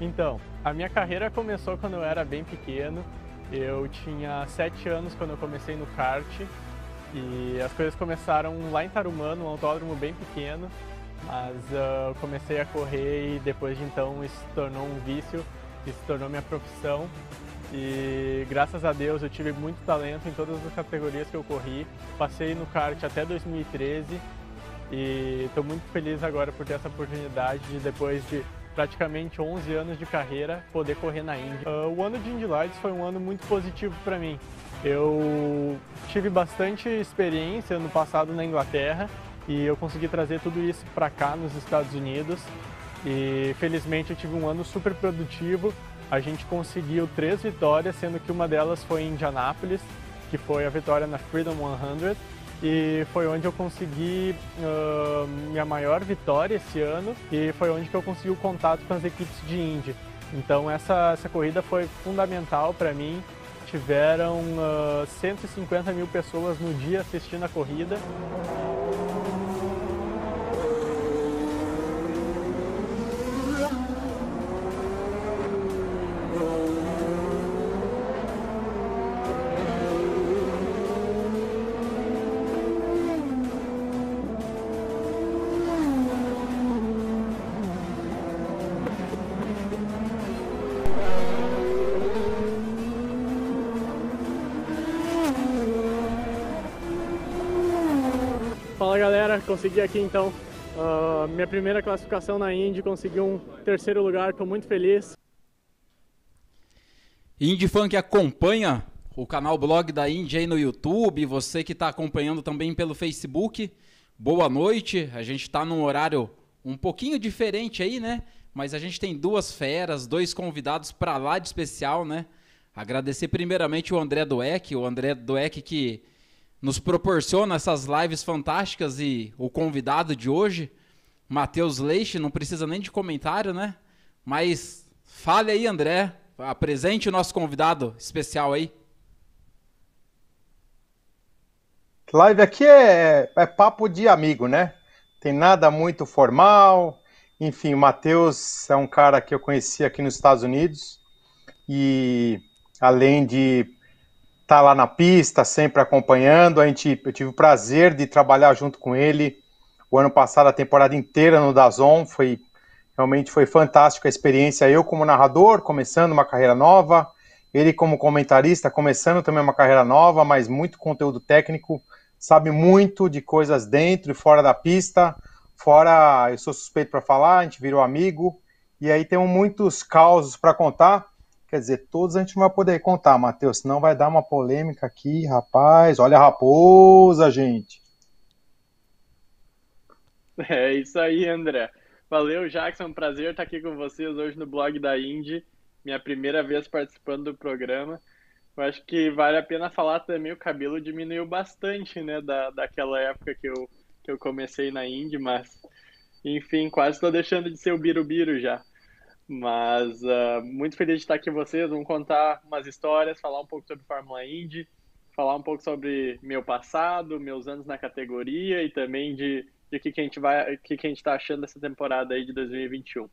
Então, a minha carreira começou quando eu era bem pequeno. Eu tinha sete anos quando eu comecei no kart e as coisas começaram lá em Tarumã, num autódromo bem pequeno, mas uh, eu comecei a correr e depois de então isso se tornou um vício, isso se tornou minha profissão e graças a Deus eu tive muito talento em todas as categorias que eu corri. Passei no kart até 2013 e estou muito feliz agora por ter essa oportunidade de depois de praticamente 11 anos de carreira, poder correr na Indy. Uh, o ano de Indy Lights foi um ano muito positivo para mim. Eu tive bastante experiência no passado na Inglaterra e eu consegui trazer tudo isso para cá nos Estados Unidos. E felizmente eu tive um ano super produtivo. A gente conseguiu três vitórias, sendo que uma delas foi em Indianápolis, que foi a vitória na Freedom 100 e foi onde eu consegui uh, minha maior vitória esse ano e foi onde que eu consegui o contato com as equipes de Indy. Então essa, essa corrida foi fundamental para mim. Tiveram uh, 150 mil pessoas no dia assistindo a corrida. Consegui aqui então uh, minha primeira classificação na Indy, consegui um terceiro lugar, estou muito feliz. Indy Funk acompanha o canal blog da Indy aí no YouTube, você que está acompanhando também pelo Facebook, boa noite, a gente está num horário um pouquinho diferente aí, né? Mas a gente tem duas feras, dois convidados para lá de especial, né? Agradecer primeiramente o André Dueck, o André Dueck que nos proporciona essas lives fantásticas e o convidado de hoje, Matheus Leixe, não precisa nem de comentário, né? Mas fale aí, André, apresente o nosso convidado especial aí. Live aqui é, é papo de amigo, né? Tem nada muito formal. Enfim, o Matheus é um cara que eu conheci aqui nos Estados Unidos e além de tá lá na pista, sempre acompanhando. A gente, eu tive o prazer de trabalhar junto com ele o ano passado, a temporada inteira no Dazon. Foi realmente foi fantástica a experiência. Eu como narrador, começando uma carreira nova, ele como comentarista, começando também uma carreira nova, mas muito conteúdo técnico, sabe muito de coisas dentro e fora da pista. Fora, eu sou suspeito para falar, a gente virou amigo. E aí temos muitos causos para contar. Quer dizer, todos a gente não vai poder contar, Matheus, senão vai dar uma polêmica aqui, rapaz. Olha a raposa, gente. É isso aí, André. Valeu, Jackson. Prazer estar aqui com vocês hoje no blog da Indy. Minha primeira vez participando do programa. Eu acho que vale a pena falar também, o cabelo diminuiu bastante, né, da, daquela época que eu, que eu comecei na Indy, mas, enfim, quase estou deixando de ser o Birubiru já. Mas uh, muito feliz de estar aqui com vocês. Vamos contar umas histórias, falar um pouco sobre Fórmula Indy, falar um pouco sobre meu passado, meus anos na categoria e também de, de que, que a gente vai, que, que a gente está achando dessa temporada aí de 2021.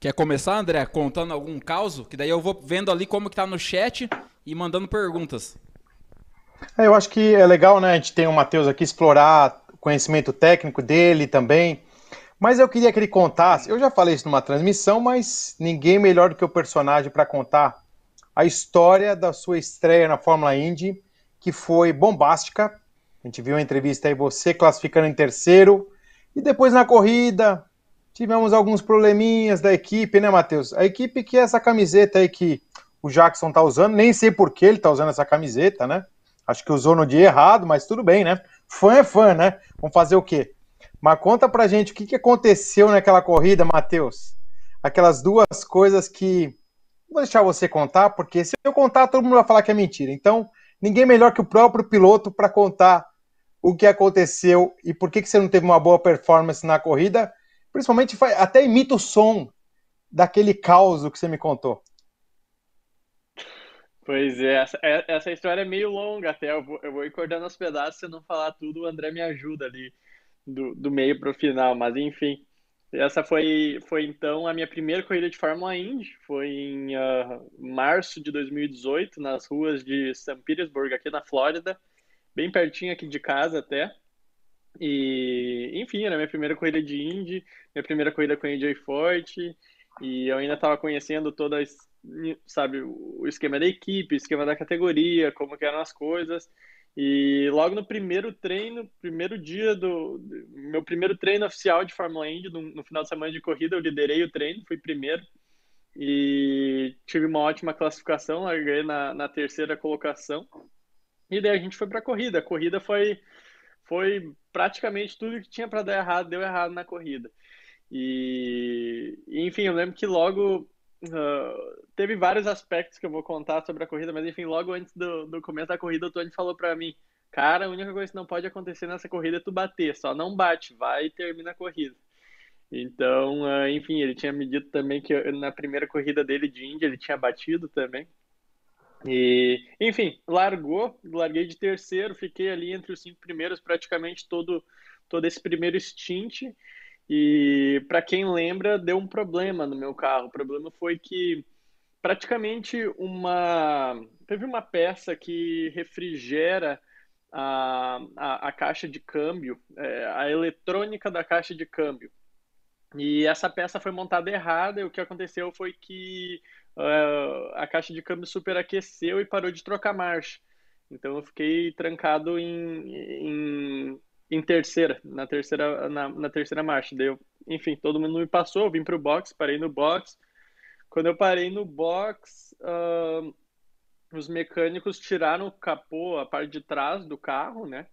Quer começar, André, contando algum caso? Que daí eu vou vendo ali como que tá no chat e mandando perguntas. É, eu acho que é legal, né? A gente tem o Matheus aqui explorar o conhecimento técnico dele também mas eu queria que ele contasse. Eu já falei isso numa transmissão, mas ninguém melhor do que o personagem para contar a história da sua estreia na Fórmula Indy, que foi bombástica. A gente viu a entrevista aí, você classificando em terceiro. E depois na corrida, tivemos alguns probleminhas da equipe, né, Matheus? A equipe que é essa camiseta aí que o Jackson tá usando, nem sei por que ele tá usando essa camiseta, né? Acho que usou no dia errado, mas tudo bem, né? Fã é fã, né? Vamos fazer o quê? Mas conta pra gente o que, que aconteceu naquela corrida, Matheus. Aquelas duas coisas que. Vou deixar você contar, porque se eu contar, todo mundo vai falar que é mentira. Então, ninguém melhor que o próprio piloto para contar o que aconteceu e por que, que você não teve uma boa performance na corrida. Principalmente, até imita o som daquele caos que você me contou. Pois é, essa, é, essa história é meio longa até. Eu vou, eu vou recordando os pedaços, se eu não falar tudo, o André me ajuda ali do, do meio para o final, mas enfim. Essa foi, foi então a minha primeira corrida de Fórmula Indy. Foi em uh, março de 2018, nas ruas de St. Petersburg, aqui na Flórida, bem pertinho aqui de casa até. E, enfim, era minha primeira corrida de Indy, minha primeira corrida com a AJ Forte, e eu ainda estava conhecendo toda, sabe, o esquema da equipe, o esquema da categoria, como que eram as coisas. E logo no primeiro treino, primeiro dia do, meu primeiro treino oficial de Fórmula Indy, no, no, final de semana de corrida, eu liderei o treino, fui primeiro e tive uma ótima classificação, larguei na, na terceira colocação. E daí a gente foi para a corrida. A corrida foi foi praticamente tudo que tinha para dar errado deu errado na corrida. E enfim, eu lembro que logo Uh, teve vários aspectos que eu vou contar sobre a corrida, mas enfim, logo antes do, do começo da corrida, o Tony falou para mim: Cara, a única coisa que não pode acontecer nessa corrida é tu bater, só não bate, vai e termina a corrida. Então, uh, enfim, ele tinha me dito também que na primeira corrida dele de Índia ele tinha batido também. E, enfim, largou, larguei de terceiro, fiquei ali entre os cinco primeiros praticamente todo, todo esse primeiro stint. E para quem lembra, deu um problema no meu carro. O problema foi que praticamente uma teve uma peça que refrigera a, a, a caixa de câmbio, é, a eletrônica da caixa de câmbio. E essa peça foi montada errada e o que aconteceu foi que uh, a caixa de câmbio superaqueceu e parou de trocar marcha. Então eu fiquei trancado em, em em terceira, na terceira, na, na terceira marcha. Deu, enfim, todo mundo me passou, eu vim pro box, parei no box. Quando eu parei no box, uh, os mecânicos tiraram o capô, a parte de trás do carro, né?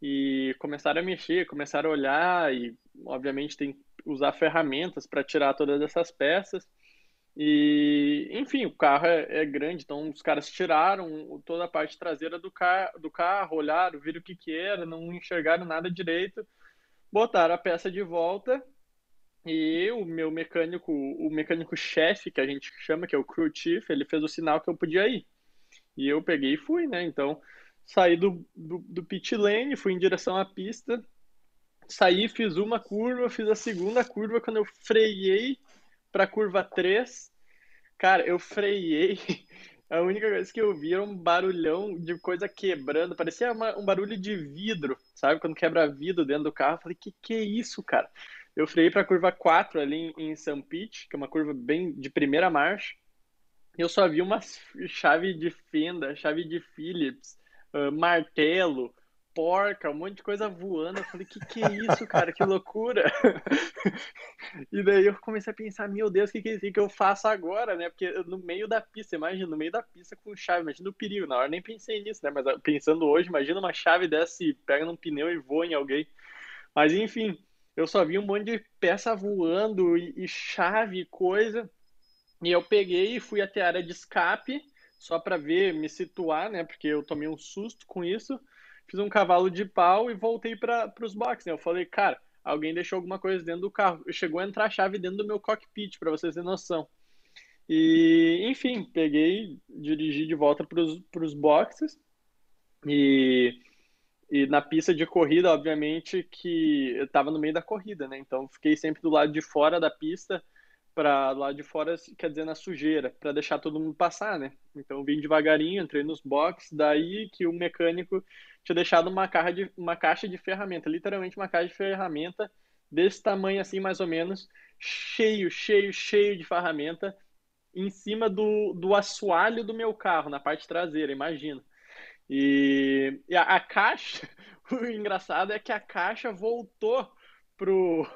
E começaram a mexer, começaram a olhar e, obviamente, tem que usar ferramentas para tirar todas essas peças. E, enfim, o carro é, é, grande, então os caras tiraram toda a parte traseira do, car do carro, olharam, viram o que, que era, não enxergaram nada direito, botaram a peça de volta e o meu mecânico, o mecânico chefe, que a gente chama, que é o crew chief, ele fez o sinal que eu podia ir. E eu peguei e fui, né? Então, saí do, do, do pit lane, fui em direção à pista, saí, fiz uma curva, fiz a segunda curva, quando eu freiei, para curva 3. Cara, eu freiei. A única coisa que eu vi era um barulhão de coisa quebrando. Parecia uma, um barulho de vidro, sabe? Quando quebra vidro dentro do carro. Eu falei, que que é isso, cara? Eu freiei para curva 4 ali em, em Pete, que é uma curva bem de primeira marcha. Eu só vi uma chave de fenda, chave de Phillips, uh, martelo, porca, um monte de coisa voando. Eu falei, que que é isso, cara? Que loucura! e daí eu comecei a pensar, meu Deus, o que, que, é que eu faço agora, né? Porque no meio da pista, imagina, no meio da pista com chave, imagina o perigo. Na hora nem pensei nisso, né? Mas ah, pensando hoje, imagina uma chave dessa e pega num pneu e voa em alguém. Mas enfim, eu só vi um monte de peça voando e, e chave e coisa. E eu peguei e fui até a área de escape, só para ver, me situar, né? Porque eu tomei um susto com isso fiz um cavalo de pau e voltei para os boxes. Né? Eu falei, cara, alguém deixou alguma coisa dentro do carro. Chegou a entrar a chave dentro do meu cockpit, para vocês terem noção. E, enfim, peguei, dirigi de volta para os boxes. E, e na pista de corrida, obviamente, que eu estava no meio da corrida, né? Então, fiquei sempre do lado de fora da pista, para lá de fora, quer dizer, na sujeira, para deixar todo mundo passar, né? Então, vim devagarinho, entrei nos boxes, daí que o mecânico tinha deixado uma caixa de, uma caixa de ferramenta, literalmente uma caixa de ferramenta desse tamanho assim, mais ou menos, cheio, cheio, cheio de ferramenta em cima do, do assoalho do meu carro, na parte traseira, imagina. E, e a, a, caixa, o engraçado é que a caixa voltou pro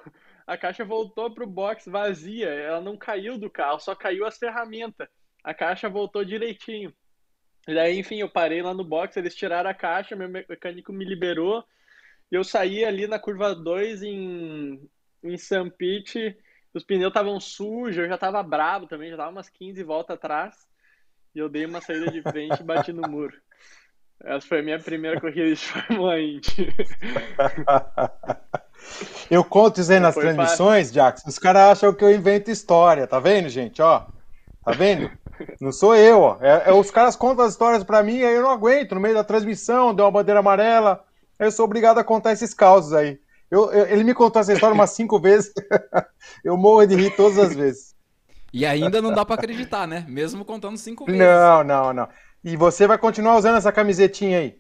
a caixa voltou pro box vazia, ela não caiu do carro, só caiu as ferramentas. A caixa voltou direitinho. E daí, enfim, eu parei lá no box, eles tiraram a caixa, meu mecânico me liberou. Eu saí ali na curva 2 em, em San Pete, os pneus estavam sujos, eu já tava bravo também, já tava umas 15 voltas atrás. E eu dei uma saída de frente e bati no muro. Essa foi a minha primeira corrida de Fórmula Indy. Eu conto isso aí nas transmissões, fácil. Jackson. Os caras acham que eu invento história, tá vendo, gente? Ó, tá vendo? Não sou eu, ó. É, é, os caras contam as histórias para mim, aí eu não aguento. No meio da transmissão, deu uma bandeira amarela. Eu sou obrigado a contar esses causos aí. Eu, eu, ele me contou essa história umas cinco vezes. eu morro de rir todas as vezes. E ainda não dá para acreditar, né? Mesmo contando cinco vezes. Não, não, não. E você vai continuar usando essa camisetinha aí?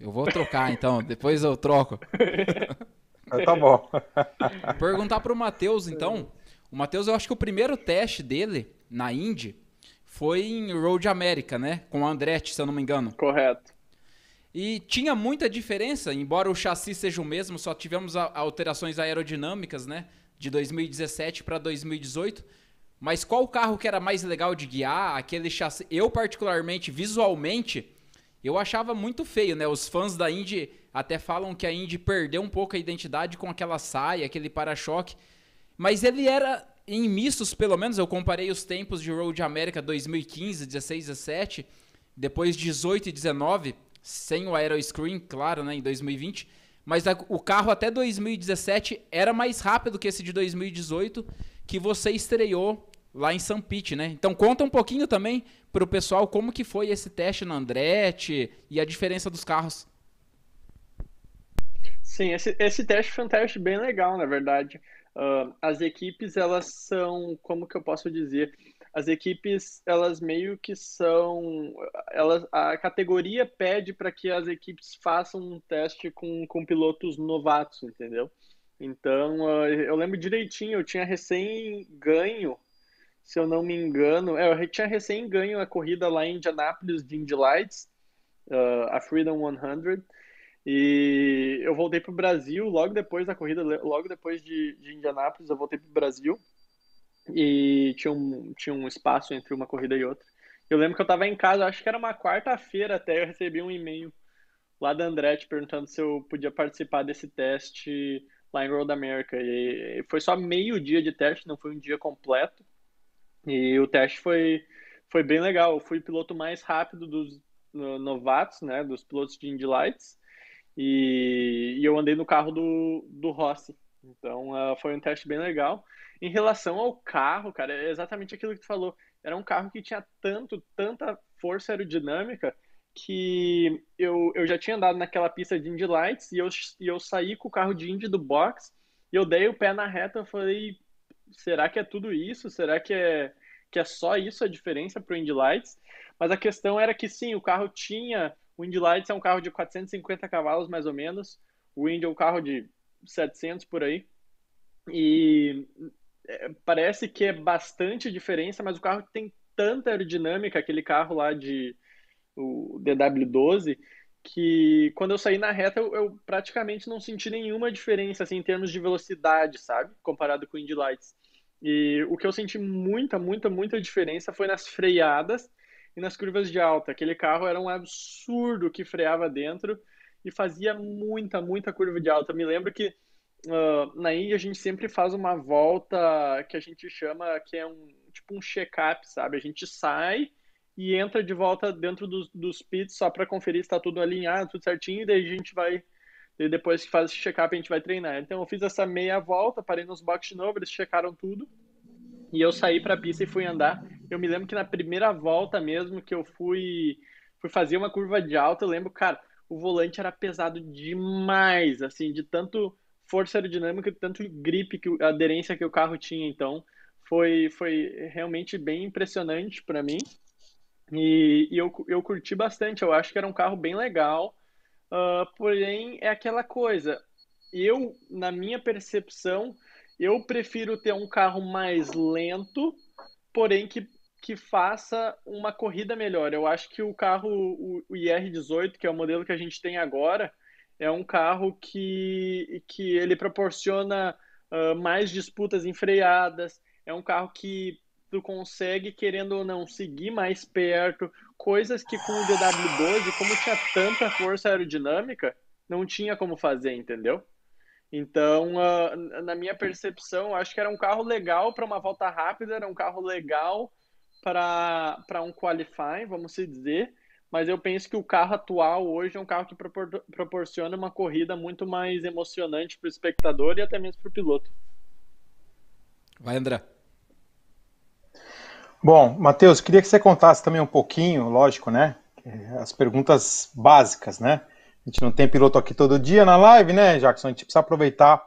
Eu vou trocar então, depois eu troco. tá bom. Perguntar pro Matheus então. O Matheus, eu acho que o primeiro teste dele na Indy foi em Road America, né? Com o Andretti, se eu não me engano. Correto. E tinha muita diferença, embora o chassi seja o mesmo, só tivemos alterações aerodinâmicas, né? De 2017 para 2018. Mas qual carro que era mais legal de guiar? Aquele chassi. Eu, particularmente, visualmente, eu achava muito feio, né? Os fãs da Indy até falam que a Indy perdeu um pouco a identidade com aquela saia, aquele para-choque. Mas ele era em mistos, pelo menos, eu comparei os tempos de Road America 2015, 16, 17, depois 18 e 19, sem o aeroscreen, claro, né, em 2020. Mas a, o carro até 2017 era mais rápido que esse de 2018, que você estreou lá em São Pete, né? Então conta um pouquinho também para o pessoal como que foi esse teste na Andretti e a diferença dos carros. Sim, esse, esse teste foi um teste bem legal, na verdade. Uh, as equipes, elas são, como que eu posso dizer? As equipes, elas meio que são, elas, a categoria pede para que as equipes façam um teste com, com pilotos novatos, entendeu? Então, uh, eu lembro direitinho, eu tinha recém ganho, se eu não me engano, é, eu tinha recém ganho a corrida lá em Indianapolis de Indy Lights, uh, a Freedom 100, e eu voltei para o Brasil logo depois da corrida, logo depois de, de eu voltei para o Brasil e tinha um, tinha um espaço entre uma corrida e outra. Eu lembro que eu estava em casa, acho que era uma quarta-feira até, eu recebi um e-mail lá da Andretti perguntando se eu podia participar desse teste lá em Road America. E foi só meio dia de teste, não foi um dia completo. E o teste foi, foi bem legal. Eu fui piloto mais rápido dos novatos, né, dos pilotos de Indy Lights. E, e eu andei no carro do, do Rossi. Então uh, foi um teste bem legal. Em relação ao carro, cara, é exatamente aquilo que tu falou. Era um carro que tinha tanto, tanta força aerodinâmica que eu, eu já tinha andado naquela pista de Indy Lights e eu, e eu saí com o carro de Indy do box e eu dei o pé na reta e falei, será que é tudo isso? Será que é, que é só isso a diferença para o Indy Lights? Mas a questão era que sim, o carro tinha o Indy Lights é um carro de 450 cavalos, mais ou menos. O Indy é um carro de 700 por aí. E é, parece que é bastante diferença, mas o carro tem tanta aerodinâmica, aquele carro lá de o DW12, que quando eu saí na reta eu, eu, praticamente não senti nenhuma diferença assim, em termos de velocidade, sabe? Comparado com o Indy Lights. E o que eu senti muita, muita, muita diferença foi nas freadas e nas curvas de alta. Aquele carro era um absurdo que freava dentro e fazia muita, muita curva de alta. Me lembro que uh, na Índia a gente sempre faz uma volta que a gente chama que é um tipo um check-up, sabe? A gente sai e entra de volta dentro dos, dos pits só para conferir se está tudo alinhado, tudo certinho, e daí a gente vai. Depois que faz esse check-up, a gente vai treinar. Então eu fiz essa meia volta, parei nos boxes de novo, eles checaram tudo. E eu saí para a pista e fui andar. Eu me lembro que na primeira volta mesmo que eu fui, fui fazer uma curva de alta, eu lembro, cara, o volante era pesado demais, assim, de tanto força aerodinâmica, de tanto grip, que, aderência que o carro tinha. Então, foi, foi realmente bem impressionante para mim. E, e, eu, eu curti bastante. Eu acho que era um carro bem legal. Uh, porém, é aquela coisa. Eu, na minha percepção, eu prefiro ter um carro mais lento, porém que, que faça uma corrida melhor. Eu acho que o carro, o, o IR18, que é o modelo que a gente tem agora, é um carro que, que ele proporciona uh, mais disputas enfreadas, é um carro que tu consegue, querendo ou não, seguir mais perto, coisas que com o DW12, como tinha tanta força aerodinâmica, não tinha como fazer, entendeu? Então, uh, na minha percepção, acho que era um carro legal para uma volta rápida, era um carro legal para um qualifying, vamos se dizer, mas eu penso que o carro atual hoje é um carro que propor proporciona uma corrida muito mais emocionante para o espectador e até mesmo para o piloto. Vai, André. Bom, Matheus, queria que você contasse também um pouquinho, lógico, né? As perguntas básicas, né? A gente não tem piloto aqui todo dia na live, né, Jackson? A gente precisa aproveitar.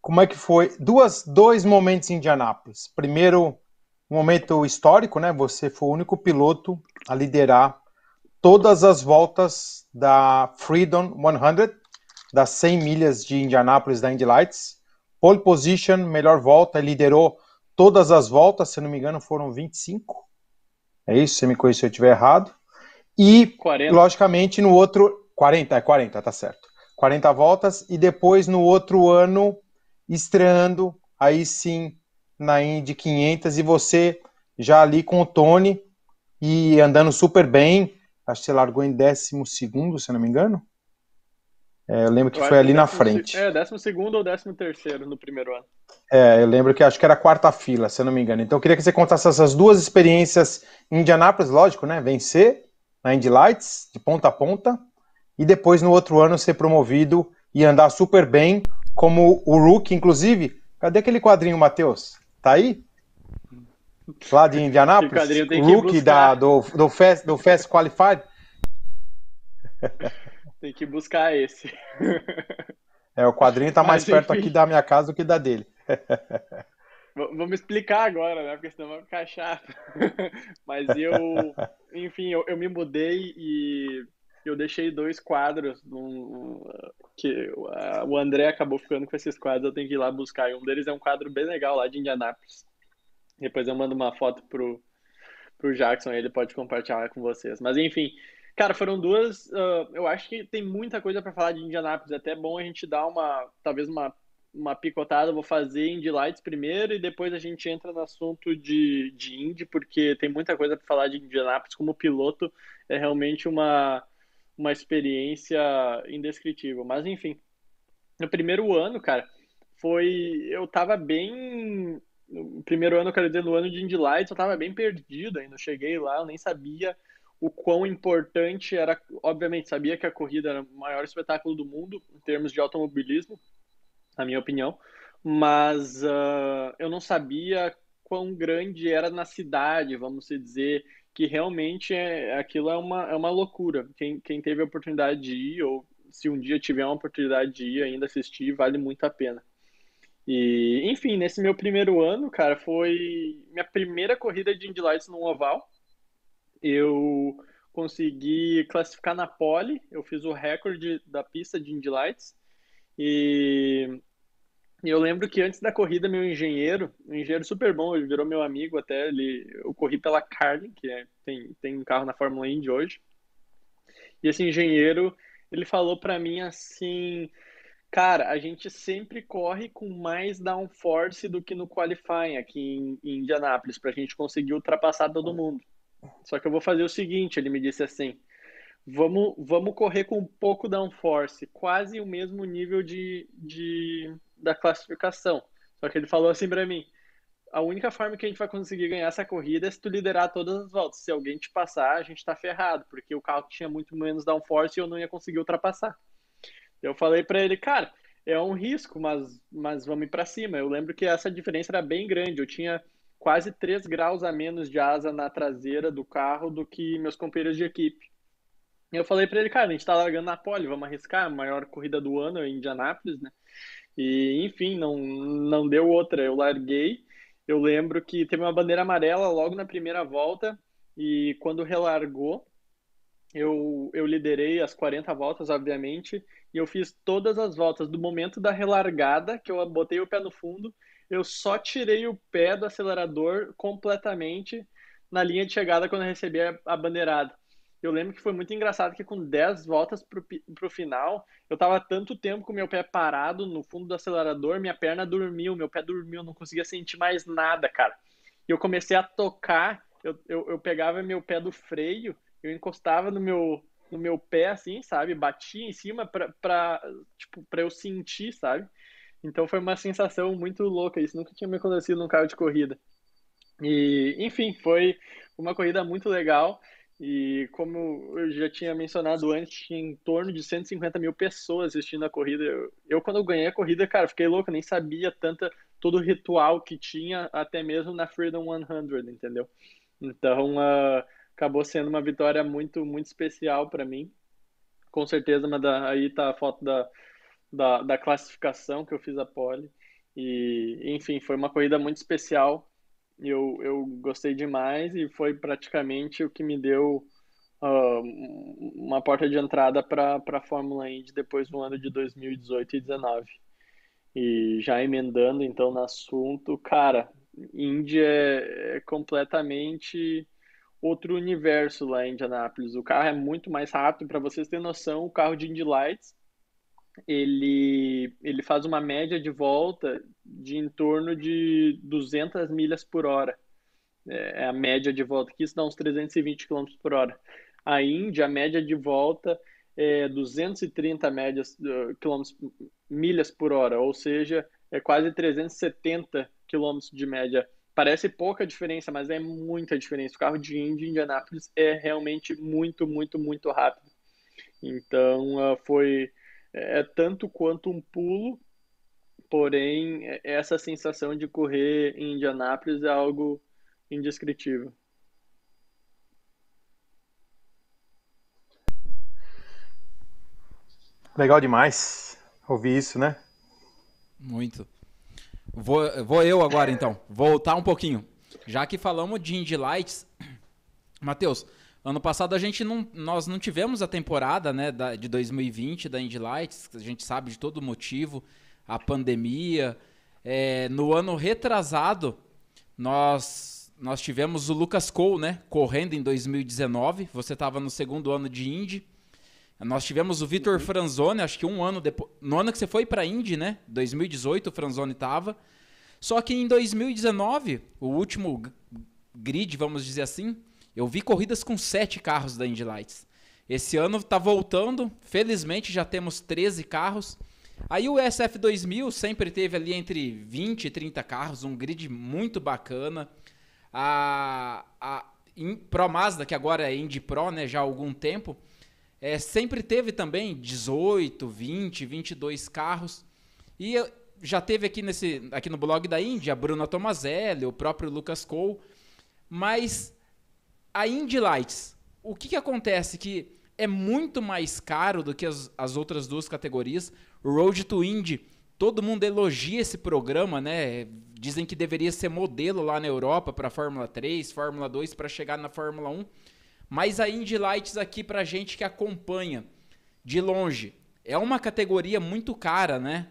Como é que foi? Duas, dois momentos em Indianápolis. Primeiro, um momento histórico, né? Você foi o único piloto a liderar todas as voltas da Freedom 100, das 100 milhas de Indianápolis da Indy Lights. Pole position, melhor volta, liderou todas as voltas, se não me engano, foram 25. É isso, você me conheceu se eu estiver errado. E, 40. logicamente, no outro, 40, é 40, tá certo. 40 voltas e depois no outro ano estreando aí sim na Indy 500 e você já ali com o Tony e andando super bem. Acho que você largou em 12 segundo, se não me engano. É, eu lembro que eu foi ali na frente. É, 12 segundo ou 13 terceiro no primeiro ano. É, eu lembro que acho que era a quarta fila, se eu não me engano. Então eu queria que você contasse essas duas experiências em Indianápolis, lógico, né? Vencer na Indy Lights, de ponta a ponta, e depois no outro ano ser promovido e andar super bem, como o Rook, inclusive. Cadê aquele quadrinho, Matheus? Tá aí? Lá de Indianápolis? o Rook da, do, do, Fast, do Fast Qualified? Tem que buscar esse. É, o quadrinho tá mais Mas, perto aqui da minha casa do que da dele. Vamos explicar agora, né? Porque senão vai ficar chato. Mas eu, enfim, eu, eu me mudei e eu deixei dois quadros que o André acabou ficando com esses quadros, eu tenho que ir lá buscar. E um deles é um quadro bem legal lá de Indianápolis. Depois eu mando uma foto pro, pro Jackson, ele pode compartilhar com vocês. Mas enfim, cara, foram duas. Uh, eu acho que tem muita coisa para falar de Indianápolis. É até bom a gente dar uma, talvez uma, uma picotada. Vou fazer Indy Lights primeiro e depois a gente entra no assunto de, de Indy, porque tem muita coisa para falar de Indianápolis. Como piloto, é realmente uma uma experiência indescritível. Mas enfim, no primeiro ano, cara, foi. Eu tava bem. No primeiro ano, quero dizer, no ano de Indy Lights, eu tava bem perdido ainda. Cheguei lá, eu nem sabia o quão importante era. Obviamente, sabia que a corrida era o maior espetáculo do mundo em termos de automobilismo, na minha opinião, mas uh, eu não sabia quão grande era na cidade, vamos dizer, que realmente é, aquilo é uma, é uma loucura. Quem, quem teve a oportunidade de ir, ou se um dia tiver uma oportunidade de ir ainda assistir, vale muito a pena. E, enfim, nesse meu primeiro ano, cara, foi minha primeira corrida de Indy Lights no oval. Eu consegui classificar na pole, eu fiz o recorde da pista de Indy Lights. E eu lembro que antes da corrida, meu engenheiro, um engenheiro super bom, ele virou meu amigo até, ele, eu corri pela Carlin, que é, tem, tem um carro na Fórmula Indy hoje. E esse engenheiro, ele falou para mim assim, cara, a gente sempre corre com mais downforce do que no qualifying aqui em, em Indianápolis, pra gente conseguir ultrapassar todo mundo. Só que eu vou fazer o seguinte, ele me disse assim, vamos, vamos correr com um pouco downforce, quase o mesmo nível de, de da classificação. Só que ele falou assim para mim: a única forma que a gente vai conseguir ganhar essa corrida é se tu liderar todas as voltas. Se alguém te passar, a gente tá ferrado, porque o carro tinha muito menos downforce e eu não ia conseguir ultrapassar. Eu falei para ele, cara, é um risco, mas, mas vamos ir para cima. Eu lembro que essa diferença era bem grande. Eu tinha quase 3 graus a menos de asa na traseira do carro do que meus companheiros de equipe. Eu falei para ele, cara, a gente tá largando na pole, vamos arriscar, a maior corrida do ano em Indianápolis, né? E, enfim, não, não deu outra. Eu larguei. Eu lembro que teve uma bandeira amarela logo na primeira volta e quando relargou, eu, eu liderei as 40 voltas, obviamente, e eu fiz todas as voltas. Do momento da relargada, que eu botei o pé no fundo, eu só tirei o pé do acelerador completamente na linha de chegada quando eu recebi a, a bandeirada. Eu lembro que foi muito engraçado que com 10 voltas pro, pro final, eu tava tanto tempo com meu pé parado no fundo do acelerador, minha perna dormiu, meu pé dormiu, não conseguia sentir mais nada, cara. E eu comecei a tocar, eu, eu, eu pegava meu pé do freio, eu encostava no meu, no meu pé, assim, sabe? Batia em cima pra, tipo, eu sentir, sabe? Então foi uma sensação muito louca, isso nunca tinha me acontecido num carro de corrida. E, enfim, foi uma corrida muito legal. E como eu já tinha mencionado antes, tinha em torno de 150 mil pessoas assistindo a corrida. Eu, eu, quando eu ganhei a corrida, cara, fiquei louco, nem sabia tanta todo o ritual que tinha, até mesmo na Freedom 100, entendeu? Então, uh, acabou sendo uma vitória muito, muito especial para mim. com certeza, mas da, aí tá a foto da, da, da, classificação que eu fiz a pole. E, enfim, foi uma corrida muito especial. Eu, eu gostei demais e foi praticamente o que me deu uh, uma porta de entrada para a Fórmula Indy depois do ano de 2018 e 2019. E já emendando então no assunto, cara, Indy é, é completamente outro universo lá em Indianápolis. O carro é muito mais rápido, para vocês terem noção, o carro de Indy Lights, ele, ele faz uma média de volta de em torno de 200 milhas por hora. É, é a média de volta, que isso dá uns 320 km por hora. A Índia, a média de volta é 230 médias, uh, quilômetros, milhas por hora, ou seja, é quase 370 quilômetros de média Parece pouca diferença, mas é muita diferença. O carro de Indy Indianápolis é realmente muito, muito, muito rápido. Então, uh, foi é, tanto quanto um pulo, porém, é, essa sensação de correr em Indianápolis é algo indescritível. Legal demais ouvir isso, né? Muito. Vou, vou eu agora então, voltar um pouquinho. Já que falamos de Indy Lights, Matheus, ano passado a gente não, nós não tivemos a temporada né, da, de 2020 da Indy Lights, a gente sabe de todo o motivo, a pandemia. É, no ano retrasado, nós, nós tivemos o Lucas Cole, né, correndo em 2019. Você estava no segundo ano de Indy. Nós tivemos o Vitor uhum. Franzoni, acho que um ano depois. No ano que você foi para a Indy, né? 2018, o Franzoni estava. Só que em 2019, o último grid, vamos dizer assim, eu vi corridas com sete carros da Indy Lights. Esse ano está voltando, felizmente já temos 13 carros. Aí o SF 2000 sempre teve ali entre 20 e 30 carros, um grid muito bacana. A, a Pro Mazda, que agora é Indy Pro, né, já há algum tempo, é, sempre teve também 18, 20, 22 carros. E já teve aqui, nesse, aqui no blog da Indy a Bruna Tomazelli, o próprio Lucas Cole. Mas a Indy Lights, o que, que acontece? Que é muito mais caro do que as, as outras duas categorias. Road to Indy, todo mundo elogia esse programa, né? Dizem que deveria ser modelo lá na Europa para Fórmula 3, Fórmula 2 para chegar na Fórmula 1. Mas a Indy Lights aqui pra gente que acompanha de longe, é uma categoria muito cara, né?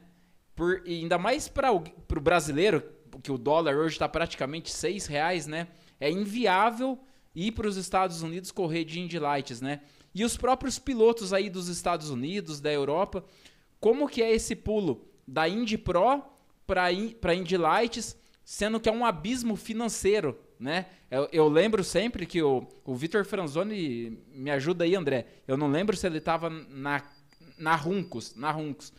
Por, ainda mais para o brasileiro, que o dólar hoje está praticamente seis reais, né? É inviável ir para os Estados Unidos correr de Indy Lights, né? E os próprios pilotos aí dos Estados Unidos, da Europa, como que é esse pulo da Indy Pro para Indy Lights, sendo que é um abismo financeiro, né? Eu, eu, lembro sempre que o, o Vitor Franzoni me ajuda aí, André. Eu não lembro se ele estava na, na Runcos, na Runcos.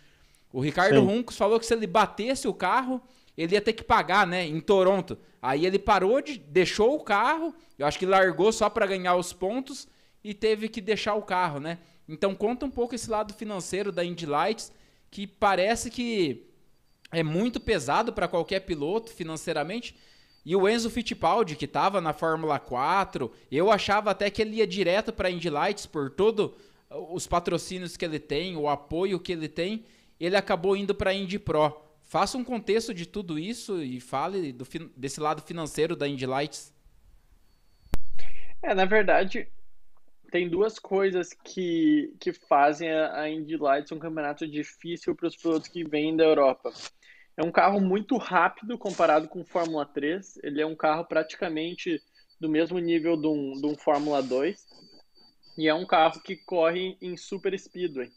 O Ricardo Sim. Runcos falou que se ele batesse o carro, ele ia ter que pagar, né, em Toronto. Aí ele parou de deixou o carro, eu acho que largou só para ganhar os pontos e teve que deixar o carro, né? Então conta um pouco esse lado financeiro da Indy Lights, que parece que é muito pesado para qualquer piloto financeiramente. E o Enzo Fittipaldi, que estava na Fórmula 4, eu achava até que ele ia direto para a Indy Lights por todos os patrocínios que ele tem, o apoio que ele tem, ele acabou indo para a Indy Pro. Faça um contexto de tudo isso e fale do, desse lado financeiro da Indy Lights. É, na verdade, tem duas coisas que, que fazem a Indy Lights um campeonato difícil para os pilotos que vêm da Europa. É um carro muito rápido comparado com o Fórmula 3. Ele é um carro praticamente do mesmo nível de um, de um Fórmula 2. E é um carro que corre em super speedway.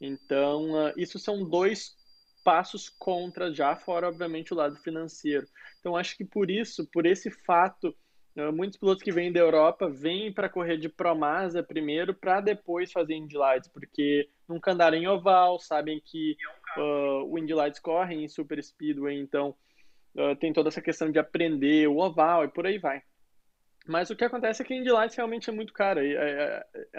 Então, uh, isso são dois passos contra, já fora, obviamente, o lado financeiro. Então, acho que por isso, por esse fato, uh, muitos pilotos que vêm da Europa vêm para correr de Promasa primeiro, para depois fazer Indy Lights, porque nunca andaram em oval, sabem que uh, o Indy Lights corre em Super Speedway, então uh, tem toda essa questão de aprender o oval e por aí vai. Mas o que acontece é que a Indy Lights realmente é muito cara.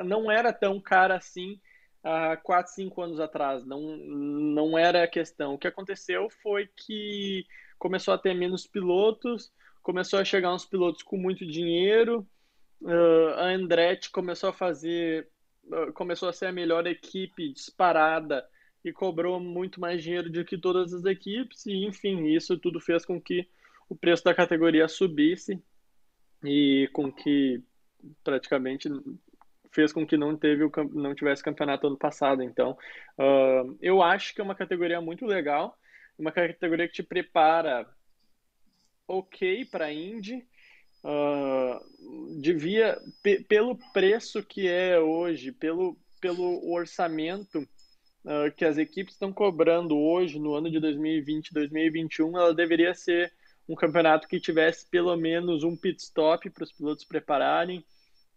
Não era tão cara assim há 4, 5 anos atrás. Não, não era a questão. O que aconteceu foi que começou a ter menos pilotos, começou a chegar uns pilotos com muito dinheiro. Uh, a Andretti começou a fazer ah, começou a ser a melhor equipe disparada e cobrou muito mais dinheiro do que todas as equipes, e enfim, isso tudo fez com que o preço da categoria subisse e com que praticamente fez com que não teve o, não tivesse campeonato ano passado. Então, uh, eu acho que é uma categoria muito legal, uma categoria que te prepara ok para Indy. Uh, devia, pelo preço que é hoje, pelo, pelo orçamento uh, que as equipes estão cobrando hoje, no ano de 2020, 2021, ela deveria ser um campeonato que tivesse pelo menos um pit stop para os pilotos prepararem,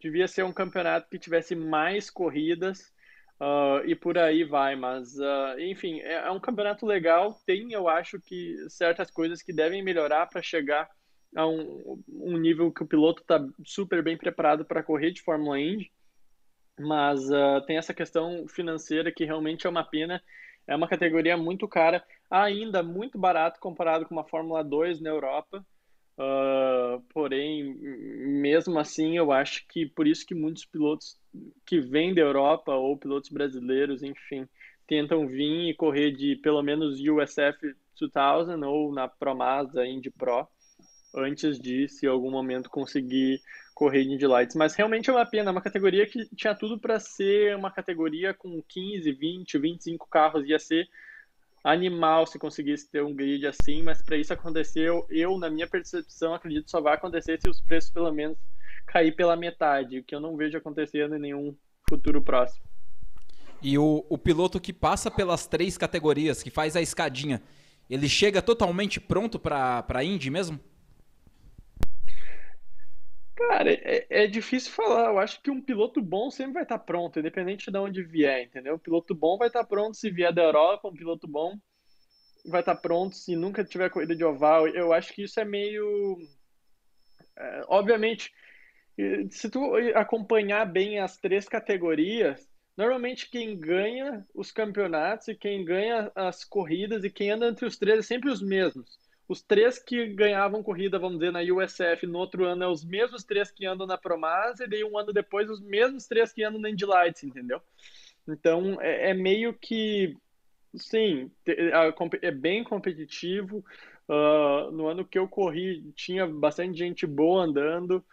devia ser um campeonato que tivesse mais corridas uh, e por aí vai. Mas, uh, enfim, é, é, um campeonato legal. Tem, eu acho, que certas coisas que devem melhorar para chegar a um, um, nível que o piloto está super bem preparado para correr de Fórmula Indy. Mas uh, tem essa questão financeira que realmente é uma pena. É uma categoria muito cara, ainda muito barato comparado com uma Fórmula 2 na Europa. Uh, porém, mesmo assim, eu acho que por isso que muitos pilotos que vêm da Europa ou pilotos brasileiros, enfim, tentam vir e correr de pelo menos USF 2000 ou na ProMazda Indy Pro antes de, se em algum momento conseguir correr Indy Lights. Mas realmente é uma pena, é uma categoria que tinha tudo para ser uma categoria com 15, 20, 25 carros, ia ser animal se conseguisse ter um grid assim, mas para isso acontecer, eu, na minha percepção, acredito só vai acontecer se os preços pelo menos cair pela metade, o que eu não vejo acontecendo em nenhum futuro próximo. E o, o piloto que passa pelas três categorias, que faz a escadinha, ele chega totalmente pronto para a Indy mesmo? Cara, é, é difícil falar. Eu acho que um piloto bom sempre vai estar pronto, independente de onde vier, entendeu? Um piloto bom vai estar pronto se vier da Europa, um piloto bom vai estar pronto se nunca tiver corrida de oval. Eu acho que isso é meio. É, obviamente, se tu acompanhar bem as três categorias, normalmente quem ganha os campeonatos e quem ganha as corridas e quem anda entre os três é sempre os mesmos os três que ganhavam corrida, vamos dizer, na USF no outro ano é os mesmos três que andam na Promaz e daí um ano depois os mesmos três que andam na Indy Lights, entendeu? Então é, é meio que, sim, é bem competitivo. Uh, no ano que eu corri tinha bastante gente boa andando.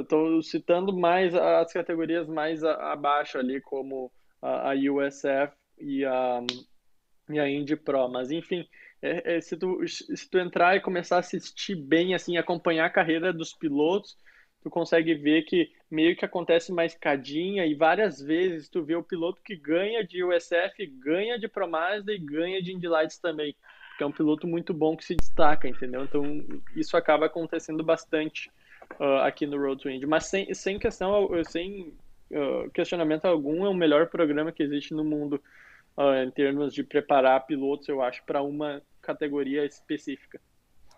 Estou uh, citando mais as categorias mais a, abaixo ali, como a, a USF e a, e a Indy Pro, mas enfim é, é, se, tu, se tu entrar e começar a assistir bem, assim, acompanhar a carreira dos pilotos, tu consegue ver que meio que acontece uma escadinha e várias vezes tu vê o piloto que ganha de USF, ganha de Pro Mazda e ganha de Indy Lights também. Que é um piloto muito bom que se destaca, entendeu? Então isso acaba acontecendo bastante uh, aqui no Road to Indy. Mas sem, sem questão, sem uh, questionamento algum, é o melhor programa que existe no mundo uh, em termos de preparar pilotos, eu acho, para uma categoria específica.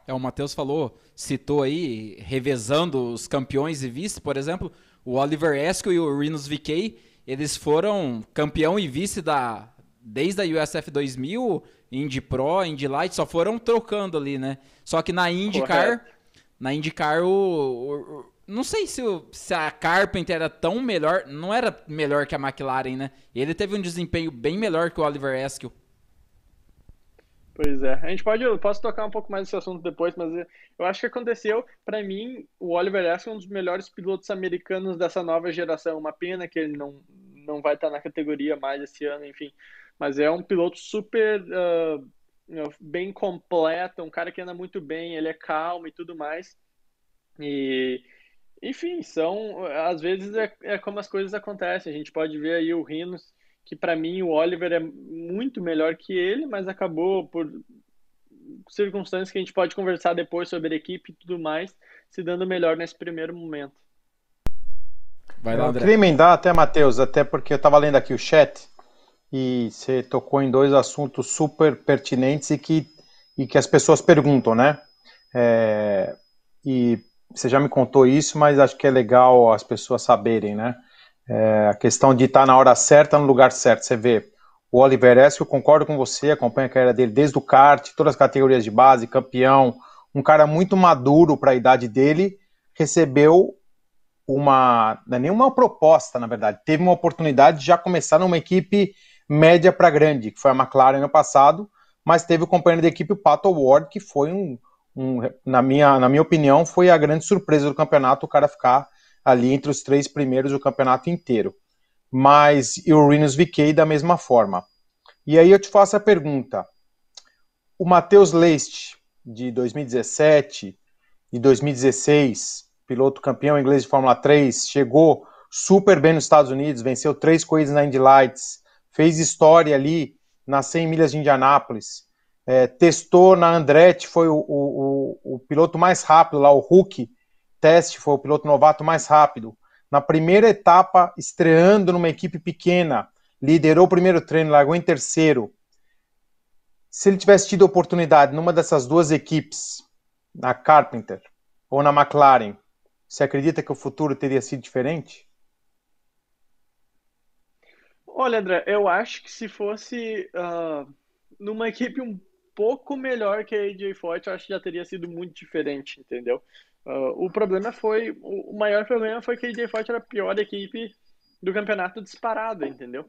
É, o Matheus falou, citou aí, revezando os campeões e vice, por exemplo, o Oliver Esco e o Rinus VK, eles foram campeão e vice da desde a USF 2000, Indy Pro, Indy Light, só foram trocando ali, né? Só que na IndyCar, Correto. na IndyCar o, o, o não sei se, o, se a Carpenter era tão melhor, não era melhor que a McLaren, né? Ele teve um desempenho bem melhor que o Oliver Eskel. Pois é. A gente pode, eu posso tocar um pouco mais nesse assunto depois, mas eu acho que aconteceu, para mim, o Oliver Askew é um dos melhores pilotos americanos dessa nova geração. Uma pena que ele não, não vai estar na categoria mais esse ano, enfim. Mas é um piloto super uh, bem completo, um cara que anda muito bem, ele é calmo e tudo mais. E, enfim, são, às vezes é, é como as coisas acontecem. A gente pode ver aí o Rinos que para mim o Oliver é muito melhor que ele, mas acabou por circunstâncias que a gente pode conversar depois sobre a equipe e tudo mais, se dando melhor nesse primeiro momento. Vai lá, André. Eu queria emendar até, Matheus, até porque eu estava lendo aqui o chat e você tocou em dois assuntos super pertinentes e que, e que as pessoas perguntam, né? É, e você já me contou isso, mas acho que é legal as pessoas saberem, né? É, a questão de estar na hora certa, no lugar certo. Você vê o Oliver S, eu concordo com você, acompanho a carreira dele desde o kart, todas as categorias de base, campeão, um cara muito maduro para a idade dele, recebeu uma, não é nenhuma proposta, na verdade, teve uma oportunidade de já começar numa equipe média para grande, que foi a McLaren no passado, mas teve o companheiro de equipe, o Pato Ward, que foi um, um, na, minha, na minha opinião, foi a grande surpresa do campeonato, o cara ficar ali entre os três primeiros do campeonato inteiro. Mas e o Rinus VK da mesma forma. E aí eu te faço a pergunta: o Matheus Leist, de 2017 e 2016, piloto campeão inglês de Fórmula 3, chegou super bem nos Estados Unidos, venceu três corridas na Indy Lights, fez história ali nas 100 milhas de Indianápolis, é, testou na Andretti, foi o, o, o, o, piloto mais rápido lá, o Hulk teste, foi o piloto novato mais rápido. Na primeira etapa, estreando numa equipe pequena, liderou o primeiro treino, largou em terceiro. Se ele tivesse tido oportunidade numa dessas duas equipes, na Carpenter ou na McLaren, você acredita que o futuro teria sido diferente? Olha, André, eu acho que se fosse uh, numa equipe um pouco melhor que a AJ Foyt, eu acho que já teria sido muito diferente, entendeu? Uh, o problema foi, o maior problema foi que a AJ Foyt era a pior equipe do campeonato disparado, entendeu?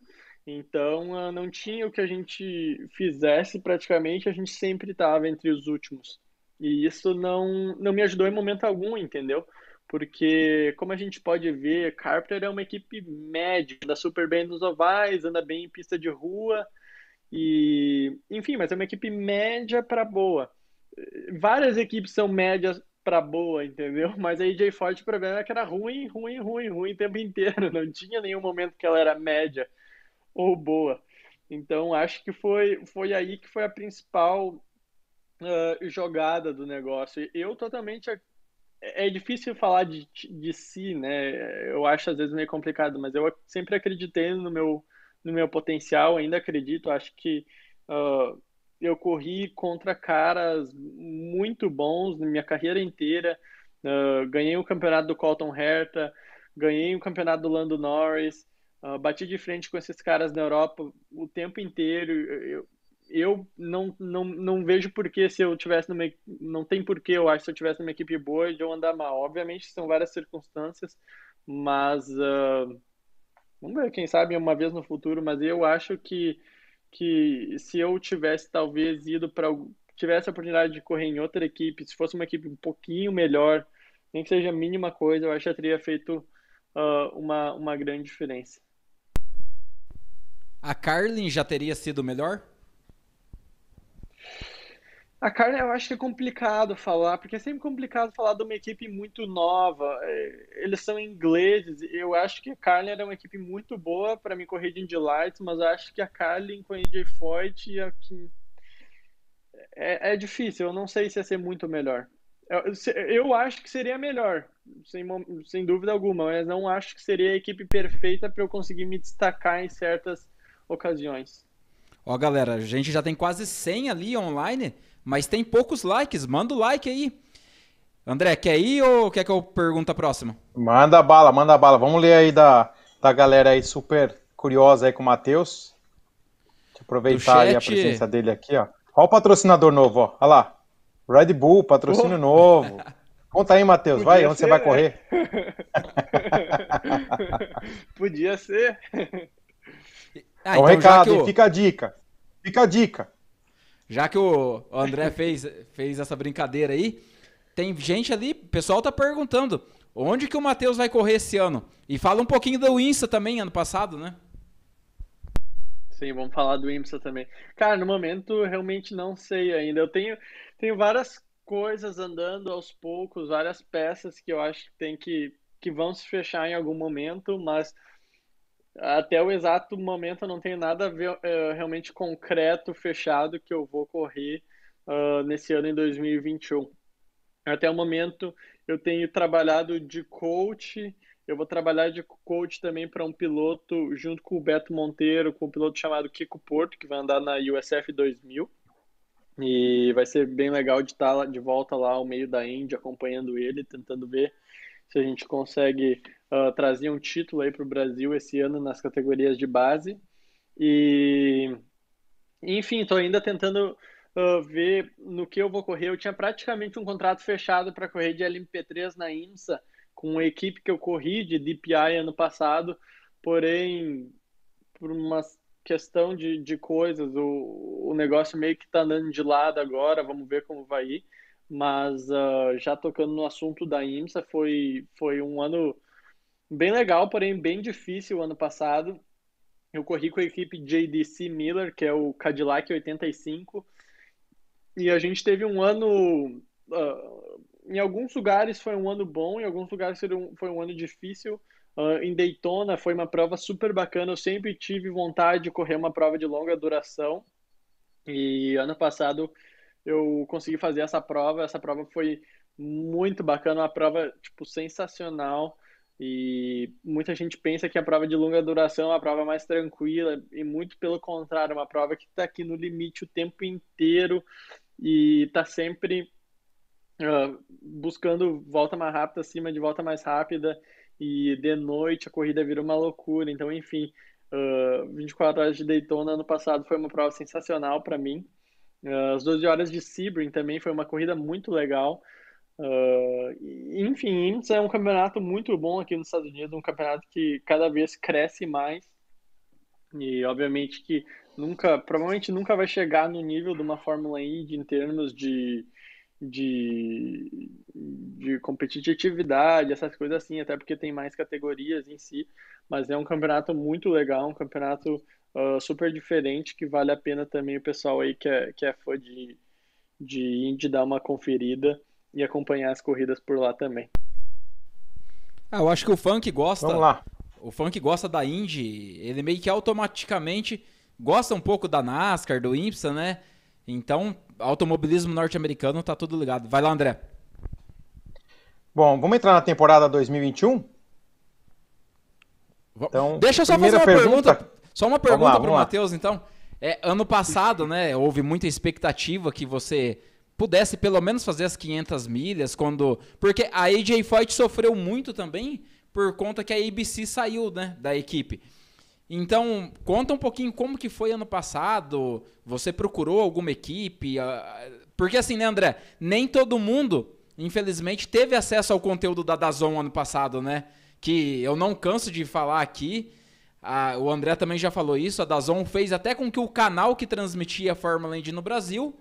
Então uh, não tinha o que a gente fizesse praticamente, a gente sempre estava entre os últimos. E isso não, não me ajudou em momento algum, entendeu? Porque, como a gente pode ver, Carpenter é uma equipe média, anda super bem nos ovais, anda bem em pista de rua, e, enfim, mas é uma equipe média para boa. Várias equipes são médias para boa, entendeu? Mas a AJ Ford, o problema é que era ruim, ruim, ruim, ruim o tempo inteiro. Não tinha nenhum momento que ela era média ou boa. Então, acho que foi, foi aí que foi a principal uh, jogada do negócio. Eu totalmente. É difícil falar de, de si, né? Eu acho às vezes meio complicado, mas eu sempre acreditei no meu no meu potencial, ainda acredito. Acho que uh, eu corri contra caras muito bons na minha carreira inteira. Uh, ganhei o campeonato do Colton Herta, ganhei o campeonato do Lando Norris, uh, bati de frente com esses caras na Europa o tempo inteiro. Eu, eu não, não, não vejo porquê se eu tivesse numa não tem porquê eu acho se eu tivesse numa equipe boa de eu andar mal. Obviamente são várias circunstâncias, mas uh, Vamos ver, quem sabe uma vez no futuro, mas eu acho que, que se eu tivesse talvez ido para. tivesse a oportunidade de correr em outra equipe, se fosse uma equipe um pouquinho melhor, nem que seja a mínima coisa, eu acho que teria feito uh, uma, uma grande diferença. A Carlin já teria sido melhor? A Carne eu acho que é complicado falar, porque é sempre complicado falar de uma equipe muito nova. É, eles são ingleses. Eu acho que a Carlin era uma equipe muito boa para me correr de Lights, mas acho que a Carlin com a AJ Foyt e a Kim... é, é difícil. Eu não sei se ia ser muito melhor. Eu, eu acho que seria melhor, sem, sem dúvida alguma, mas não acho que seria a equipe perfeita para eu conseguir me destacar em certas ocasiões. Ó, galera, a gente já tem quase 100 ali online mas tem poucos likes. Manda o like aí. André, quer ir ou quer que eu pergunte a próxima? Manda bala, manda bala. Vamos ler aí da, da galera aí super curiosa aí com o Matheus. Deixa eu aproveitar aí a presença dele aqui, ó. Olha o patrocinador novo, ó. Olha lá. Red Bull, patrocínio oh. novo. Conta aí, Matheus. Vai, onde ser, você vai né? correr? Podia ser. Ah, então, um recado, eu... fica a dica. Fica a dica. Já que o André fez, fez essa brincadeira aí, tem gente ali, o pessoal tá perguntando onde que o Matheus vai correr esse ano. E fala um pouquinho do INSA também, ano passado, né? Sim, vamos falar do IMSA também. Cara, no momento realmente não sei ainda. Eu tenho, tenho várias coisas andando aos poucos, várias peças que eu acho que tem que, que vão se fechar em algum momento, mas até o exato momento eu não tenho nada ver, uh, realmente concreto, fechado, que eu vou correr uh, nesse ano em 2021. Até o momento eu tenho trabalhado de coach, eu vou trabalhar de coach também para um piloto, junto com o Beto Monteiro, com um piloto chamado Kiko Porto, que vai andar na USF 2000. E vai ser bem legal de estar de volta lá ao meio da Índia, acompanhando ele, tentando ver se a gente consegue uh, trazer um título aí para o Brasil esse ano nas categorias de base. E, enfim, estou ainda tentando uh, ver no que eu vou correr. Eu tinha praticamente um contrato fechado para correr de LMP3 na IMSA com a equipe que eu corri de DPI ano passado, porém, por uma questão de, de coisas, o, o negócio meio que está andando de lado agora, vamos ver como vai ir. Mas uh, já tocando no assunto da IMSA, foi, foi um ano bem legal, porém bem difícil o ano passado. Eu corri com a equipe JDC Miller, que é o Cadillac 85, e a gente teve um ano. Uh, em alguns lugares foi um ano bom, em alguns lugares foi um ano difícil. Uh, em Daytona foi uma prova super bacana. Eu sempre tive vontade de correr uma prova de longa duração. E ano passado eu consegui fazer essa prova. Essa prova foi muito bacana, uma prova tipo sensacional. E muita gente pensa que a prova de longa duração é uma prova mais tranquila, e muito pelo contrário, uma prova que está aqui no limite o tempo inteiro e está sempre uh, buscando volta mais rápida, acima de volta mais rápida, e de noite a corrida vira uma loucura. Então, enfim, uh, 24 horas de Daytona ano passado foi uma prova sensacional para mim. Uh, as 12 horas de Sebring também foi uma corrida muito legal. Uh, enfim, IMSA é um campeonato muito bom aqui nos Estados Unidos, um campeonato que cada vez cresce mais. E obviamente que nunca, provavelmente nunca vai chegar no nível de uma Fórmula Indy em termos de, de, de competitividade, essas coisas assim, até porque tem mais categorias em si, mas é um campeonato muito legal, um campeonato uh, super diferente que vale a pena também o pessoal aí que é, que é fã de, de Indy dar uma conferida e acompanhar as corridas por lá também. Ah, eu acho que o funk gosta. Vamos lá. O funk gosta da Indy, ele meio que automaticamente gosta um pouco da NASCAR, do IMSA, né? Então, automobilismo norte-americano tá tudo ligado. Vai lá, André. Bom, vamos entrar na temporada 2021? Então, Deixa eu só fazer uma pergunta. pergunta. Só uma pergunta para o Matheus, então. É, ano passado, né, houve muita expectativa que você pudesse pelo menos fazer as 500 milhas quando porque a AJ Foyt sofreu muito também por conta que a ABC saiu né da equipe. Então conta um pouquinho como que foi ano passado você procurou alguma equipe porque assim né André nem todo mundo infelizmente teve acesso ao conteúdo da Dazon ano passado né que eu não canso de falar aqui. O André também já falou isso a Dazon fez até com que o canal que transmitia a Fórmula Indy no Brasil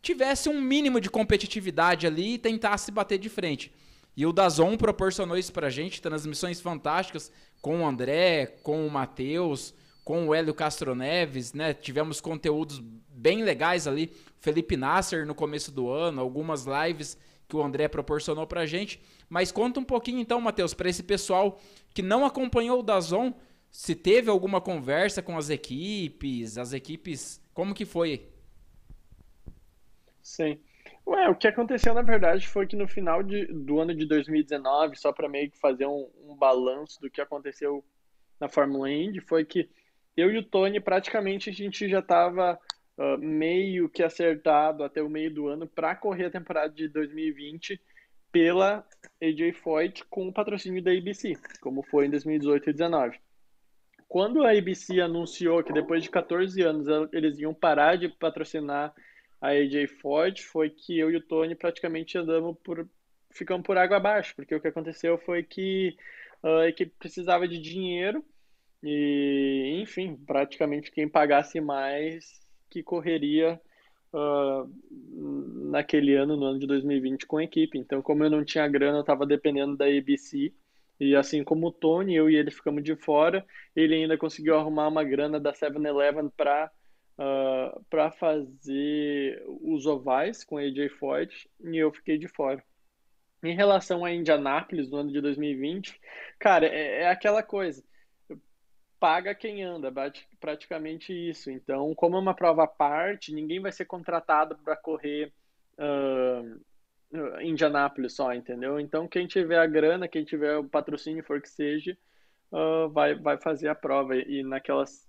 tivesse um mínimo de competitividade ali e tentasse bater de frente. E o Dazon proporcionou isso pra gente, transmissões fantásticas com o André, com o Matheus, com o Hélio Castro Neves, né? Tivemos conteúdos bem legais ali. Felipe Nasser no começo do ano, algumas lives que o André proporcionou pra gente. Mas conta um pouquinho então, Matheus, para esse pessoal que não acompanhou o Dazon, se teve alguma conversa com as equipes, as equipes, como que foi? Sim. Ué, o que aconteceu na verdade foi que no final de, do ano de 2019, só para meio que fazer um, um balanço do que aconteceu na Fórmula Indy, foi que eu e o Tony praticamente a gente já estava uh, ah, meio que acertado até o meio do ano para correr a temporada de 2020 pela AJ Foyt com o patrocínio da ABC, como foi em 2018 e 2019. Quando a ABC anunciou que depois de 14 anos eles iam parar de patrocinar a AJ Ford foi que eu e o Tony praticamente andamos por ficamos por água abaixo, porque o que aconteceu foi que a equipe precisava de dinheiro e, enfim, praticamente quem pagasse mais que correria uh, naquele ano, no ano de 2020, com a equipe. Então, como eu não tinha grana, eu estava dependendo da ABC. E assim como o Tony, eu e ele ficamos de fora. Ele ainda conseguiu arrumar uma grana da 7-Eleven para uh, ah, para fazer os ovais com AJ Ford e eu fiquei de fora. Em relação a Indianápolis no ano de 2020, cara, é, é aquela coisa. Paga quem anda, praticamente isso. Então, como é uma prova à parte, ninguém vai ser contratado para correr uh, Indianápolis só, entendeu? Então, quem tiver a grana, quem tiver o patrocínio, for que seja, uh, vai, vai fazer a prova. E naquelas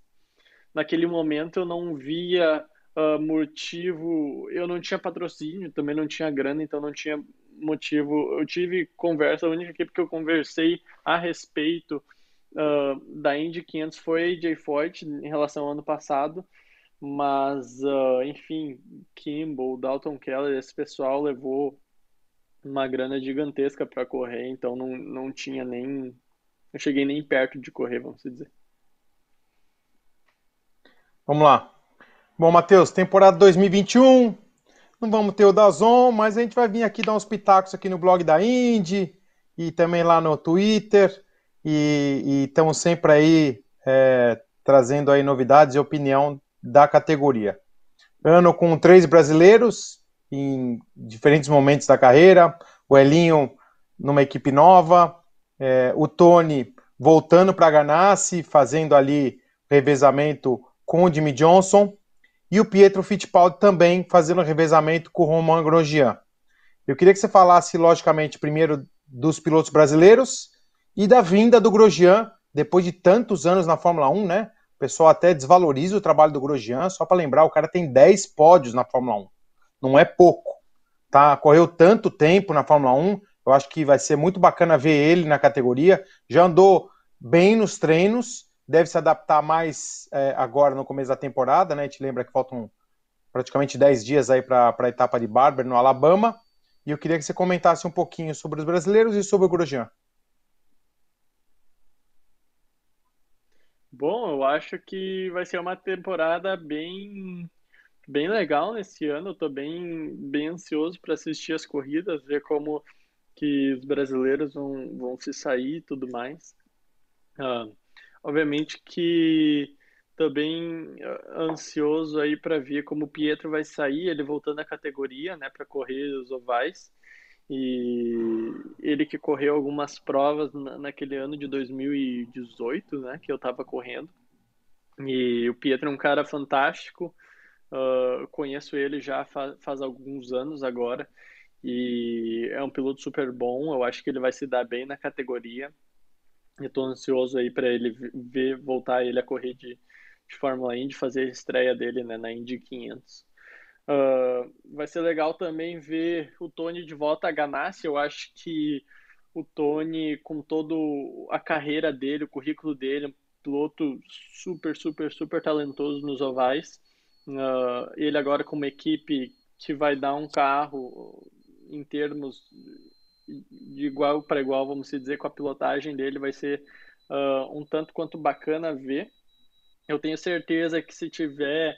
naquele momento eu não via uh, motivo, eu não tinha patrocínio, também não tinha grana, então não tinha motivo. Eu tive conversa, a única equipe que eu conversei a respeito uh, da Indy 500 foi a AJ Foyt em relação ao ano passado, mas uh, enfim, Kimball, Dalton Keller, esse pessoal levou uma grana gigantesca para correr, então não, não tinha nem. Não cheguei nem perto de correr, vamos dizer. Vamos lá. Bom, Matheus, temporada 2021. Não vamos ter o Dazon, mas a gente vai vir aqui dar uns pitacos aqui no blog da Indy e também lá no Twitter. E estamos sempre aí é, trazendo aí novidades e opinião da categoria. Ano com três brasileiros em diferentes momentos da carreira. O Elinho numa equipe nova, é, o Tony voltando para a Ganassi, fazendo ali revezamento com o Jimmy Johnson, e o Pietro Fittipaldi também fazendo revezamento com o Romain Grosjean. Eu queria que você falasse, logicamente, primeiro dos pilotos brasileiros e da vinda do Grosjean, depois de tantos anos na Fórmula 1, né? O pessoal até desvaloriza o trabalho do Grosjean, só para lembrar, o cara tem 10 pódios na Fórmula 1. Não é pouco. Tá? Correu tanto tempo na Fórmula 1, eu acho que vai ser muito bacana ver ele na categoria. Já andou bem nos treinos, deve se adaptar mais é, agora no começo da temporada, né? A gente lembra que faltam praticamente 10 dias aí para a etapa de Barber no Alabama. E eu queria que você comentasse um pouquinho sobre os brasileiros e sobre o Grosjean. Bom, eu acho que vai ser uma temporada bem bem legal nesse ano. Eu bem bem ansioso para assistir as corridas, ver como que os brasileiros vão, vão se sair e tudo mais. Uh, obviamente que também ansioso aí para ver como o Pietro vai sair, ele voltando à categoria, né, para correr os ovais e ele que correu algumas provas naquele ano de 2018, né, que eu estava correndo. E o Pietro é um cara fantástico, uh, conheço ele já faz, faz alguns anos agora, e é um piloto super bom, eu acho que ele vai se dar bem na categoria. Estou ansioso aí para ele ver, voltar ele a correr de, de Fórmula Indy, fazer a estreia dele né, na Indy 500. Uh, vai ser legal também ver o Tony de volta a Ganassi. Eu acho que o Tony, com toda a carreira dele, o currículo dele, um piloto super, super, super talentoso nos ovais. Uh, ele agora com uma equipe que vai dar um carro em termos de igual para igual, vamos dizer, com a pilotagem dele, vai ser uh, um tanto quanto bacana ver. Eu tenho certeza que se tiver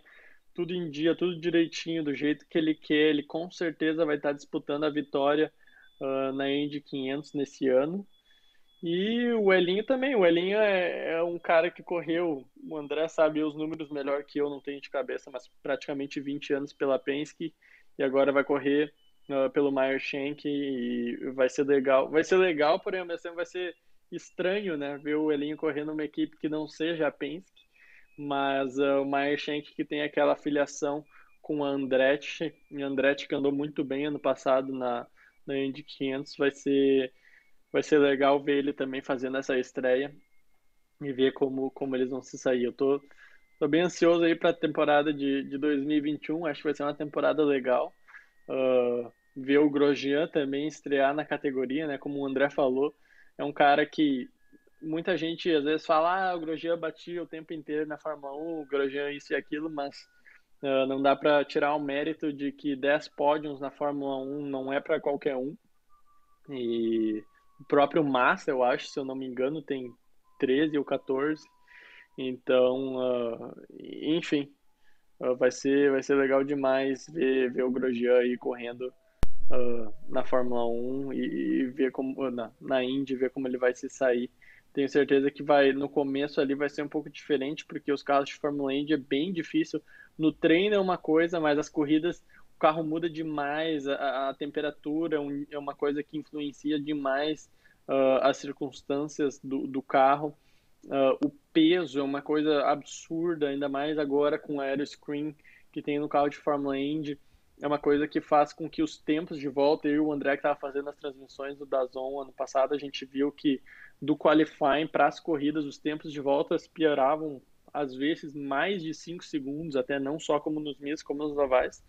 tudo em dia, tudo direitinho, do jeito que ele quer, ele com certeza vai estar disputando a vitória uh, na Indy 500 nesse ano. E o Elinho também, o Elinho é, é, um cara que correu, o André sabe os números melhor que eu, não tenho de cabeça, mas praticamente 20 anos pela Penske e agora vai correr uh, pelo Meyer Shank e vai ser legal. Vai ser legal, porém ao mesmo tempo vai ser estranho, né, ver o Elinho correndo numa equipe que não seja a Penske mas uh, o Meyer Shank que tem aquela afiliação com a Andretti, e a Andretti que andou muito bem ano passado na, na Indy 500, vai ser, vai ser legal ver ele também fazendo essa estreia e ver como, como eles vão se sair. Eu tô, tô bem ansioso aí para a temporada de, de 2021, acho que vai ser uma temporada legal. Uh, ver o Grosjean também estrear na categoria, né? Como o André falou, é um cara que muita gente às vezes fala, ah, o Grosjean batia o tempo inteiro na Fórmula 1, o Grosjean isso e aquilo, mas uh, não dá para tirar o mérito de que 10 pódios na Fórmula 1 não é para qualquer um. E o próprio Massa, eu acho, se eu não me engano, tem 13 ou 14. Então, uh, enfim, uh, vai ser vai ser legal demais ver, ver o Grosjean aí correndo na Fórmula 1 e, e ver como na, na Indy, ver como ele vai se sair tenho certeza que vai no começo ali vai ser um pouco diferente, porque os carros de Fórmula Indy é bem difícil. No treino é uma coisa, mas as corridas o carro muda demais, a, a temperatura é uma coisa que influencia demais uh, as circunstâncias do, do carro. Uh, o peso é uma coisa absurda, ainda mais agora com o aeroscreen que tem no carro de Fórmula Indy. É uma coisa que faz com que os tempos de volta, eu e o André que estava fazendo as transmissões do Dazon ano passado, a gente viu que do qualifying para as corridas, os tempos de volta pioravam às vezes mais de 5 segundos, até não só como nos mitos, como nos ovais.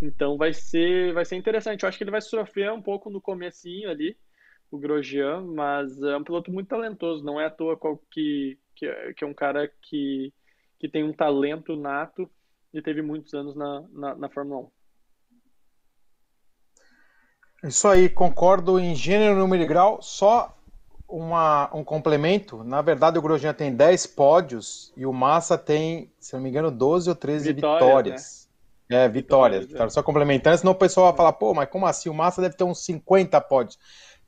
Então vai ser, vai ser interessante. Eu acho que ele vai sofrer um pouco no comecinho ali, o Grosjean, mas é um piloto muito talentoso. Não é à toa que, que, que é um cara que, que tem um talento nato e teve muitos anos na, na, na Fórmula 1. Isso aí, concordo em gênero, número e grau. Só uma, um complemento. Na verdade, o Grosjean tem 10 pódios e o Massa tem, se não me engano, 12 ou 13 vitórias. vitórias. Né? É, vitórias. vitórias é. Só complementando, senão o pessoal vai falar, pô, mas como assim? O Massa deve ter uns 50 pódios.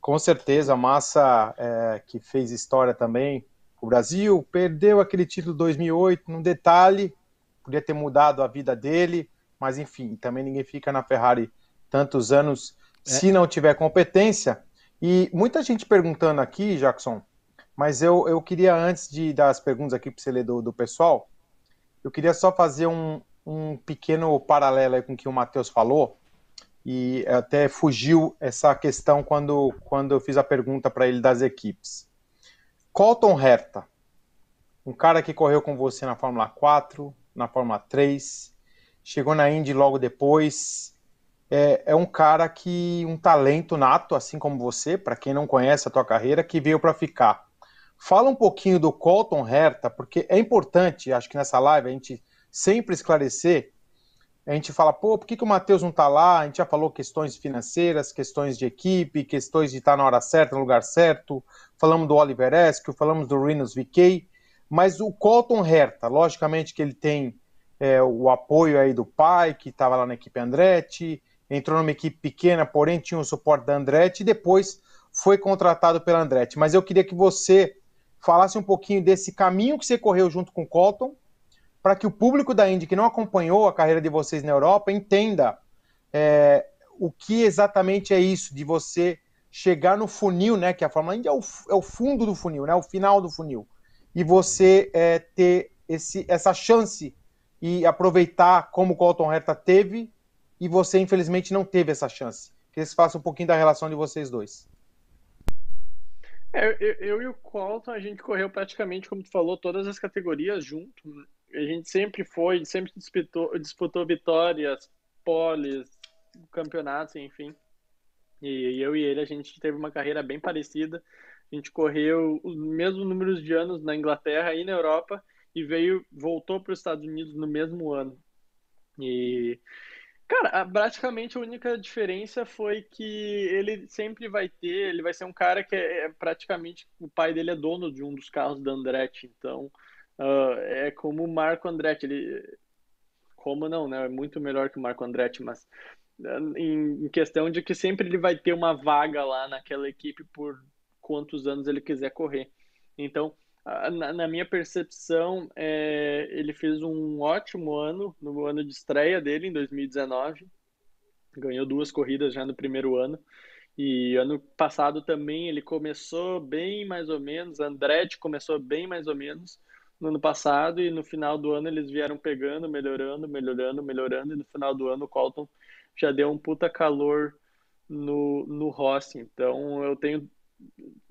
Com certeza, a Massa, é, que fez história também, o Brasil perdeu aquele título 2008, num detalhe, podia ter mudado a vida dele, mas enfim, também ninguém fica na Ferrari tantos anos é. se não tiver competência. E muita gente perguntando aqui, Jackson, mas eu, eu queria, antes de dar as perguntas aqui para você ler do, do pessoal, eu queria só fazer um, um pequeno paralelo com o que o Matheus falou, e até fugiu essa questão quando, quando eu fiz a pergunta para ele das equipes. Colton Herta, um cara que correu com você na Fórmula 4, na Fórmula 3, chegou na Indy logo depois, é, é um cara que um talento nato, assim como você, para quem não conhece a tua carreira, que veio para ficar. Fala um pouquinho do Colton Herta, porque é importante, acho que nessa live a gente sempre esclarecer. A gente fala, pô, por que, que o Matheus não está lá? A gente já falou questões financeiras, questões de equipe, questões de estar tá na hora certa, no lugar certo. Falamos do Oliver Eskew, falamos do Rinos VK. Mas o Colton Herta, logicamente que ele tem é, o apoio aí do pai, que estava lá na equipe Andretti, entrou numa equipe pequena, porém tinha o suporte da Andretti e depois foi contratado pela Andretti. Mas eu queria que você falasse um pouquinho desse caminho que você correu junto com o Colton, para que o público da Indy que não acompanhou a carreira de vocês na Europa entenda é, o que exatamente é isso de você chegar no funil, né? Que a Fórmula Indy é o, é o fundo do funil, né? O final do funil. E você é, ter esse, essa chance e aproveitar como o Colton Herta teve e você, infelizmente, não teve essa chance. Que eles façam um pouquinho da relação de vocês dois. É, eu, eu, e o Colton, a gente correu praticamente, como tu falou, todas as categorias junto. A gente sempre foi, sempre disputou, disputou vitórias, poles, campeonatos, enfim. E eu e ele, a gente teve uma carreira bem parecida. A gente correu os mesmos números de anos na Inglaterra e na Europa e veio, voltou para os Estados Unidos no mesmo ano. E Cara, praticamente a única diferença foi que ele sempre vai ter, ele vai ser um cara que é, é praticamente, o pai dele é dono de um dos carros da Andretti, então uh, é como o Marco Andretti, ele, como não, né, é muito melhor que o Marco Andretti, mas uh, em, em questão de que sempre ele vai ter uma vaga lá naquela equipe por quantos anos ele quiser correr. Então, na, na, minha percepção, é, ele fez um ótimo ano no ano de estreia dele, em 2019. Ganhou duas corridas já no primeiro ano. E ano passado também ele começou bem mais ou menos. Andretti começou bem mais ou menos no ano passado. E no final do ano eles vieram pegando, melhorando, melhorando, melhorando. E no final do ano o Colton já deu um puta calor no, no Rossi. Então eu tenho,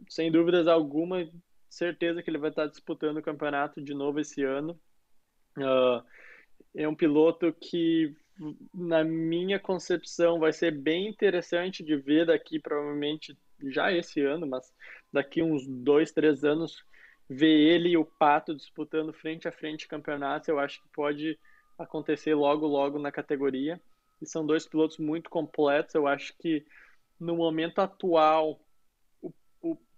sem dúvidas alguma, certeza que ele vai estar disputando o campeonato de novo esse ano. Uh, é um piloto que, na minha concepção, vai ser bem interessante de ver daqui, provavelmente já esse ano, mas daqui uns dois, três anos, ver ele e o Pato disputando frente a frente campeonato, eu acho que pode acontecer logo, logo na categoria. E são dois pilotos muito completos. Eu acho que no momento atual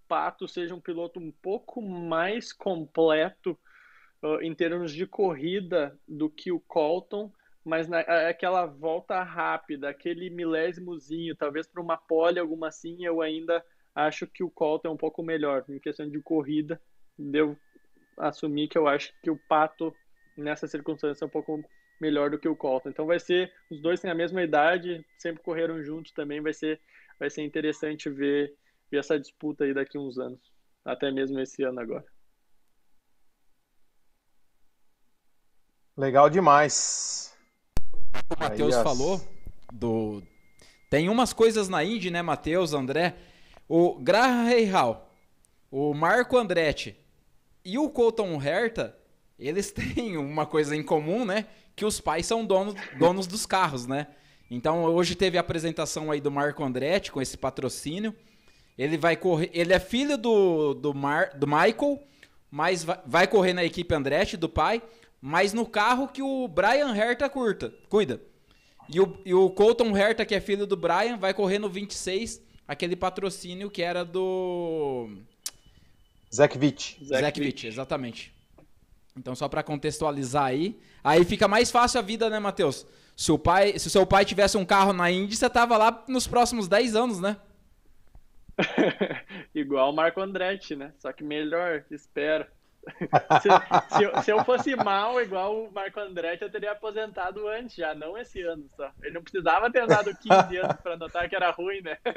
Pato seja um piloto um pouco mais completo uh, em termos de corrida do que o Colton, mas na, aquela volta rápida, aquele milésimozinho, talvez para uma pole, alguma assim, eu ainda acho que o Colton é um pouco melhor. Em questão de corrida, devo assumir que eu acho que o Pato, nessa circunstância, é um pouco melhor do que o Colton. Então vai ser, os dois têm a mesma idade, sempre correram juntos também, vai ser, vai ser interessante ver e essa disputa aí daqui a uns anos, até mesmo esse ano agora. Legal demais. O Matheus as... falou do tem umas coisas na Indy, né, Matheus, André, o Graham Hall, o Marco Andretti e o Colton Herta, eles têm uma coisa em comum, né, que os pais são donos, donos dos carros, né? Então hoje teve a apresentação aí do Marco Andretti com esse patrocínio. Ele vai correr. Ele é filho do, do, Mar, do Michael, mas vai, vai correr na equipe Andretti, do pai, mas no carro que o Brian Herta curta, cuida. E o, e o Colton Herta, que é filho do Brian, vai correr no 26, aquele patrocínio que era do. Zach Witt. Zach Witt, exatamente. Então, só para contextualizar aí. Aí fica mais fácil a vida, né, Matheus? Se o pai, se o seu pai tivesse um carro na Indy, você tava lá nos próximos 10 anos, né? Igual o Marco Andretti, né? Só que melhor, espera. se, se, eu, se, eu, fosse mal, igual o Marco Andretti, eu teria aposentado antes já, não esse ano só. Ele não precisava ter andado 15 anos para notar que era ruim, né?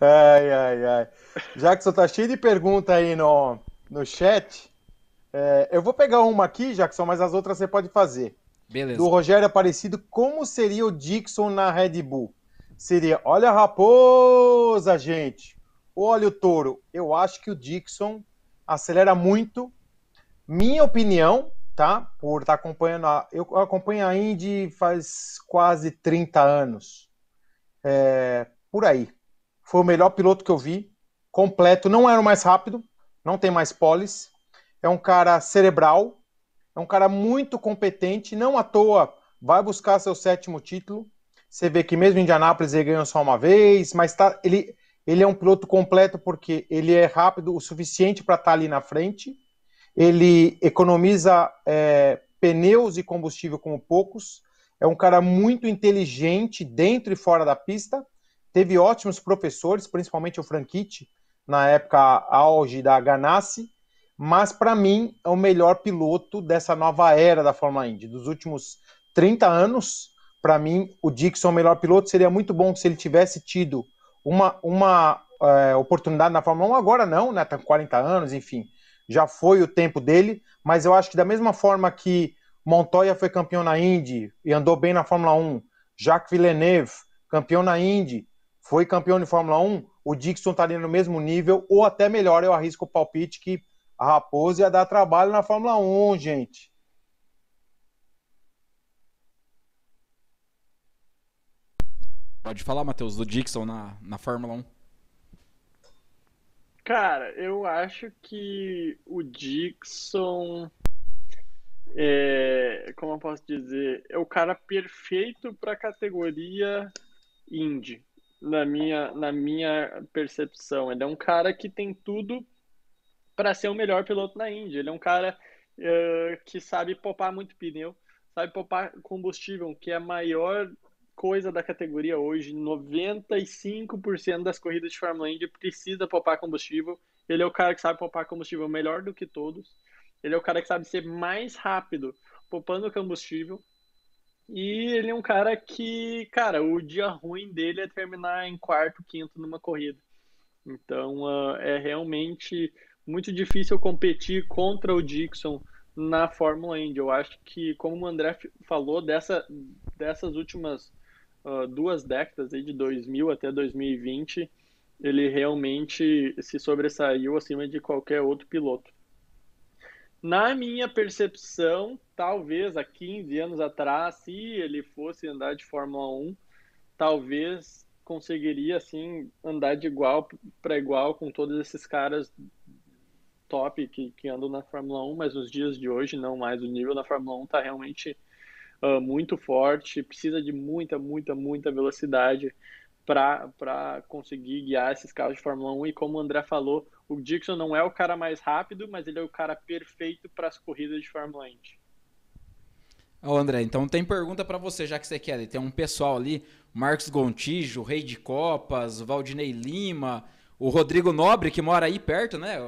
ai, ai, ai. Jackson tá cheio de pergunta aí no, no chat. É, eu vou pegar uma aqui, Jackson, mas as outras você pode fazer. Beleza. Do Rogério Aparecido, como seria o Dixon na Red Bull? Seria, olha a raposa, gente. Olha o touro. Eu acho que o Dixon acelera muito. Minha opinião, tá? Por estar tá acompanhando. A, eu acompanho a Indy faz quase 30 anos. É, por aí. Foi o melhor piloto que eu vi. Completo. Não era o mais rápido. Não tem mais polis. É um cara cerebral. É um cara muito competente. Não à toa vai buscar seu sétimo título. Você vê que mesmo em Indianápolis ele ganhou só uma vez, mas tá, ele, ele é um piloto completo porque ele é rápido o suficiente para estar tá ali na frente. Ele economiza é, pneus e combustível como poucos. É um cara muito inteligente dentro e fora da pista. Teve ótimos professores, principalmente o Franchitti, na época auge da Ganassi. Mas para mim é o melhor piloto dessa nova era da Fórmula Indy. Dos últimos 30 anos, para mim, o Dixon é o melhor piloto. Seria muito bom se ele tivesse tido uma, uma é, oportunidade na Fórmula 1. Agora não, né? Tá com 40 anos, enfim. Já foi o tempo dele. Mas eu acho que da mesma forma que Montoya foi campeão na Indy e andou bem na Fórmula 1, Jacques Villeneuve, campeão na Indy, foi campeão de Fórmula 1, o Dixon estaria no mesmo nível, ou até melhor, eu arrisco o palpite que a Raposa ia dar trabalho na Fórmula 1, gente. Pode falar, Matheus, do Dixon na, na Fórmula 1. Cara, eu acho que o Dixon. É, como eu posso dizer? É o cara perfeito para a categoria Indy, na minha, na minha percepção. Ele é um cara que tem tudo para ser o melhor piloto na Indy. Ele é um cara uh, que sabe poupar muito pneu, sabe poupar combustível, que é a maior coisa da categoria hoje. 95% das corridas de Fórmula Indy precisa poupar combustível. Ele é o cara que sabe poupar combustível melhor do que todos. Ele é o cara que sabe ser mais rápido poupando combustível. E ele é um cara que, cara, o dia ruim dele é terminar em quarto, quinto numa corrida. Então uh, é realmente muito difícil competir contra o Dixon na Fórmula Indy. Eu acho que, como o André falou, dessa, dessas últimas uh, duas décadas, aí, de 2000 até 2020, ele realmente se sobressaiu acima de qualquer outro piloto. Na minha percepção, talvez há 15 anos atrás, se ele fosse andar de Fórmula 1, talvez conseguiria assim andar de igual para igual com todos esses caras top que, que andam na Fórmula 1, mas nos dias de hoje não mais. O nível da Fórmula 1 está realmente uh, muito forte, precisa de muita, muita, muita velocidade para conseguir guiar esses carros de Fórmula 1. E como o André falou, o Dixon não é o cara mais rápido, mas ele é o cara perfeito para as corridas de Fórmula 1. Ô André, então tem pergunta para você, já que você quer. Tem um pessoal ali, Marcos Gontijo, Rei de Copas, Valdinei Lima, o Rodrigo Nobre, que mora aí perto, né?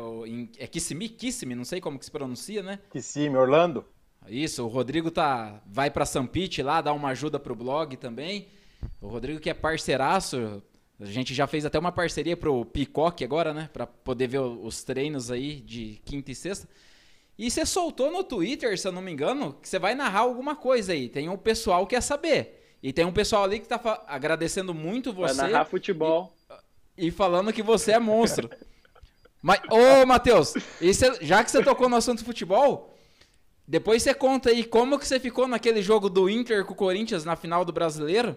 é Kissimmee? Kissimmee, não sei como que se pronuncia, né? Kissimmee, Orlando. Isso, o Rodrigo tá, vai para São Pete lá, dar uma ajuda pro blog também. O Rodrigo que é parceiraço, a gente já fez até uma parceria pro Picoque agora, né? Para poder ver os treinos aí de quinta e sexta. E você soltou no Twitter, se eu não me engano, que você vai narrar alguma coisa aí. Tem um pessoal que quer saber. E tem um pessoal ali que tá agradecendo muito você. Vai narrar futebol. E, e falando que você é monstro. Mas, ô, Matheus, já que você tocou no assunto futebol, depois você conta aí como que você ficou naquele jogo do Inter com o Corinthians na final do Brasileiro.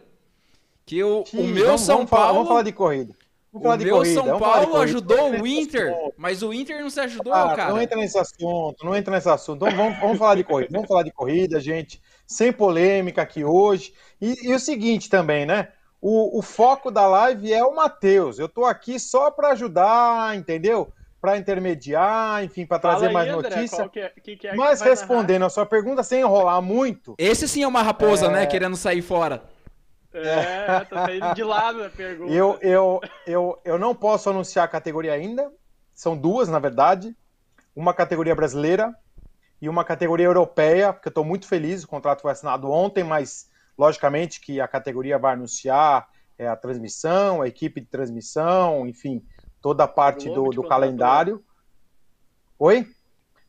Que o, Sim, o meu vamos, São vamos Paulo. Falar, vamos falar de corrida. o meu corrida. São Paulo ajudou o Inter, mas o Inter não se ajudou, ah, cara. Não entra nesse assunto, não entra nesse assunto. Então vamos, vamos falar de corrida, vamos falar de corrida, gente, sem polêmica aqui hoje. E, e o seguinte também, né? O, o, foco da live é o Matheus. Eu tô aqui só para ajudar, entendeu? Para intermediar, enfim, para trazer aí, mais notícia. Que é, que que é Mas respondendo narrar? a sua pergunta sem enrolar muito. Esse sim é uma raposa, é... né? Querendo sair fora. É, tô saindo de lado a pergunta. Eu, eu, eu, eu não posso anunciar a categoria ainda. São duas, na verdade. Uma categoria brasileira e uma categoria europeia, porque eu estou muito feliz. O contrato foi assinado ontem, mas logicamente que a categoria vai anunciar é, a transmissão, a equipe de transmissão, enfim, toda a parte do, do calendário. Oi?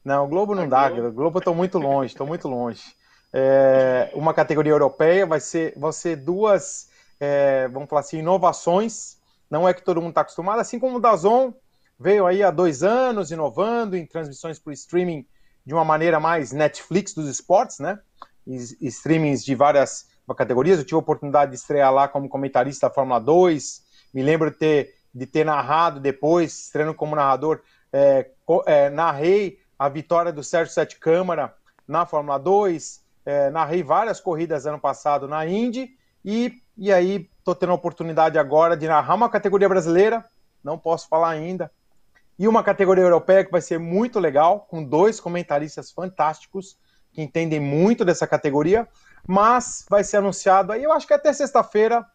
Não, o Globo não a dá, Globo, Globo estou muito longe, estou muito longe é, uma categoria europeia, vai ser, vão ser duas, é, vamos falar assim, inovações. Não é que todo mundo está acostumado, assim como o Dazon veio aí há dois anos inovando em transmissões por streaming de uma maneira mais Netflix dos esportes, né? E, streamings de várias categorias. Eu tive a oportunidade de estrear lá como comentarista da Fórmula 2. Me lembro de ter, de ter narrado depois, estreando como narrador, é, é, narrei a vitória do Sérgio Sete Câmara na Fórmula 2, é, narrei várias corridas ano passado na Indy. E, e aí estou tendo a oportunidade agora de narrar uma categoria brasileira, não posso falar ainda, e uma categoria europeia que vai ser muito legal, com dois comentaristas fantásticos que entendem muito dessa categoria, mas vai ser anunciado aí, eu acho que até sexta-feira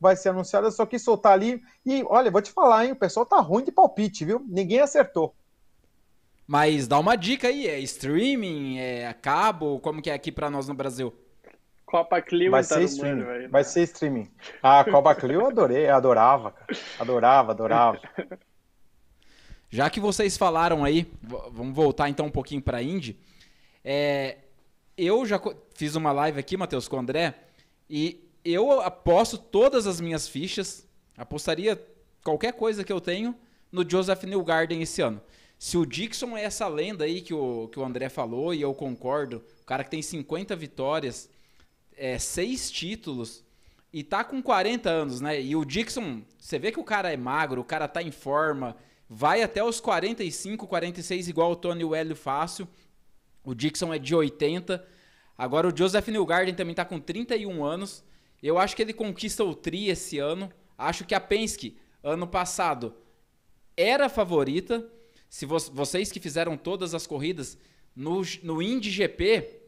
vai ser anunciado, eu só quis soltar ali, e olha, vou te falar, hein, o pessoal tá ruim de palpite, viu? Ninguém acertou. Mas dá uma dica aí, é streaming, é cabo, como que é aqui para nós no Brasil? Copa Clio vai ser streaming. Mundo, vai ser streaming. Ah, Copa Clio eu adorei, adorava, cara. Adorava, adorava. Já que vocês falaram aí, vamos voltar então um pouquinho para Indy. É, eu já fiz uma live aqui, Matheus, com o André, e eu aposto todas as minhas fichas, apostaria qualquer coisa que eu tenho no Joseph Newgarden esse ano. Se o Dixon é essa lenda aí que o, que o André falou, e eu concordo, o cara que tem 50 vitórias, é, seis títulos, e tá com 40 anos, né? E o Dixon, você vê que o cara é magro, o cara tá em forma, vai até os 45, 46, igual o Tony Wellio fácil. O Dixon é de 80. Agora o Joseph Newgarden também tá com 31 anos. Eu acho que ele conquista o Tri esse ano. Acho que a Penske, ano passado, era favorita. Se vo vocês que fizeram todas as corridas no, no Indy GP,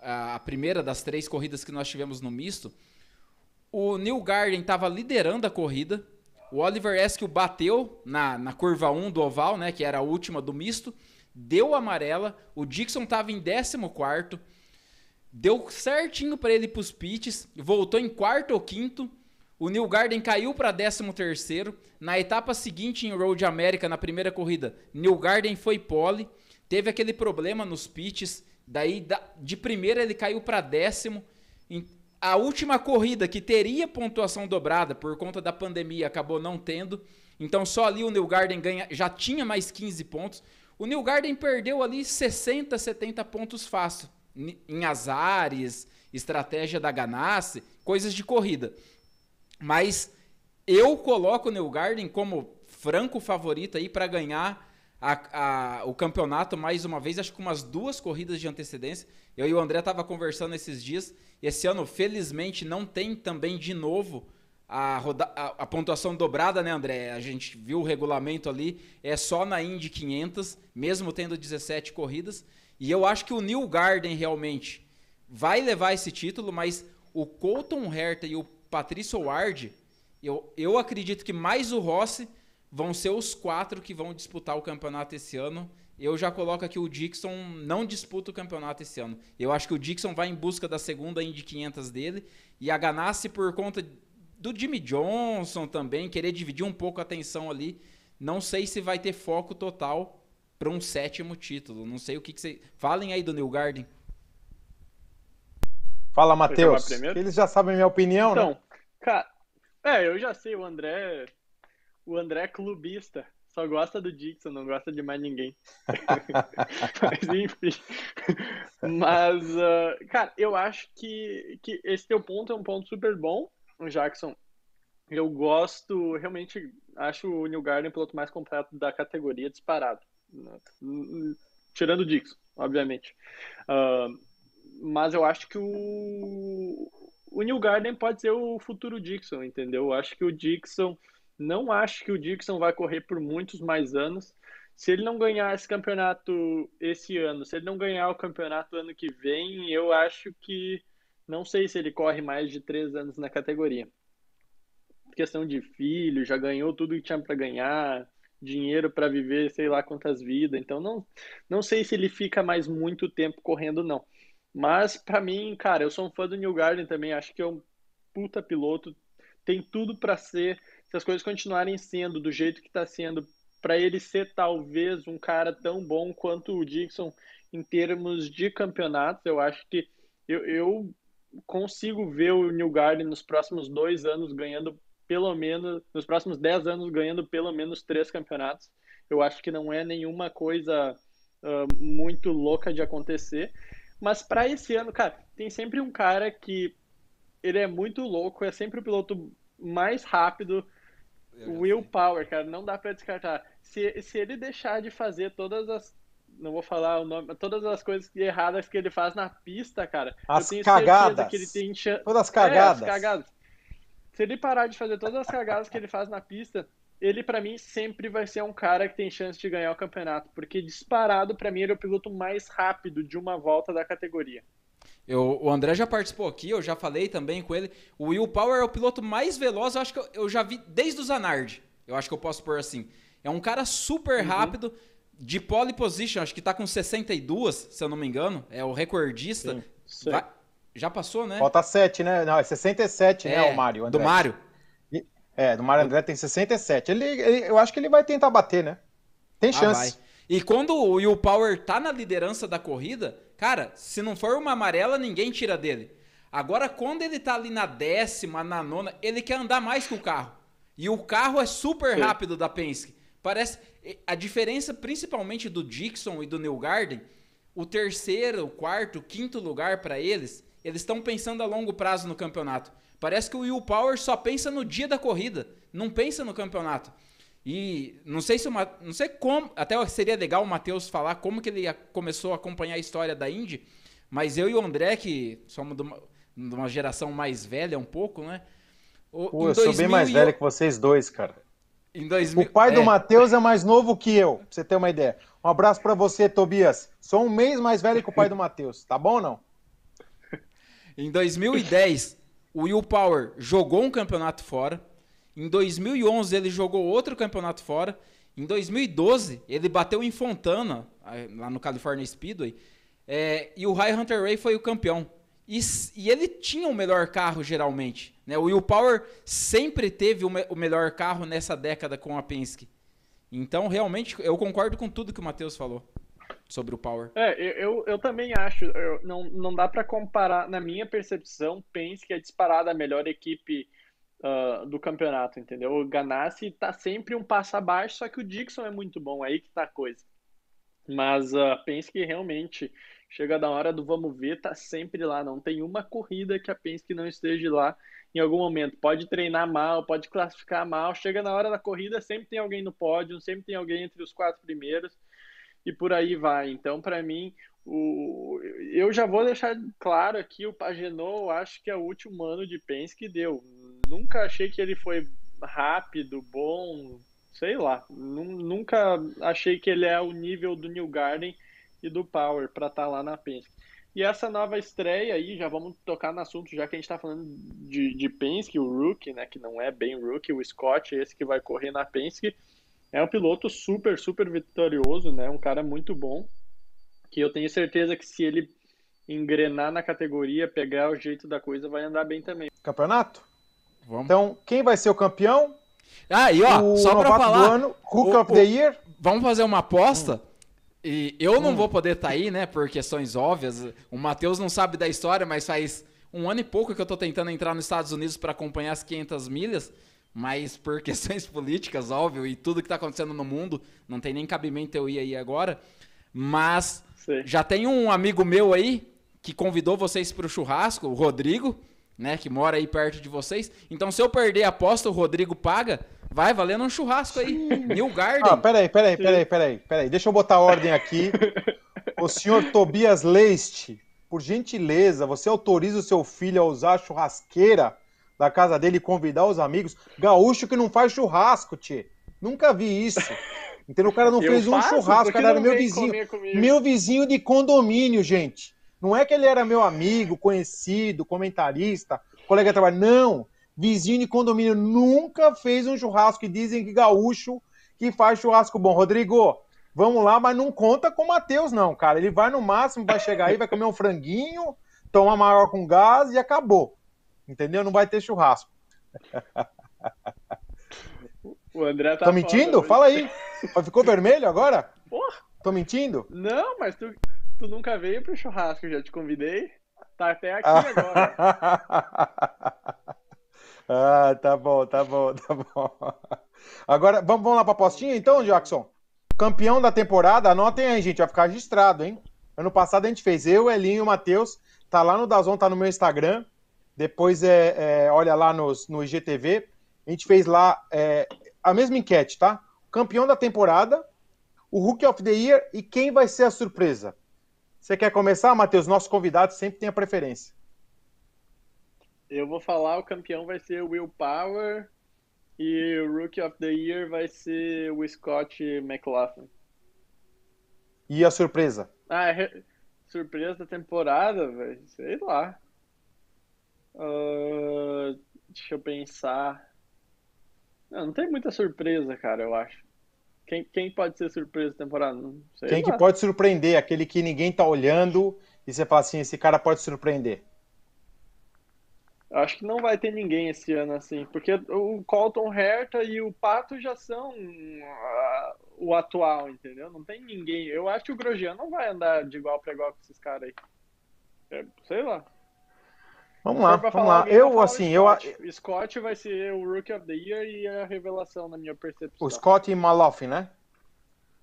a primeira das três corridas que nós tivemos no misto, o Neil Garden estava liderando a corrida. O Oliver Eskew bateu na, na curva 1 do oval, né, que era a última do misto, deu amarela. O Dixon estava em 14, deu certinho para ele para os pits, voltou em quarto ou quinto. O New Garden caiu para 13º. Na etapa seguinte em Road America, na primeira corrida, New Garden foi pole. Teve aquele problema nos pits. Daí, de primeira, ele caiu para décimo. A última corrida que teria pontuação dobrada por conta da pandemia acabou não tendo. Então, só ali o New Garden ganha, já tinha mais 15 pontos. O New Garden perdeu ali 60, 70 pontos fácil. Em azares, estratégia da Ganassi, coisas de corrida. Mas eu coloco o Garden como franco favorito aí para ganhar a, a, o campeonato mais uma vez, acho que umas duas corridas de antecedência. Eu e o André tava conversando esses dias. Esse ano, felizmente, não tem também de novo a, roda, a, a, pontuação dobrada, né, André? A gente viu o regulamento ali, é só na Indy 500, mesmo tendo 17 corridas. E eu acho que o New Garden realmente vai levar esse título, mas o Colton Herta e o Patrício Ward, eu, eu acredito que mais o Rossi vão ser os quatro que vão disputar o campeonato esse ano. Eu já coloco aqui o Dixon não disputa o campeonato esse ano. Eu acho que o Dixon vai em busca da segunda Indy 500 dele e a Ganassi por conta do Jimmy Johnson também querer dividir um pouco a atenção ali. Não sei se vai ter foco total para um sétimo título. Não sei o que, que você falem aí do New Garden. Fala, Matheus. Eles já sabem a minha opinião, então, né? Cara, é, eu já sei, o André. O André é clubista. Só gosta do Dixon, não gosta de mais ninguém. Mas enfim. Mas, uh, cara, eu acho que, que esse teu ponto é um ponto super bom. Jackson eu gosto, realmente acho o New Garden o piloto mais completo da categoria disparado. Tirando o Dixon, obviamente. Uh, mas eu acho que o, o New Garden pode ser o futuro Dixon, entendeu? Eu acho que o Dixon, não acho que o Dixon vai correr por muitos mais anos. Se ele não ganhar esse campeonato esse ano, se ele não ganhar o campeonato ano que vem, eu acho que não sei se ele corre mais de três anos na categoria. Questão de filho, já ganhou tudo que tinha para ganhar, dinheiro para viver, sei lá quantas vidas. Então não, não sei se ele fica mais muito tempo correndo não. Mas para mim, cara, eu sou um fã do New Garden também. Acho que é um puta piloto. Tem tudo para ser. Se as coisas continuarem sendo do jeito que está sendo, para ele ser talvez um cara tão bom quanto o Dixon em termos de campeonatos, eu acho que eu, eu consigo ver o New Garden nos próximos dois anos ganhando pelo menos, nos próximos dez anos ganhando pelo menos três campeonatos. Eu acho que não é nenhuma coisa uh, muito louca de acontecer. Mas para esse ano, cara, tem sempre um cara que ele é muito louco, é sempre o piloto mais rápido. Willpower, cara, não dá para descartar. Se, se ele deixar de fazer todas as. Não vou falar o nome, todas as coisas erradas que ele faz na pista, cara. As cagadas. que ele tem Todas as cagadas. É, as cagadas. Se ele parar de fazer todas as cagadas que ele faz na pista, ele para mim sempre vai ser um cara que tem chance de ganhar o campeonato, porque disparado para mim ele é o piloto mais rápido de uma volta da categoria. Eu, o André já participou aqui, eu já falei também com ele. O Will Power é o piloto mais veloz, eu acho que eu, eu já vi desde o Zanardi. Eu acho que eu posso pôr assim. É um cara super uhum. De pole position, acho que tá com 62, se eu não me engano. É o recordista. Sim, Vai, já passou, né? Falta 7, né? Não, é 67, né, é, né, o Mário? Do Mário. É, do Mário André tem 67. Ele, ele, eu acho que ele vai tentar bater, né? Tem ah, chance. Ah, e quando o Will Power tá na liderança da corrida, cara, se não for uma amarela, ninguém tira dele. Agora, quando ele tá ali na décima, na nona, ele quer andar mais que o carro. E o carro é super Sim. rápido da Penske. Parece. A diferença, principalmente do Dixon e do New Garden, o terceiro, o quarto, o quinto lugar para eles, eles estão pensando a longo prazo no campeonato. Parece que o Will Power só pensa no dia da corrida, não pensa no campeonato. E não sei se uma, não sei como, até seria legal o Matheus falar como que ele começou a acompanhar a história da Indy, mas eu e o André, que somos de uma, de uma geração mais velha um pouco, né? O, Pô, eu sou bem mais velho que vocês dois, cara. 2000, o pai é. do Matheus é mais novo que eu, pra você ter uma ideia. Um abraço para você, Tobias. Sou um mês mais velho que o pai do Matheus, tá bom ou não? Em 2010, o Will Power jogou um campeonato fora. Em 2011 ele jogou outro campeonato fora. Em 2012 ele bateu em Fontana, lá no California Speedway. É, e o High Hunter Ray foi o campeão. E, e, ele tinha o melhor carro geralmente. Né? O Will Power sempre teve o, me, o melhor carro nessa década com a Penske. Então, realmente, eu concordo com tudo que o Matheus falou sobre o Power. É, eu, eu também acho. Eu, não, não dá para comparar, na minha percepção, pense que é disparada a melhor equipe uh, do campeonato, entendeu? O Ganassi tá sempre um passo abaixo, só que o Dixon é muito bom, aí que tá a coisa. Mas uh, pense que realmente chega da hora do vamos ver, tá sempre lá. Não tem uma corrida que a Penske não esteja lá em algum momento. Pode treinar mal, pode classificar mal, chega na hora da corrida, sempre tem alguém no pódio, sempre tem alguém entre os quatro primeiros e por aí vai. Então, para mim, o, eu já vou deixar claro aqui, o Pagenot, acho que é o último ano de Penske que deu. Nunca achei que ele foi rápido, bom, sei lá. Nunca achei que ele é o nível do New Garden e do Power para estar tá lá na Penske. E essa nova estreia aí, já vamos tocar no assunto, já que a gente está falando de, de Penske, o Rookie, né, que não é bem Rookie, o Scott, esse que vai correr na Penske é um piloto super, super vitorioso, né? Um cara muito bom. Que eu tenho certeza que se ele engrenar na categoria, pegar o jeito da coisa, vai andar bem também. Campeonato? Vamos. Então, quem vai ser o campeão? Ah, e ó, o só pra falar. Do ano, Hook o, of the Year. Vamos fazer uma aposta. Hum. E eu não hum. vou poder estar tá aí, né, por questões óbvias. O Matheus não sabe da história, mas faz um ano e pouco que eu tô tentando entrar nos Estados Unidos para acompanhar as 500 milhas mas por questões políticas, óbvio, e tudo que está acontecendo no mundo, não tem nem cabimento eu ir aí agora. Mas Sim. já tem um amigo meu aí que convidou vocês para o churrasco, o Rodrigo. Né, que mora aí perto de vocês. Então, se eu perder a aposta, o Rodrigo paga. Vai valendo um churrasco aí. New Garden. Ah, peraí, peraí, peraí, peraí, peraí. Deixa eu botar ordem aqui. O senhor Tobias Leiste, por gentileza, você autoriza o seu filho a usar a churrasqueira da casa dele e convidar os amigos? Gaúcho que não faz churrasco, tchê. Nunca vi isso. Entendeu? O cara não Eu fez um faço, churrasco, o cara era meu vizinho. Meu vizinho de condomínio, gente. Não é que ele era meu amigo, conhecido, comentarista, colega de trabalho. Não. Vizinho de condomínio nunca fez um churrasco e dizem que gaúcho que faz churrasco bom. Rodrigo, vamos lá, mas não conta com o Matheus, não, cara. Ele vai no máximo, vai chegar aí, vai comer um franguinho, tomar maior com gás e acabou. Entendeu? Não vai ter churrasco. O André tá Tô mentindo? foda Fala aí. Ficou vermelho agora? Porra, Tô mentindo? não, mas tu, tu nunca veio pro churrasco, eu já te convidei. Tá até aqui Ah. agora. ah, tá bom, tá bom, tá bom. Agora, vamos, vamos lá pra apostinha então, Jackson? Campeão da temporada, anotem aí, gente, vai ficar registrado, hein? Ano passado a gente fez eu, Elinho e o Matheus. Tá lá no Dazon, tá no meu Instagram. Depois é, é, olha lá nos, no IGTV. A gente fez lá é, a mesma enquete, tá? Campeão da temporada, o Rookie of the Year e quem vai ser a surpresa. Você quer começar, Matheus? Nosso convidado sempre tem a preferência. Eu vou falar, o campeão vai ser o Will Power e o Rookie of the Year vai ser o Scott McLaughlin. E a surpresa? Ah, é re- surpresa da temporada, velho. Sei lá. Ah, deixa eu pensar. Não, não tem muita surpresa, cara, eu acho. Quem, quem pode ser surpresa da temporada? Não sei Quem que lá. pode surpreender? Aquele que ninguém tá olhando e você fala assim, esse cara pode surpreender. Acho que não vai ter ninguém esse ano assim, porque o Colton Herta e o Pato já são ah, o atual, entendeu? Não tem ninguém. Eu acho que o Grosjean não vai andar de igual para igual com esses caras aí. É, sei lá. Vamos lá, vamos lá. alguém, Eu, assim, eu, Scott. Scott vai ser o Rookie of the Year e a revelação, na minha percepção. o Scott Maloffin, né?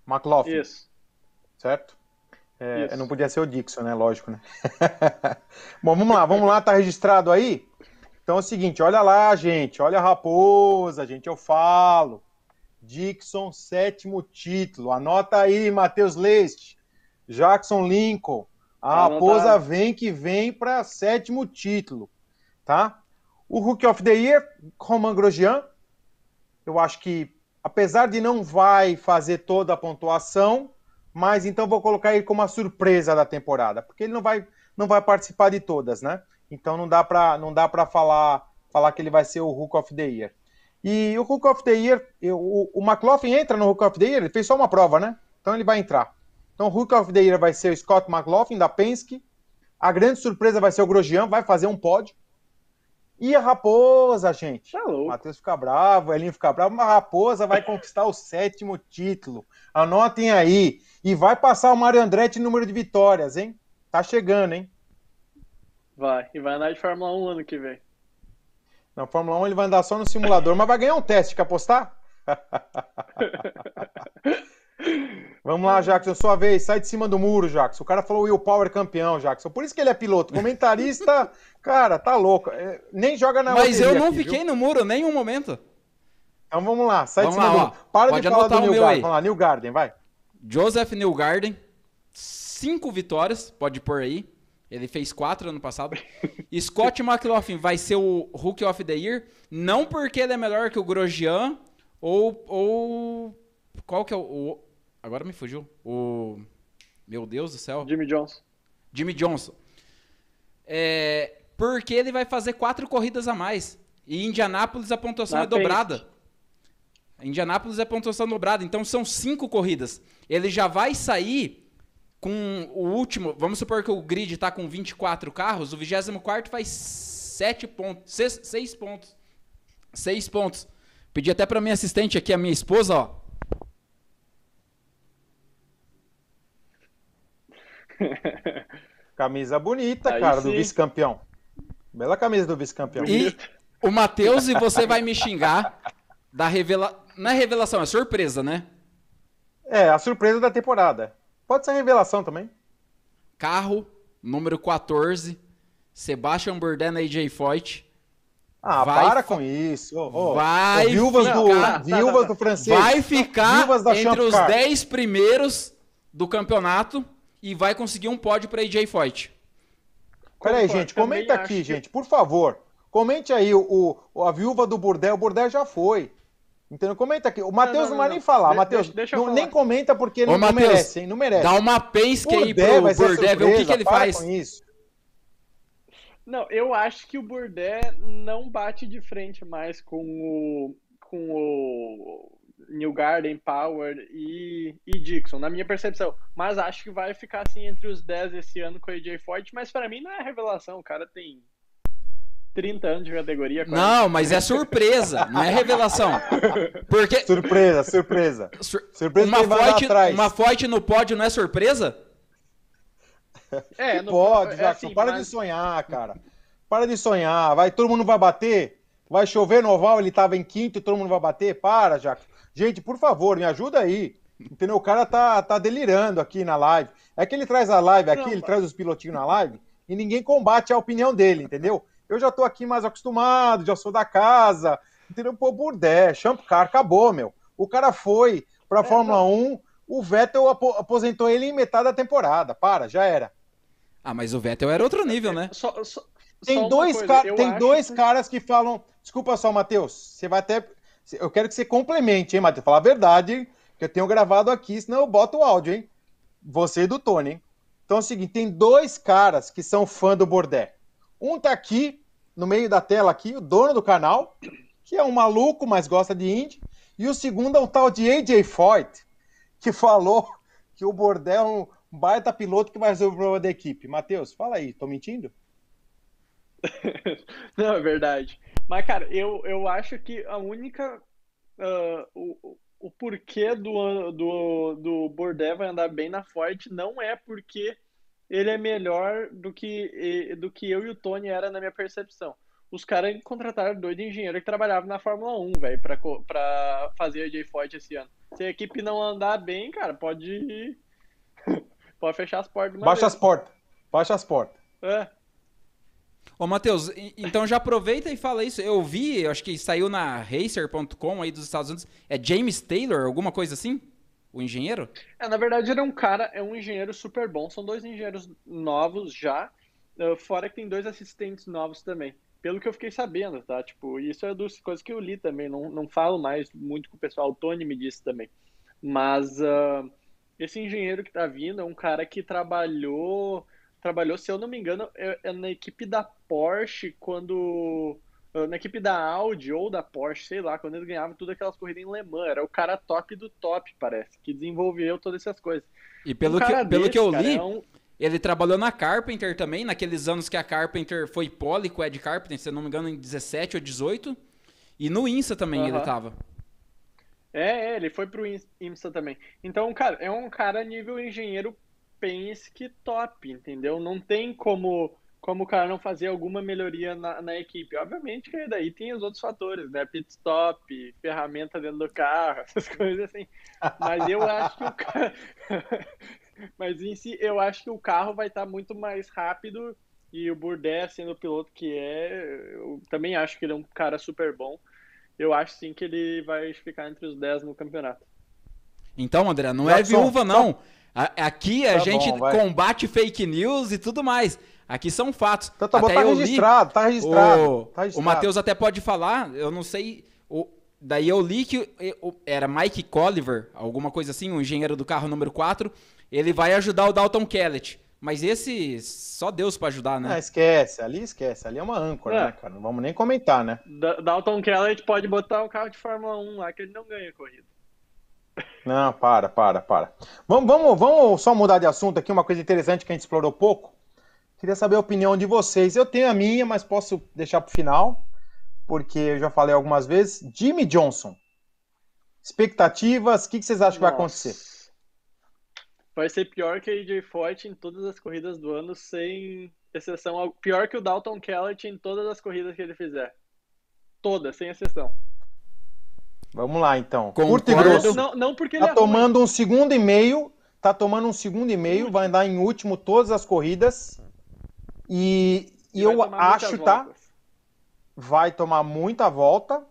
McLaughlin, Isso. certo? É, Isso. não podia ser o Dixon, né? Lógico, né? Bom, vamos lá, vamos lá, tá registrado aí? Então é o seguinte, olha lá, gente, olha a raposa, gente, eu falo. Dixon, sétimo título. Anota aí, Matheus Leite, Jackson Lincoln. A raposa vem que vem para sétimo título, tá? O Rookie of the Year, Roman Grosjean. Eu acho que, apesar de não vai fazer toda a pontuação, mas então vou colocar ele como a surpresa da temporada, porque ele não vai, não vai participar de todas, né? Então não dá para não dá para falar falar que ele vai ser o Hook of the Year. E o Hook of the Year, eu- o, o McLaughlin entra no Hook of the Year, ele fez só uma prova, né? Então ele vai entrar. Então o Hook of the Year vai ser o Scott McLaughlin da Penske. A grande surpresa vai ser o Grosjean, vai fazer um pódio. E a Raposa, gente. Tá louco. Matheus fica bravo, o Elinho fica bravo, mas a Raposa vai conquistar o sétimo título. Anotem aí. E vai passar o Mário Andretti em número de vitórias, hein? Tá chegando, hein? Vai. E vai andar de Fórmula 1 ano que vem. Na Fórmula 1 ele vai andar só no simulador, mas vai ganhar um teste. Quer apostar? Vamos lá, Jackson, sua vez. Sai de cima do muro, Jackson. O cara falou Will Power campeão, Jackson. Por isso que ele é piloto. Comentarista, cara, tá louco. É, Nem joga na Mas eu não aqui, fiquei viu? no muro nem um momento. Então vamos lá, sai Vamos de cima lá, do muro. Para Pode de falar anotar do o New meu Garden. aí. Vamos lá, New Garden, vai. Joseph Newgarden, cinco vitórias, pode pôr aí. Ele fez quatro ano passado. Scott McLaughlin vai ser o Rookie of the Year, não porque ele é melhor que o Grosjean ou ou qual que é o- agora me fugiu. O meu Deus do céu. Jimmy Johnson. Jimmy Johnson. É, porque ele vai fazer quatro corridas a mais. E em Indianápolis a pontuação Na é dobrada. Em Indianápolis é pontuação dobrada. Então são cinco corridas. Ele já vai sair com o último. Vamos supor que o grid está com 24 carros. O 24 faz 7 pontos. 6 pontos. 6 pontos. Pedi até para minha assistente aqui, a minha esposa, ó. Camisa bonita, Aí cara, do sim. vice-campeão. Bela camisa do vice-campeão. E o Matheus, e você vai me xingar da revela... Não é revelação, é surpresa, né? É, a surpresa da temporada. Pode ser revelação também. Carro número 14, Sebastian Bourdais na AJ Foyt. Ah, Vai para com isso. Ô, ô, Vai ô, viúvas ficar- do, Tá, tá, viúvas tá. do francês. Vai ficar Viúvas entre Champ os Car. 10 primeiros do campeonato e vai conseguir um pódio para AJ Foyt. Peraí, gente, comenta aqui, que- gente, por favor. Comente aí o, o- a viúva do Burdel. O Burdel já foi. Entendeu? Comenta aqui. O Matheus não, não, vai não. nem falar. De- Matheus, deixa- não- nem comenta porque ele Ô, não Matheus, merece, hein? Não merece. Dá uma Penske aí pro Bourdais, ver o que, que ele faz. com isso. Não, eu acho que o Bourdais não bate de frente mais com o, com o New Garden, Power e, e Dixon, na minha percepção. Mas acho que vai ficar assim entre os 10 esse ano com o AJ Foyt, mas para mim não é revelação, o cara tem 30 anos de categoria. quase. Não, mas é surpresa, não é revelação. Porque Surpresa, surpresa. sur- Surpresa uma atrás. uma Foyt no pódio não é surpresa? é, Que no- pode, é Jackson. assim, para mas- de sonhar, cara. Para de sonhar. Vai, todo mundo vai bater? Vai chover no oval, ele tava em quinto e todo mundo vai bater? Para, Jackson. Gente, por favor, me ajuda aí. Entendeu? O cara tá, tá delirando aqui na live. É que ele traz a live aqui, Não, ele traz os pilotinhos na live e ninguém combate a opinião dele, entendeu? Eu já tô aqui mais acostumado, já sou da casa, entendeu? Pô, Burdé, Champ Car, acabou, meu. O cara foi pra É, Fórmula 1, o Vettel apo- aposentou ele em metade da temporada. Para, já era. Ah, mas o Vettel era outro nível, né? Só- só- só Tem uma dois, ca- tem dois que- caras que falam. Desculpa só, Matheus. Você vai até. Eu quero que você complemente, hein, Matheus? Falar a verdade? Que eu tenho gravado aqui, senão eu boto o áudio, hein? Você e do Tony, hein? Então é o seguinte: tem dois caras que são fã do Bordé. Um tá aqui, no meio da tela aqui, o dono do canal, que é um maluco, mas gosta de Indy. E o segundo é um tal de AJ Foyt, que falou que o Bordé é um baita piloto que vai resolver o problema da equipe. Matheus, fala aí, tô mentindo? Não, é verdade. Mas, cara, eu, eu acho que a única. ah, o, o porquê do, do, do Bourdais vai andar bem na Ford não é porque ele é melhor do que, do que eu e o Tony era na minha percepção. Os caras contrataram dois engenheiros que trabalhavam na Fórmula 1, velho, pra, pra fazer a J Ford esse ano. Se a equipe não andar bem, cara, pode. pode fechar as portas Baixa vez. as portas. Baixa as portas. É. Ô, Matheus, então já aproveita e fala isso. Eu vi, eu acho que saiu na Racer.com aí dos Estados Unidos. É James Taylor, alguma coisa assim? O engenheiro? É, na verdade, ele é um cara, é um engenheiro super bom. São dois engenheiros novos já, eh, fora que tem dois assistentes novos também. Pelo que eu fiquei sabendo, tá? Tipo, isso é das coisas que eu li também. Não, não falo mais muito com o pessoal. O Tony me disse também. Mas ah, esse engenheiro que tá vindo é um cara que trabalhou, trabalhou, se eu não me engano, é, é na equipe da Porsche quando ah, na equipe da Audi ou da Porsche, sei lá, quando eles ganhavam tudo aquelas corridas em Le Mans, era o cara top do top, parece, que desenvolveu todas essas coisas. E pelo, Um que, pelo desse, que eu cara, li, é um- ele trabalhou na Carpenter também, naqueles anos que a Carpenter foi pole com o Ed Carpenter, se eu não me engano, em 17 ou 18. E no INSA também ele tava. É, é, ele foi pro IMSA também. Então, cara, é um cara nível engenheiro Penske top, entendeu? Não tem como, como o cara não fazer alguma melhoria na, na equipe. Obviamente que daí tem os outros fatores, né? Pit stop, ferramenta dentro do carro, essas coisas assim. Mas eu acho que o cara. Mas em si, eu acho que o carro vai estar muito mais rápido e o Bourdais, sendo o piloto que é, eu também acho que ele é um cara super bom. Eu acho sim que ele vai ficar entre os 10 no campeonato. Então, André, não é Jackson, viúva, não. A- Aqui a Tá gente bom, combate fake news e tudo mais. Aqui são fatos. Então tá bom, Até tá li- registrado, tá registrado. O, tá o registrado. Matheus até pode falar, eu não sei. o- daí eu li que o- era Mike Colliver, alguma coisa assim, o engenheiro do carro número 4. Ele vai ajudar o Dalton Kellett. Mas esse, só Deus pra ajudar, Ah, né? esquece, ali esquece, ali é uma âncora, É. né, cara? Não vamos nem comentar, né? Da- Dalton Kellett pode botar o carro de Fórmula 1 lá que ele não ganha corrida. Não, para, para, para. Vamos, vamos, vamos só mudar de assunto aqui, uma coisa interessante que a gente explorou pouco. Queria saber a opinião de vocês. Eu tenho a minha, mas posso deixar pro final, porque eu já falei algumas vezes. Jimmy Johnson. Expectativas, o que, que vocês acham que vai acontecer? Vai ser pior que a AJ Foyt em todas as corridas do ano, sem exceção. Pior que o Dalton Kellett em todas as corridas que ele fizer. Todas, sem exceção. Vamos lá, então. Concordo. Curto e grosso. Não, não porque ele Tá é ruim. tomando um segundo e meio, tá tomando um segundo e meio, vai andar em último todas as corridas. E e, e eu acho, tá? Vai tomar muita volta.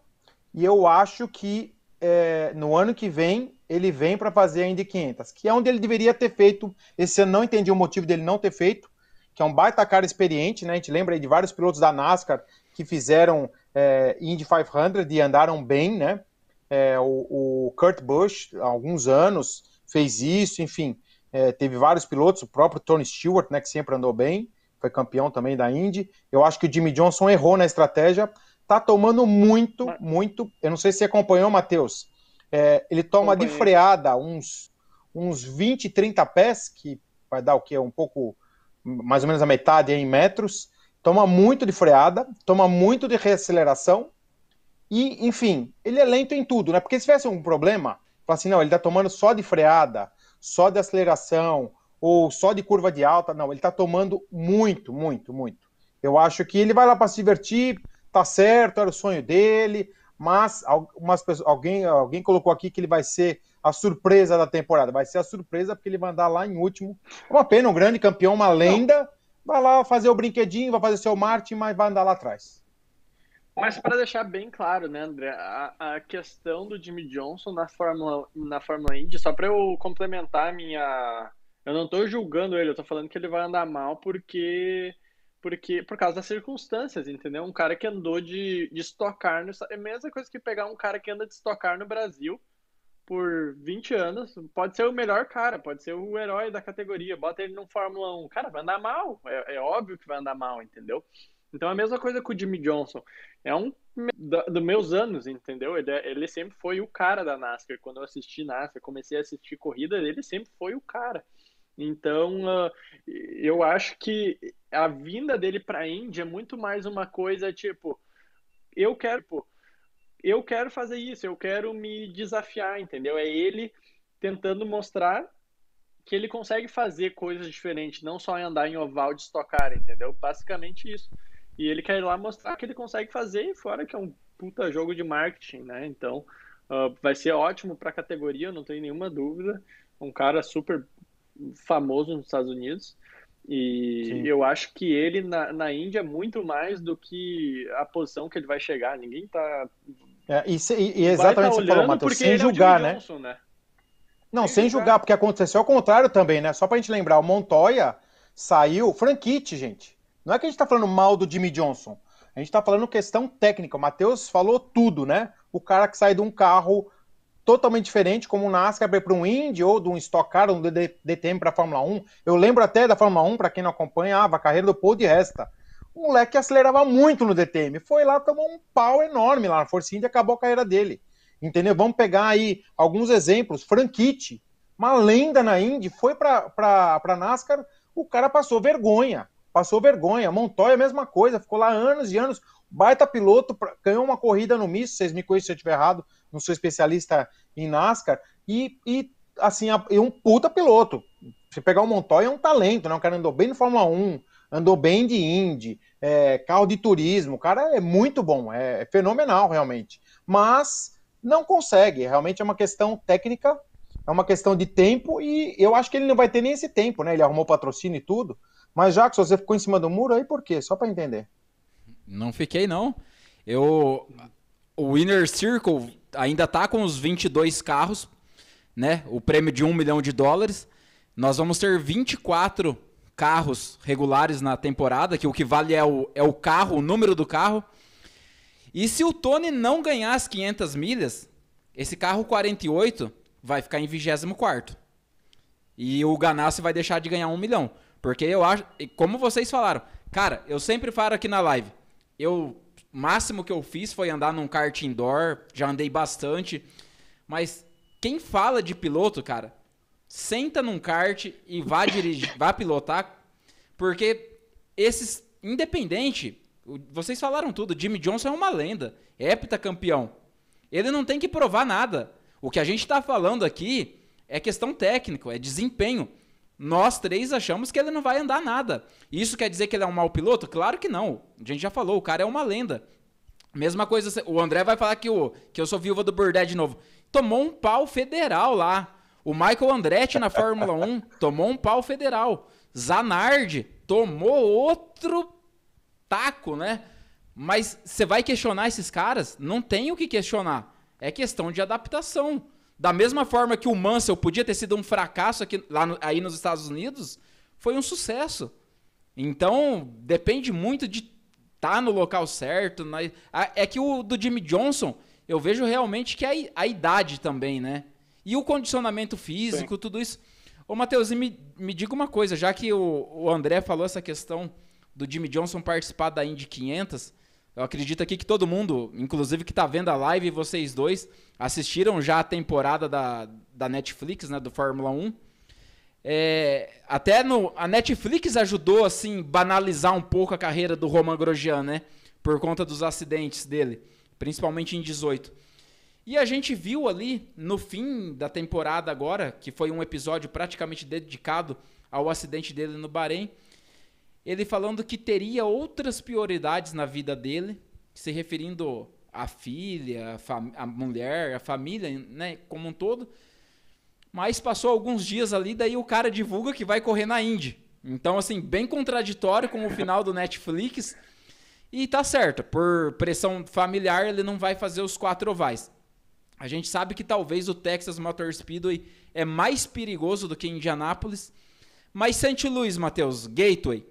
E eu acho que é, no ano que vem ele vem para fazer a Indy 500, que é onde ele deveria ter feito. Esse ano não entendi o motivo dele não ter feito, que é um baita cara experiente, né? A gente lembra aí de vários pilotos da NASCAR que fizeram é, Indy 500 e andaram bem, né? É, o, o, Kurt Busch, há alguns anos, fez isso, enfim. É, teve vários pilotos, o próprio Tony Stewart, né, que sempre andou bem, foi campeão também da Indy. Eu acho que o Jimmy Johnson errou na estratégia, tá tomando muito, muito. Eu não sei se você acompanhou, Matheus. É, ele toma Acompanhei. de freada uns, uns 20, 30 pés, que vai dar o quê? Um pouco, mais ou menos a metade em metros. Toma muito de freada, toma muito de reaceleração. E, enfim, ele é lento em tudo, né? Porque se tivesse um problema, fala assim, não, ele tá tomando só de freada, só de aceleração, ou só de curva de alta. Não, ele tá tomando muito, muito, muito. Eu acho que ele vai lá para se divertir, tá certo, era o sonho dele, mas algumas pessoas, alguém, alguém colocou aqui que ele vai ser a surpresa da temporada. Vai ser a surpresa porque ele vai andar lá em último. Uma pena, um grande campeão, uma lenda. Vai lá fazer o brinquedinho, vai fazer seu Martin, mas vai andar lá atrás. Mas para deixar bem claro, né, André, a, a, questão do Jimmy Johnson na Fórmula, na Fórmula Indy, só para eu complementar a minha. Eu não estou julgando ele, eu estou falando que ele vai andar mal porque porque por causa das circunstâncias, entendeu? Um cara que andou de, de estocar no, é a mesma coisa que pegar um cara que anda de estocar no Brasil por 20 anos, pode ser o melhor cara, pode ser o herói da categoria, bota ele no Fórmula 1, cara, vai andar mal, é, é óbvio que vai andar mal, entendeu? Então a mesma coisa com o Jimmy Johnson, é um dos meus anos, entendeu? Ele, é, ele sempre foi o cara da NASCAR, quando eu assisti NASCAR, comecei a assistir corrida, ele sempre foi o cara. Então, uh, eu acho que a vinda dele para a Índia é muito mais uma coisa tipo, eu quero, pô, eu quero fazer isso, eu quero me desafiar, entendeu? É ele tentando mostrar que ele consegue fazer coisas diferentes, não só andar em oval de estocar, entendeu? Basicamente isso. E ele quer ir lá mostrar que ele consegue fazer, fora que é um puta jogo de marketing, né? Então, uh, vai ser ótimo para a categoria, não tenho nenhuma dúvida. Um cara super famoso nos Estados Unidos. E Sim. eu acho que ele na, na Índia é muito mais do que a posição que ele vai chegar. Ninguém tá. É, e, se, e, exatamente o que você falou, Matheus, sem julgar, é né? Johnson, né? Não, sem, sem julgar. julgar, porque aconteceu ao contrário também, né? Só pra gente lembrar, o Montoya saiu. Franquite, gente. Não é que a gente tá falando mal do Jimmy Johnson. A gente tá falando questão técnica. O Matheus falou tudo, né? O cara que sai de um carro totalmente diferente, como o NASCAR para um Indy ou de um Stock Car, um DTM para a Fórmula 1. Eu lembro até da Fórmula 1, para quem não acompanhava, a carreira do Paul de Resta. O moleque acelerava muito no DTM. Foi lá, tomou um pau enorme lá na Force Indy e acabou a carreira dele. Entendeu? Vamos pegar aí alguns exemplos. Franchitti, uma lenda na Indy, foi para a NASCAR, o cara passou vergonha. Passou vergonha. Montoya, a mesma coisa, ficou lá anos e anos baita piloto, ganhou uma corrida no misto, vocês me conhecem se eu estiver errado, não sou especialista em NASCAR, e, e assim, e um puta piloto. Você pegar o Montoya é um talento, né? O cara andou bem no Fórmula 1, andou bem de Indy, é, carro de turismo, o cara é muito bom, é, é fenomenal realmente. Mas não consegue, realmente é uma questão técnica, é uma questão de tempo, e eu acho que ele não vai ter nem esse tempo, né? Ele arrumou patrocínio e tudo. Mas que você ficou em cima do muro, aí por quê? Só para entender. Não fiquei, não. Eu. O Winner Circle ainda tá com os 22 carros, né? O prêmio de 1 milhão de dólares. Nós vamos ter 24 carros regulares na temporada, que o que vale é o, é o carro, o número do carro. E se o Tony não ganhar as 500 milhas, esse carro 48 vai ficar em 24. E o Ganassi vai deixar de ganhar 1 milhão. Porque eu acho, como vocês falaram, cara, eu sempre falo aqui na live, eu máximo que eu fiz foi andar num kart indoor, já andei bastante, mas quem fala de piloto, cara, senta num kart e vá dirigir, vá pilotar, porque esses independente, vocês falaram tudo, Jimmy Johnson é uma lenda, é heptacampeão. Ele não tem que provar nada. O que a gente está falando aqui é questão técnica, é desempenho. Nós três achamos que ele não vai andar nada. Isso quer dizer que ele é um mau piloto? Claro que não. A gente já falou, o cara é uma lenda. Mesma coisa, o André vai falar que, o, que eu sou viúva do Burdett de novo. Tomou um pau federal lá. O Michael Andretti na Fórmula 1 tomou um pau federal. Zanardi tomou outro taco, né? Mas você vai questionar esses caras? Não tem o que questionar. É questão de adaptação. Da mesma forma que o Mansell podia ter sido um fracasso aqui, lá no, aí nos Estados Unidos, foi um sucesso. Então, depende muito de estar tá no local certo. Na, é que o do Jimmy Johnson, eu vejo realmente que é a, a idade também, né? E o condicionamento físico, Sim. tudo isso. Ô, Matheus, me, me diga uma coisa, já que o, o André falou essa questão do Jimmy Johnson participar da Indy 500, eu acredito aqui que todo mundo, inclusive que está vendo a live, vocês dois, assistiram já a temporada da, da Netflix, né, do Fórmula 1. É, até no, a Netflix ajudou assim banalizar um pouco a carreira do Roman Grosjean, né? Por conta dos acidentes dele, principalmente em 18. E a gente viu ali no fim da temporada agora, que foi um episódio praticamente dedicado ao acidente dele no Bahrein, ele falando que teria outras prioridades na vida dele, se referindo à filha, à, mulher, à família, né, como um todo. Mas passou alguns dias ali, daí o cara divulga que vai correr na Indy. Então, assim, bem contraditório com o final do Netflix. E tá certo, por pressão familiar, ele não vai fazer os quatro ovais. A gente sabe que talvez o Texas Motor Speedway é mais perigoso do que Indianápolis. Mas St. Louis, Matheus, Gateway,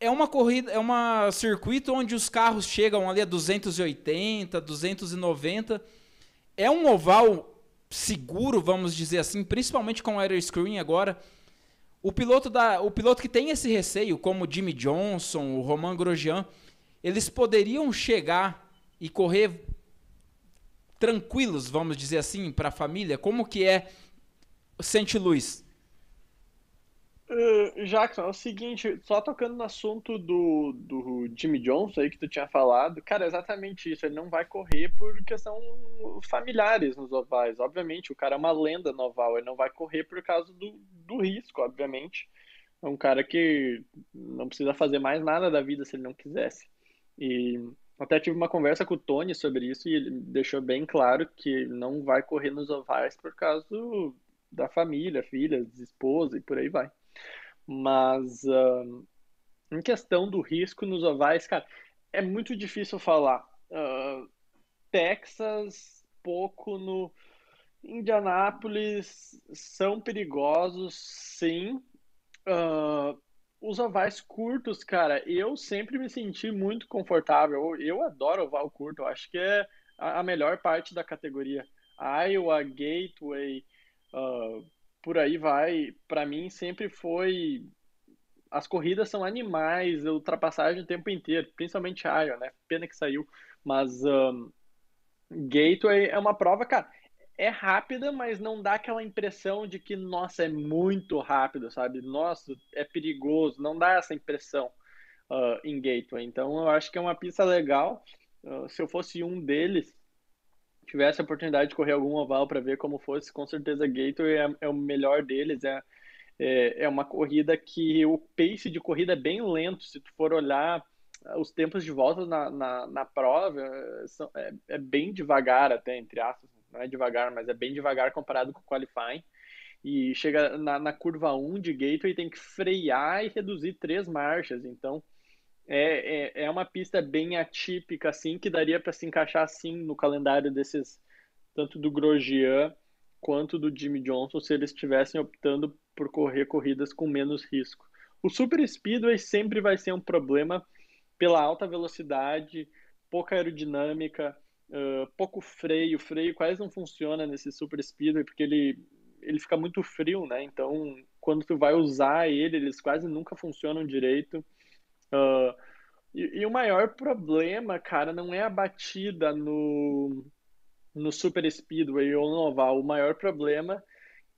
é uma corrida, é um circuito onde os carros chegam ali a 280, 290. É um oval seguro, vamos dizer assim, principalmente com o aeroscreen agora. O piloto, da, o piloto que tem esse receio, como o Jimmy Johnson, o Romain Grosjean, eles poderiam chegar e correr tranquilos, vamos dizer assim, para a família? Como que é St. Louis? Uh, Jackson, é o seguinte, só tocando no assunto do, do Jimmy Johnson aí que tu tinha falado, cara, é exatamente isso, ele não vai correr por questão familiares nos ovais, obviamente, o cara é uma lenda no oval, ele não vai correr por causa do, do risco, obviamente, é um cara que não precisa fazer mais nada da vida se ele não quisesse, e até tive uma conversa com o Tony sobre isso e ele deixou bem claro que não vai correr nos ovais por causa da família, filhas, esposa e por aí vai. Mas uh, em questão do risco nos ovais, cara, é muito difícil falar. Uh, Texas, pouco no. Indianápolis são perigosos, sim. Uh, os ovais curtos, cara, eu sempre me senti muito confortável. Eu adoro oval curto, eu acho que é a melhor parte da categoria. Iowa, Gateway, uh, por aí vai, para mim sempre foi as corridas são animais, ultrapassagem o tempo inteiro, principalmente Iowa, né? Pena que saiu, mas um, Gateway é uma prova, cara, é rápida, mas não dá aquela impressão de que, nossa, é muito rápido, sabe? Nossa, é perigoso, não dá essa impressão uh, em Gateway. Então, eu acho que é uma pista legal. Uh, se eu fosse um deles, tivesse a oportunidade de correr algum oval para ver como fosse, com certeza Gateway é, é o melhor deles. É, é, é, uma corrida que o pace de corrida é bem lento. Se tu for olhar ah, os tempos de volta na, na, na prova, são, é, é, bem devagar até, entre aspas. Não é devagar, mas é bem devagar comparado com o qualifying. E chega na, na curva 1 de Gateway tem que frear e reduzir três marchas. Então, é, é, é uma pista bem atípica, assim, que daria para se encaixar, assim, no calendário desses, tanto do Grosjean quanto do Jimmy Johnson, se eles estivessem optando por correr corridas com menos risco. O Super Speedway sempre vai ser um problema pela alta velocidade, pouca aerodinâmica, uh, pouco freio, freio quase não funciona nesse Super Speedway, porque ele, ele fica muito frio, né? Então, quando tu vai usar ele, eles quase nunca funcionam direito. Uh, e, e, o maior problema, cara, não é a batida no, no Super Speedway ou no Oval. O maior problema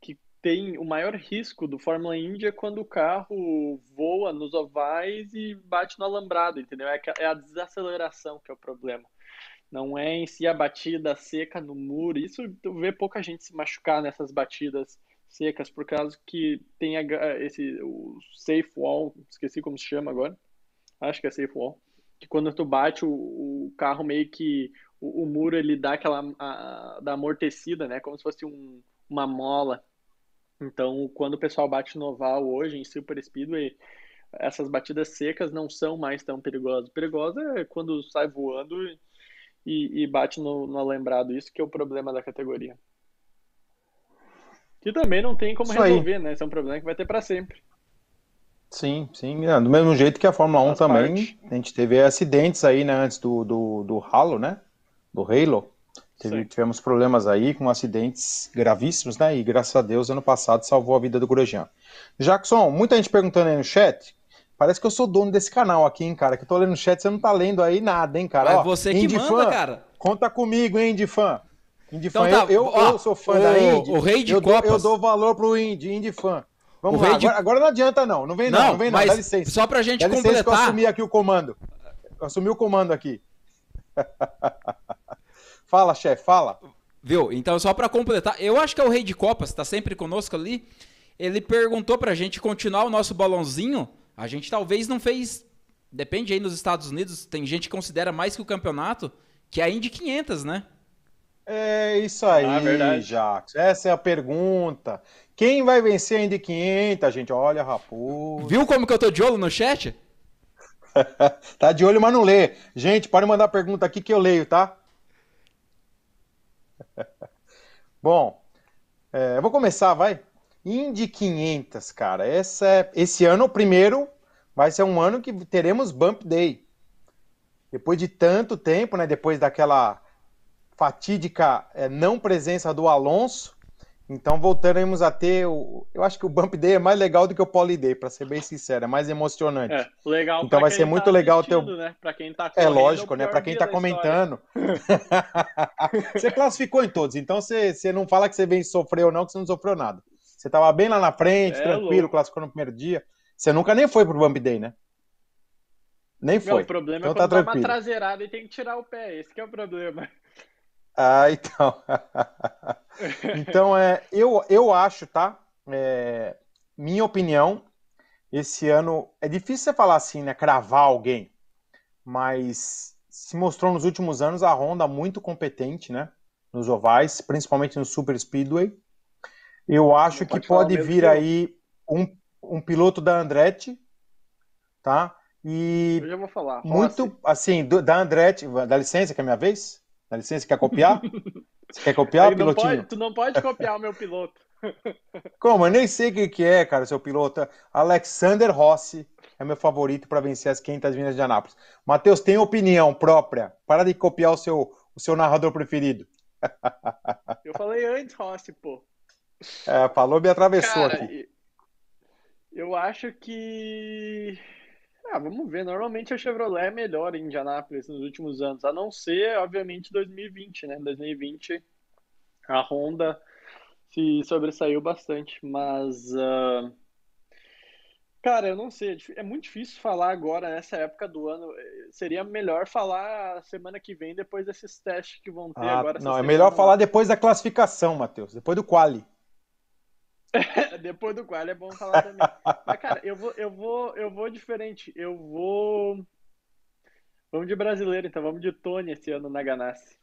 que tem o maior risco do Fórmula Indy é quando o carro voa nos ovais e bate no alambrado, entendeu? É, é a desaceleração que é o problema. Não é em si a batida seca no muro. Isso tu vê pouca gente se machucar nessas batidas secas, por causa que tem esse o safe wall, esqueci como se chama agora acho que é safe wall, que quando tu bate o, o carro meio que o, o, muro ele dá aquela a, da amortecida, né, como se fosse um, uma mola. Então, quando o pessoal bate no oval hoje em Super Speedway, essas batidas secas não são mais tão perigosas. Perigosa é quando sai voando e, e bate no, no alembrado. Isso que é o problema da categoria. Que também não tem como Isso resolver, aí. né? Esse é um problema que vai ter para sempre. Sim, sim. É, do mesmo jeito que a Fórmula 1 Faz também, parte. a gente teve acidentes aí, né, antes do, do, do Halo, né? Do Halo. Teve, tivemos problemas aí com acidentes gravíssimos, né? E graças a Deus, ano passado salvou a vida do Grosjean. Jackson, muita gente perguntando aí no chat. Parece que eu sou dono desse canal aqui, hein, cara? Que eu tô lendo no chat, você não tá lendo aí nada, hein, cara? É você que manda, fã, cara. Conta comigo, hein, Indy fã. Indy então, fã, tá, eu, eu, ó, eu, sou fã o, da Indy. O rei de eu Copas. Dou, eu dou valor pro Indy, Indy fã. Vamos lá, de... agora, agora, não adianta não, não vem não, não, vem não, dá licença. Só pra gente dá completar. que eu assumi aqui o comando. Eu assumi o comando aqui. fala, chefe, fala. Viu? Então, só para completar, eu acho que é o Rei de Copas, tá sempre conosco ali. Ele perguntou pra gente continuar o nosso balãozinho. A gente talvez não fez. Depende aí nos Estados Unidos, tem gente que considera mais que o campeonato, que é a Indy 500, né? É isso aí, ah, Jacques. Essa é a pergunta. Quem vai vencer a Indy 500, gente? Olha, Raposo. Viu como que eu tô de olho no chat? tá de olho, mas não lê. Gente, pode mandar pergunta aqui que eu leio, tá? Bom, é, eu vou começar, vai. Indy 500, cara. Essa é, esse ano, o primeiro, vai ser um ano que teremos Bump Day. Depois de tanto tempo, né? Depois daquela fatídica é, não presença do Alonso, então voltaremos a ter o. Eu acho que o Bump Day é mais legal do que o Poly Day, para ser bem sincero, é mais emocionante. É, legal então vai ser tá muito legal ter o. Né? Para quem tá É lógico, é né? Para quem tá comentando. você classificou em todos, então você, você não fala que você bem sofreu, não, que você não sofreu nada. Você tava bem lá na frente, é tranquilo, louco. classificou no primeiro dia. Você nunca nem foi pro Bump Day, né? Nem foi. Não, o problema então, é quando tá dá uma traseirada e tem que tirar o pé. Esse é o problema. Ah, então. então, é, eu, eu acho, tá? É, minha opinião, esse ano. É difícil você falar assim, né? Cravar alguém. Mas se mostrou nos últimos anos a Honda muito competente, né? Nos ovais, principalmente no Super Speedway. Eu acho Não que pode vir aí um, um piloto da Andretti, tá? E eu já vou falar. Muito, assim, do, da Andretti, dá licença que é minha vez? Dá licença, quer copiar? Você quer copiar, não pilotinho? Pode, tu não pode copiar o meu piloto. Como? Eu nem sei o que, que é, cara, seu piloto. Alexander Rossi é meu favorito para vencer as 500 milhas de Anápolis. Matheus, tem opinião própria. Para de copiar o seu, o seu narrador preferido. Eu falei antes, Rossi, pô. É, falou, me atravessou cara, aqui. Eu acho que ah, vamos ver. Normalmente a Chevrolet é melhor em Indianápolis nos últimos anos, a não ser, obviamente, 2020, né? 2020 a Honda se sobressaiu bastante, mas uh... cara, eu não sei, é, é muito difícil falar agora nessa época do ano. Seria melhor falar semana que vem depois desses testes que vão ter ah, agora. Não, é melhor falar depois da classificação, Matheus, depois do quali. Depois do qual é bom falar também. Mas, cara, eu vou, eu vou, eu vou diferente. Eu vou. Vamos de brasileiro, então. Vamos de Tony esse ano na Ganassi.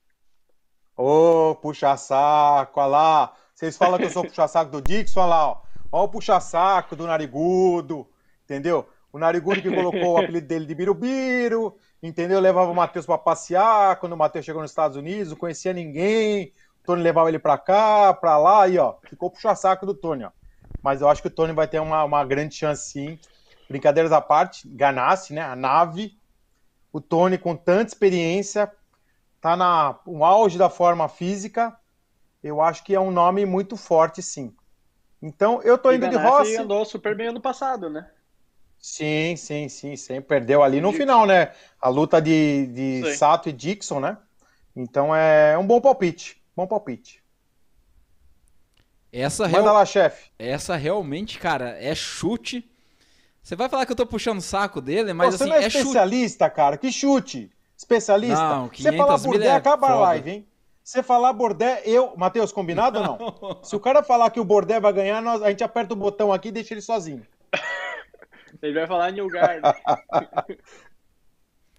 Ô, oh, puxa-saco, olha lá. Vocês falam que eu sou puxa-saco do Dixon, olha lá, ó. Olha o puxa-saco do Narigudo, entendeu? O Narigudo que colocou o apelido dele de Birubiru, entendeu? Levava o Matheus para passear quando o Matheus chegou nos Estados Unidos, não conhecia ninguém, Tony levava ele para cá, para lá, e ó, ficou puxar saco do Tony, ó. Mas eu acho que o Tony vai ter uma, uma grande chance, sim. Brincadeiras à parte, Ganassi, né? A nave. O Tony, com tanta experiência, tá na um auge da forma física. Eu acho que é um nome muito forte, sim. Então, eu tô indo de Rossi. andou super bem ano passado, né? Sim, sim, sim. Sempre perdeu ali no final, né? A luta de, de Sato e Dixon, né? Então é um bom palpite. Bom palpite. Essa Manda real... lá, chefe. Essa realmente, cara, é chute. Você vai falar que eu tô puxando o saco dele, mas Você assim, não é, é especialista, chute. cara. Que chute. Especialista. Não, Você falar Bordé, é acaba foda. a live, hein? Você falar Bordé, eu. Matheus, combinado não. ou não? Se o cara falar que o Bordé vai ganhar, nós... a gente aperta o botão aqui e deixa ele sozinho. ele vai falar New Garden.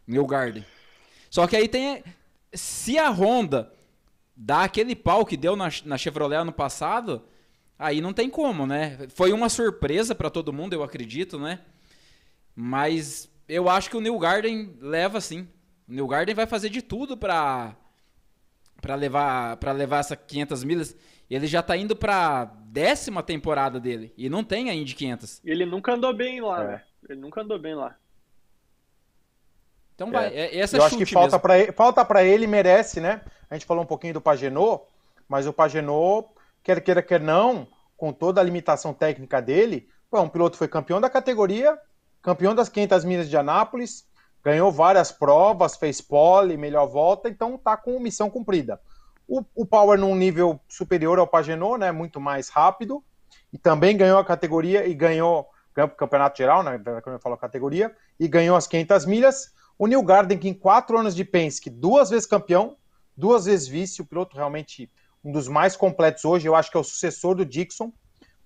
New Garden. Só que aí tem. Se a Honda dar aquele pau que deu na, na Chevrolet ano passado, aí não tem como, né? Foi uma surpresa para todo mundo, eu acredito, né? Mas eu acho que o New Garden leva sim. O New Garden vai fazer de tudo para para levar para levar essa 500 milhas. Ele já tá indo para décima temporada dele e não tem a Indy 500. Ele nunca andou bem lá, é. né? Ele nunca andou bem lá. Então vai, é. essa Eu acho que falta para ele, falta para ele merece, né? A gente falou um pouquinho do Pagenot, mas o Pagenot, quer queira quer não, com toda a limitação técnica dele, bom, um piloto foi campeão da categoria, campeão das 500 milhas de Anápolis, ganhou várias provas, fez pole, melhor volta, então tá com missão cumprida. O, o Power num nível superior ao Pagenot, né, muito mais rápido, e também ganhou a categoria e ganhou, ganhou o campeonato geral, né, quando eu falo categoria, e ganhou as 500 milhas. O Neil Garden, que em quatro anos de Penske, duas vezes campeão, duas vezes vice, o piloto realmente um dos mais completos hoje, eu acho que é o sucessor do Dixon.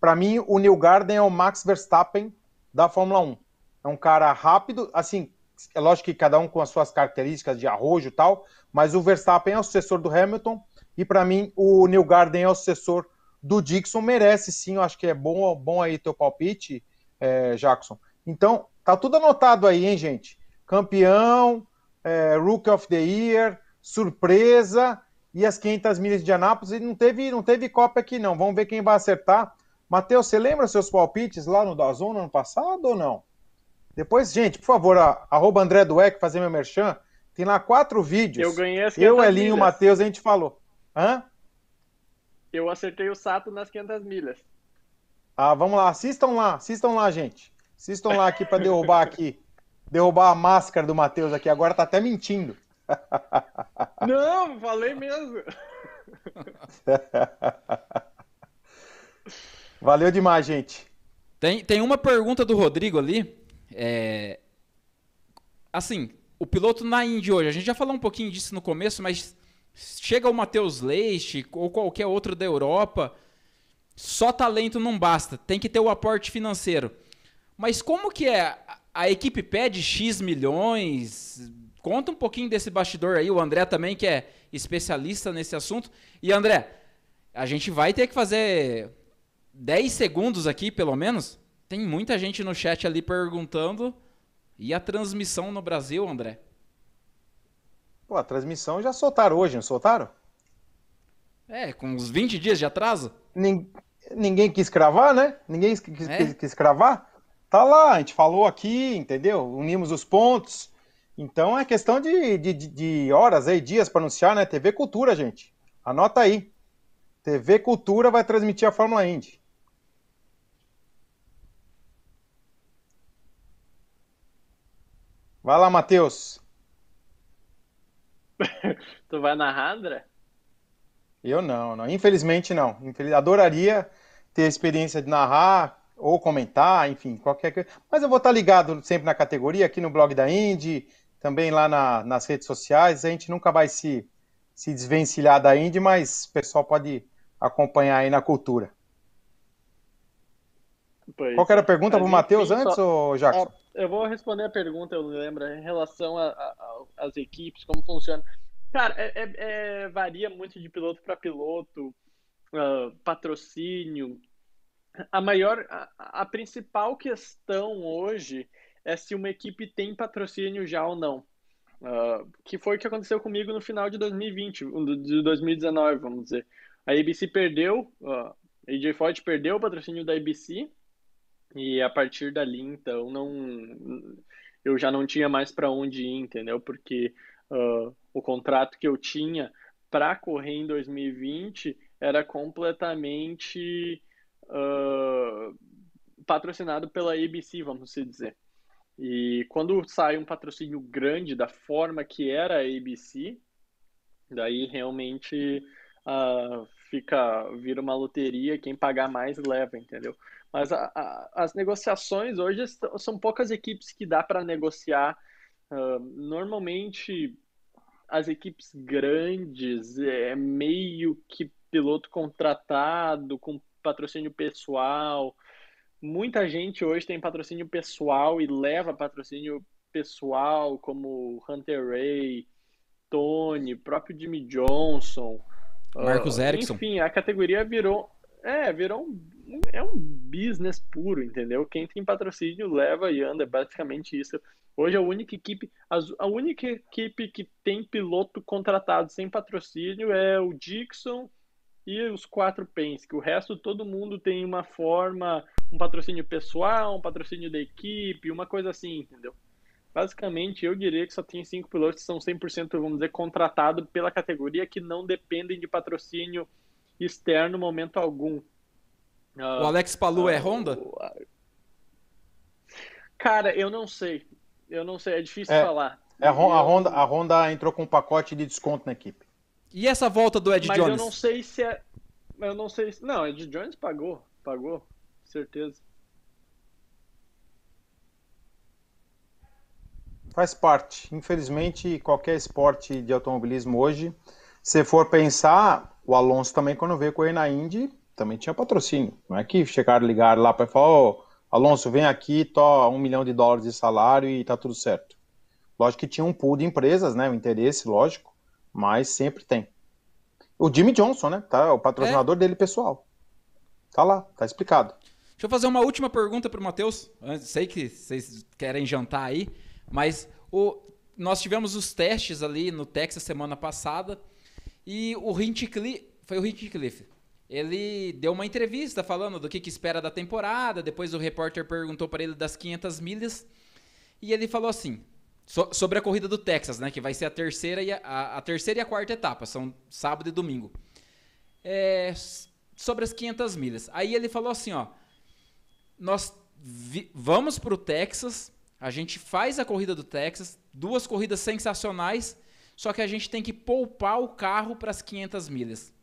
Para mim, o Neil Garden é o Max Verstappen da Fórmula 1. É um cara rápido, assim, é lógico que cada um com as suas características de arrojo e tal, mas o Verstappen é o sucessor do Hamilton e para mim o Neil Garden é o sucessor do Dixon, merece sim, eu acho que é bom, bom aí teu palpite, é, Jackson. Então, tá tudo anotado aí, hein, gente? Campeão, é, Rookie of the Year, surpresa e as 500 milhas de Anápolis. E não teve, não teve Copa aqui, não. Vamos ver quem vai acertar. Matheus, você lembra seus palpites lá no Dazon no ano passado ou não? Depois, gente, por favor, a, arroba André Dueck, fazer meu merchan. Tem lá quatro vídeos. Eu ganhei as 500 Eu, Elinho, o Matheus, a gente falou. Hã? Eu acertei o Sato nas 500 milhas. Ah, vamos lá. Assistam lá. Assistam lá, gente. Assistam lá aqui para derrubar aqui. Derrubar a máscara do Matheus aqui. Agora tá até mentindo. Não, falei mesmo. Valeu demais, gente. Tem, tem uma pergunta do Rodrigo ali. É... Assim, o piloto na Indy hoje, a gente já falou um pouquinho disso no começo, mas chega o Matheus Leite ou qualquer outro da Europa, só talento não basta, tem que ter o aporte financeiro. Mas como que é? A equipe pede X milhões? Conta um pouquinho desse bastidor aí, o André também que é especialista nesse assunto. E André, a gente vai ter que fazer 10 segundos aqui, pelo menos, tem muita gente no chat ali perguntando. E a transmissão no Brasil, André? Pô, a transmissão já soltaram hoje, não soltaram? É, com uns 20 dias de atraso? Ninguém quis cravar, né? Ninguém quis, é? quis, quis cravar. Tá lá, a gente falou aqui, entendeu? Unimos os pontos. Então é questão de, de, de horas aí, dias para anunciar, né? TV Cultura, gente. Anota aí. TV Cultura vai transmitir a Fórmula Indy. Vai lá, Matheus. tu vai narrar, André? Eu não, não. Infelizmente não. Infeliz... Adoraria ter a experiência de narrar ou comentar, enfim, qualquer coisa. Mas eu vou estar ligado sempre na categoria, aqui no blog da Indy, também lá na, nas redes sociais. A gente nunca vai se, se desvencilhar da Indy, mas o pessoal pode acompanhar aí na cultura. Pois, Qual era a pergunta para o Matheus antes, só... ou Jackson? eu vou responder a pergunta, eu lembro, em relação às equipes, como funciona. Cara, é, é, é varia muito de piloto para piloto, uh, patrocínio. A maior, a, a, principal questão hoje é se uma equipe tem patrocínio já ou não. Uh, que foi o que aconteceu comigo no final de 2020, de 2019, vamos dizer. A ABC perdeu, uh, a AJ Ford perdeu o patrocínio da ABC e a partir dali, então, não, eu já não tinha mais para onde ir, entendeu? Porque uh, o contrato que eu tinha para correr em 2020 era completamente uh, patrocinado pela ABC, vamos dizer. E quando sai um patrocínio grande da forma que era a ABC, daí realmente uh, fica vira uma loteria, quem pagar mais leva, entendeu? Mas a, a, as negociações hoje são poucas equipes que dá para negociar. Uh, normalmente, as equipes grandes é meio que piloto contratado, com patrocínio pessoal. Muita gente hoje tem patrocínio pessoal e leva patrocínio pessoal, como Hunter Ray, Tony, próprio Jimmy Johnson. Marcos uh, Erickson. Enfim, a categoria virou É, virou um, é um business puro, entendeu? Quem tem patrocínio leva e anda, é basicamente isso. Hoje a única equipe, a única equipe que tem piloto contratado sem patrocínio é o Dixon e os quatro Penske. O resto todo mundo tem uma forma, um patrocínio pessoal, um patrocínio da equipe, uma coisa assim, entendeu? Basicamente, eu diria que só tem cinco pilotos que são 100%, vamos dizer, contratados pela categoria, que não dependem de patrocínio externo no momento algum. O Alex Palu uh, é Honda? Cara, eu não sei. Eu não sei, é difícil é, falar. É a, Honda, a Honda entrou com um pacote de desconto na equipe. E essa volta do Ed Mas Jones? Mas eu não sei se é. Eu não sei se. Não, Ed Jones pagou. Pagou, certeza. Faz parte. Infelizmente, qualquer esporte de automobilismo hoje, se for pensar, o Alonso também, quando veio correr na Indy, também tinha patrocínio. Não é que chegaram a ligar lá para falar, oh, Alonso, vem aqui, to um milhão de dólares de salário e tá tudo certo. Lógico que tinha um pool de empresas, né? O interesse, lógico, mas sempre tem. O Jimmy Johnson, né? Tá, o patrocinador é? dele pessoal. Tá lá, tá explicado. Deixa eu fazer uma última pergunta pro Matheus. Sei que vocês querem jantar aí, mas o, nós tivemos os testes ali no Texas semana passada e o Hinchcliffe, foi o Hinchcliffe, ele deu uma entrevista falando do que, que espera da temporada, depois o repórter perguntou para ele das 500 milhas e ele falou assim, So, sobre a corrida do Texas, né? Que vai ser a terceira e a, a, a terceira e a quarta etapa, são sábado e domingo. É, sobre as 500 milhas. Aí ele falou assim, ó, nós vi, vamos para o Texas, a gente faz a corrida do Texas, duas corridas sensacionais, só que a gente tem que poupar o carro para as 500 milhas,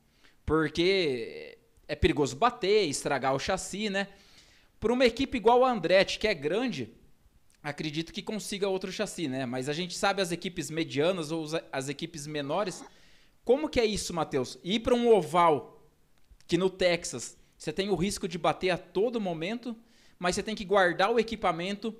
porque é perigoso bater, estragar o chassi, né? Para uma equipe igual a Andretti, que é grande, acredito que consiga outro chassi, né? Mas a gente sabe as equipes medianas ou as equipes menores. Como que é isso, Matheus? Ir para um oval que no Texas você tem o risco de bater a todo momento, mas você tem que guardar o equipamento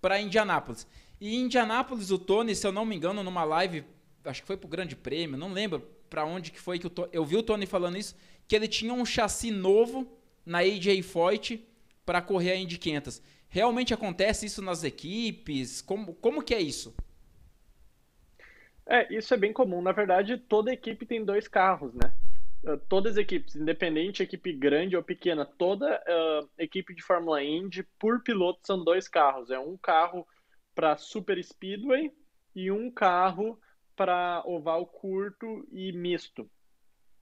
para Indianápolis. E em Indianápolis, o Tony, se eu não me engano, numa live, acho que foi para o Grande Prêmio, não lembro para onde que foi que Tony, eu vi o Tony falando isso, que ele tinha um chassi novo na AJ Foyt para correr a Indy 500. Realmente acontece isso nas equipes? Como, como que é isso? É, isso é bem comum. Na verdade, toda equipe tem dois carros, né? Uh, todas as equipes, independente equipe grande ou pequena, toda uh, equipe de Fórmula Indy, por piloto, são dois carros. É um carro para Super Speedway e um carro para oval curto e misto.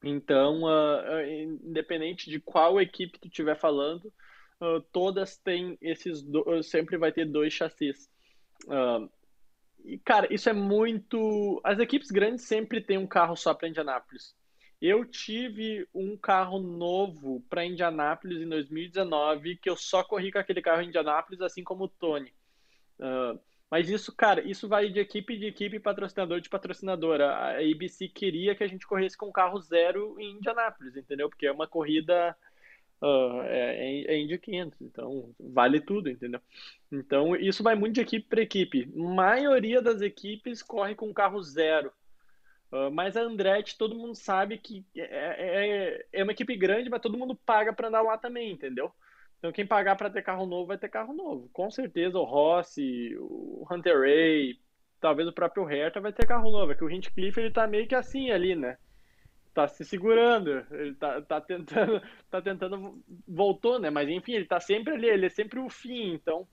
Então, uh, independente de qual equipe tu estiver falando, uh, todas têm esses do... sempre vai ter dois chassis. Uh, e cara, isso é muito. As equipes grandes sempre têm um carro só para Indianápolis. Eu tive um carro novo para Indianápolis em 2019 que eu só corri com aquele carro em Indianápolis, assim como o Tony. Uh, mas isso, cara, isso vai de equipe de equipe, patrocinador de patrocinadora. A ABC queria que a gente corresse com carro zero em Indianápolis, entendeu? Porque é uma corrida uh, é, é Indy 500, então vale tudo, entendeu? Então isso vai muito de equipe para equipe. maioria das equipes corre com carro zero. Uh, mas a Andretti, todo mundo sabe que é, é, é uma equipe grande, mas todo mundo paga para andar lá também, entendeu? Então quem pagar para ter carro novo vai ter carro novo. Com certeza o Rossi, o Hunter Ray, talvez o próprio Herta vai ter carro novo. É que o Hinchcliffe ele tá meio que assim ali, né? Tá se segurando, ele tá, tá tentando, tá tentando, voltou, né? Mas enfim, ele tá sempre ali, ele é sempre o fim, então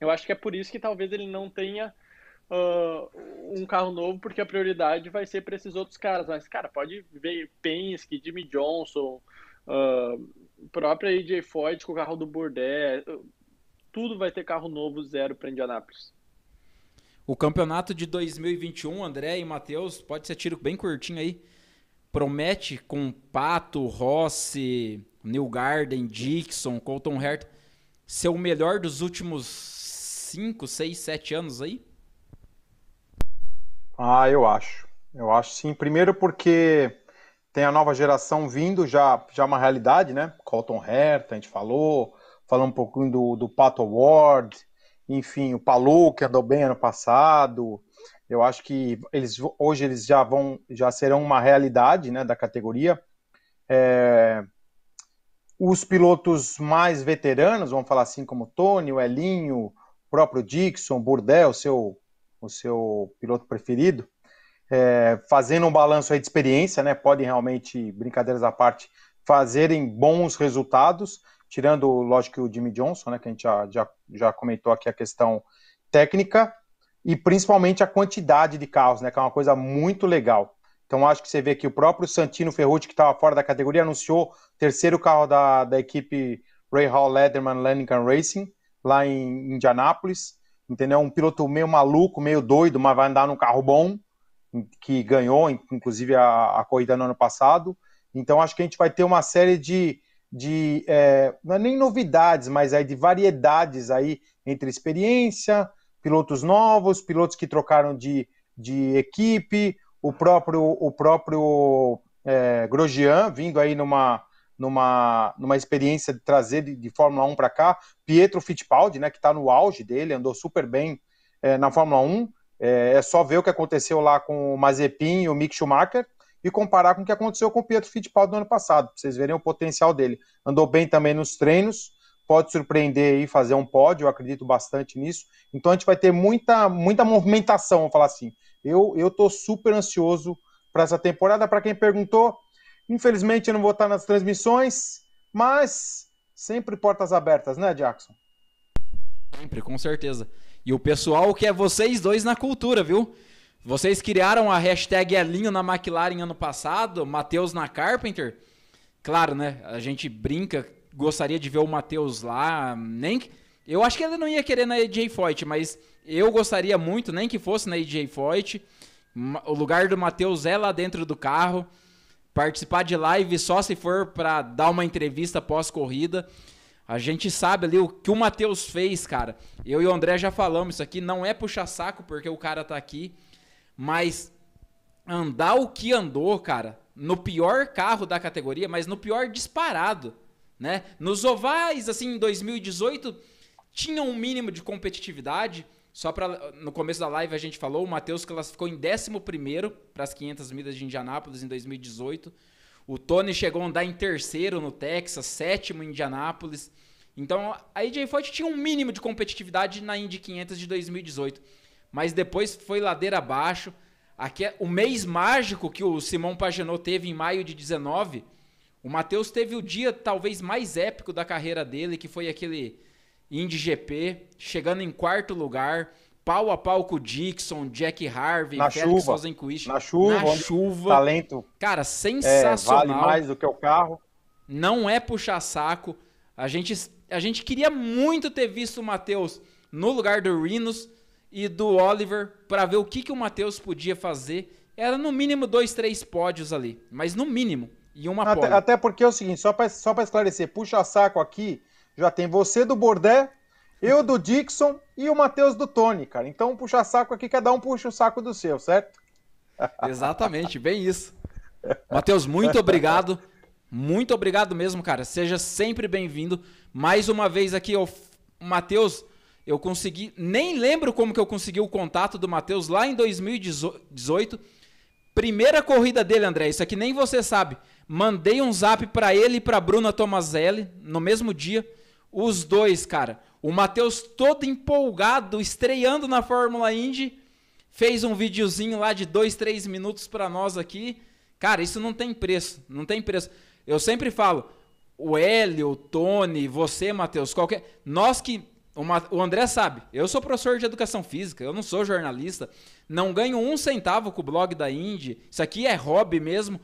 eu acho que é por isso que talvez ele não tenha uh, um carro novo, porque a prioridade vai ser para esses outros caras. Mas, cara, pode ver Penske, Jimmy Johnson, uh, própria AJ Foyt com o carro do Bourdais, tudo vai ter carro novo zero para Indianápolis. O campeonato de 2021, André e Matheus, pode ser tiro bem curtinho aí promete com Pato, Rossi, New Garden, Dixon, Colton Herta ser o melhor dos últimos 5, 6, 7 anos aí? Ah, eu acho. Eu acho sim. Primeiro porque tem a nova geração vindo, já, já é uma realidade, né? Colton Herta, a gente falou, falou um pouquinho do, do Pato Ward, enfim, o Palu, que andou bem ano passado, eu acho que eles hoje eles já vão, já serão uma realidade, né, da categoria. É, os pilotos mais veteranos, vamos falar assim, como Tony, o Elinho, o próprio Dixon, Burdel, o seu, o seu piloto preferido, é, fazendo um balanço aí de experiência, né? Podem realmente, brincadeiras à parte, fazerem bons resultados, tirando, lógico, o Jimmy Johnson, né? Que a gente já, já, já comentou aqui a questão técnica, e principalmente a quantidade de carros, né? Que é uma coisa muito legal. Então acho que você vê que o próprio Santino Ferrucci, que estava fora da categoria, anunciou terceiro carro da, da equipe Ray Hall Lederman Lannigan Racing, lá em Indianápolis. Entendeu? Um piloto meio maluco, meio doido, mas vai andar num carro bom, que ganhou, inclusive, a, a corrida no ano passado. Então acho que a gente vai ter uma série de, de é, não é nem novidades, mas aí de variedades aí entre experiência, pilotos novos, pilotos que trocaram de, de equipe, o próprio, o próprio é, Grosjean vindo aí numa, numa, numa experiência de trazer de, de Fórmula 1 para cá, Pietro Fittipaldi, né, que está no auge dele, andou super bem é, na Fórmula 1, é, é, só ver o que aconteceu lá com o Mazepin e o Mick Schumacher e comparar com o que aconteceu com o Pietro Fittipaldi no ano passado, para vocês verem o potencial dele. Andou bem também nos treinos, pode surpreender e fazer um pódio, eu acredito bastante nisso. Então a gente vai ter muita, muita movimentação, vamos falar assim. Eu eu tô super ansioso para essa temporada. Para quem perguntou, infelizmente eu não vou estar nas transmissões, mas sempre portas abertas, né, Jackson? Sempre, com certeza. E o pessoal que é vocês dois na cultura, viu? Vocês criaram a hashtag Elinho na McLaren ano passado, Matheus na Carpenter. Claro, né? A gente brinca, gostaria de ver o Matheus lá. Nem Eu acho que ele não ia querer na AJ Foyt, mas eu gostaria muito, nem que fosse na AJ Foyt. O lugar do Matheus é lá dentro do carro. Participar de live só se for para dar uma entrevista pós-corrida. A gente sabe ali o que o Matheus fez, cara. Eu e o André já falamos isso aqui. Não é puxar saco porque o cara tá aqui. Mas andar o que andou, cara, no pior carro da categoria, mas no pior disparado, né? Nos ovais, assim, em 2018, tinha um mínimo de competitividade. Só para no começo da live a gente falou, o Matheus classificou em 11 para as 500 milhas de Indianápolis em 2018. O Tony chegou a andar em terceiro no Texas, sétimo em Indianápolis. Então a AJ Foyt tinha um mínimo de competitividade na Indy 500 de 2018, mas depois foi ladeira abaixo. Aqui é o mês mágico que o Simão Pagenaud teve em maio de 19. O Matheus teve o dia talvez mais épico da carreira dele, que foi aquele Indy GP, chegando em quarto lugar, pau a pau com o Dixon, Jack Harvey, na Felix chuva, na chuva, na chuva. Talento. Cara, sensacional. É, vale mais do que o carro. Não é puxar saco. A gente, a gente queria muito ter visto o Matheus no lugar do Rinos e do Oliver para ver o que, que o Matheus podia fazer. Era no mínimo dois, três pódios ali, mas no mínimo. E uma até, até porque é o seguinte, só para só esclarecer, puxa saco aqui já tem você do Bordé, eu do Dixon e o Matheus do Tony, cara. Então, puxa saco aqui, cada um puxa o saco do seu, certo? Exatamente, bem isso. Matheus, muito obrigado. Muito obrigado mesmo, cara. Seja sempre bem-vindo. Mais uma vez aqui, o Matheus, eu consegui. Nem lembro como que eu consegui o contato do Matheus lá em 2018. Primeira corrida dele, André. Isso aqui nem você sabe. Mandei um zap para ele e para Bruna Tomazelli no mesmo dia. Os dois, cara. O Matheus todo empolgado, estreando na Fórmula Indy, fez um videozinho lá de dois, três minutos para nós aqui. Cara, isso não tem preço, não tem preço. Eu sempre falo, o Hélio, o Tony, você, Matheus, qualquer. Nós que. O André sabe, eu sou professor de educação física, eu não sou jornalista, não ganho um centavo com o blog da Indy, isso aqui é hobby mesmo.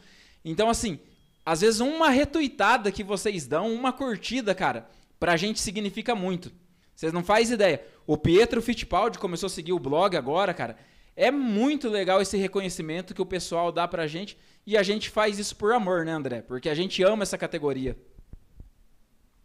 Então, assim, às vezes uma retuitada que vocês dão, uma curtida, cara, pra gente significa muito. Vocês não fazem ideia. O Pietro Fittipaldi começou a seguir o blog agora, cara. É muito legal esse reconhecimento que o pessoal dá pra gente e a gente faz isso por amor, né, André? Porque a gente ama essa categoria.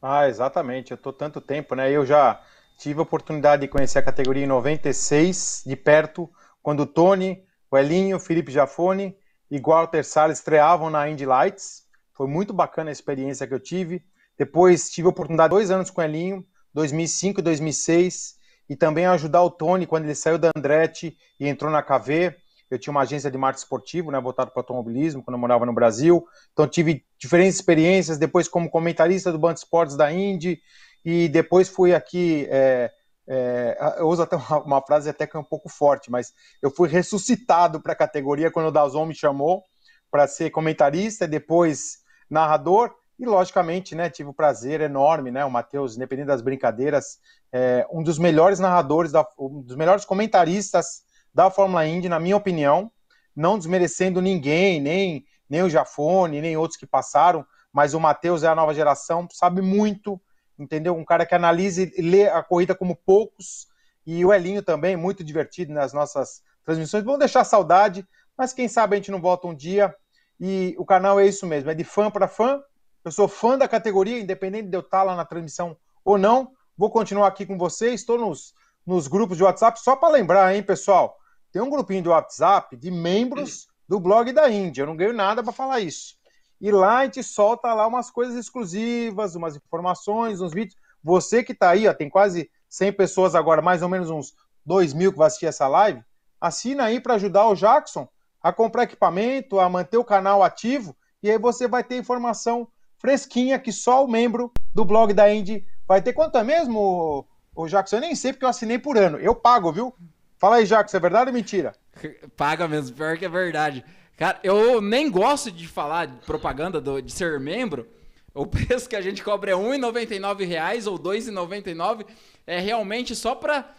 Ah, exatamente. Eu tô tanto tempo, né? Eu já tive a oportunidade de conhecer a categoria em 96, de perto, quando o Tony, o Elinho, o Felipe Jafone e Walter Salles estreavam na Indy Lights. Foi muito bacana a experiência que eu tive. Depois tive a oportunidade dois anos com o Elinho, 2005 e 2006, e também ajudar o Tony quando ele saiu da Andretti e entrou na KV. Eu tinha uma agência de marketing esportivo, né, voltado para automobilismo, quando eu morava no Brasil. Então tive diferentes experiências, depois como comentarista do Band Esportes da Indy, e depois fui aqui, é, é, eu uso até uma, uma, frase até que é um pouco forte, mas eu fui ressuscitado para a categoria quando o Dazon me chamou para ser comentarista, depois narrador, e logicamente, né, tive o prazer enorme, né, o Matheus, independente das brincadeiras, é um dos melhores narradores, da, um dos melhores comentaristas da Fórmula Indy, na minha opinião, não desmerecendo ninguém, nem, nem o Jafone, nem outros que passaram, mas o Matheus é a nova geração, sabe muito, entendeu? Um cara que analisa e lê a corrida como poucos, e o Elinho também, muito divertido nas nossas transmissões. Vamos deixar saudade, mas quem sabe a gente não volta um dia. E o canal é isso mesmo, é de fã para fã. Eu sou fã da categoria, independente de eu estar lá na transmissão ou não. Vou continuar aqui com vocês, estou nos, nos grupos de WhatsApp, só para lembrar, hein, pessoal? Tem um grupinho do WhatsApp de membros do blog da Índia. Eu não ganho nada para falar isso. E lá a gente solta lá umas coisas exclusivas, umas informações, uns vídeos. Você que está aí, ó, tem quase 100 pessoas agora, mais ou menos uns 2 mil que vai assistir essa live. Assina aí para ajudar o Jackson a comprar equipamento, a manter o canal ativo. E aí você vai ter informação fresquinha que só o membro do blog da Indy vai ter. Quanto é mesmo, o Jackson? Eu nem sei porque eu assinei por ano. Eu pago, viu? Fala aí, Jacques, é verdade ou mentira? Paga mesmo, pior que é verdade. Cara, eu nem gosto de falar de propaganda do, de ser membro. O preço que a gente cobra é R$1,99 ou R$2,99. É realmente só para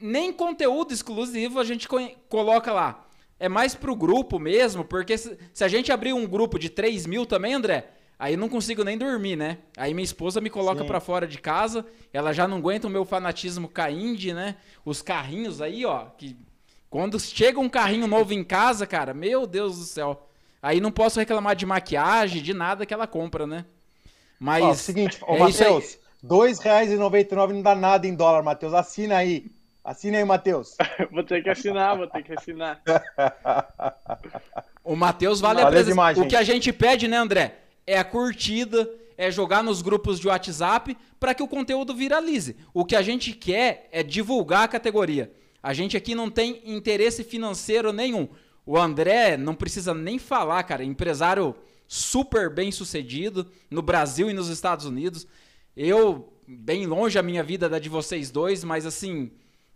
nem conteúdo exclusivo a gente coloca lá. É mais pro grupo mesmo, porque se, se a gente abrir um grupo de 3 mil também, André, Aí não consigo nem dormir, né? Aí minha esposa me coloca para fora de casa, ela já não aguenta o meu fanatismo cainde, né? Os carrinhos aí, ó, que quando chega um carrinho novo em casa, cara, meu Deus do céu. Aí não posso reclamar de maquiagem, de nada que ela compra, né? Mas. Ó, é o seguinte, ô, é Matheus, R$ 2,99 não dá nada em dólar, Matheus. Assina aí. Assina aí, Matheus. vou ter que assinar, vou ter que assinar. o Matheus vale Valeu a presença. Demais, o que a gente pede, né, André? é a curtida, é jogar nos grupos de WhatsApp para que o conteúdo viralize. O que a gente quer é divulgar a categoria. A gente aqui não tem interesse financeiro nenhum. O André não precisa nem falar, cara, empresário super bem sucedido no Brasil e nos Estados Unidos. Eu, bem longe a minha vida da de vocês dois, mas assim,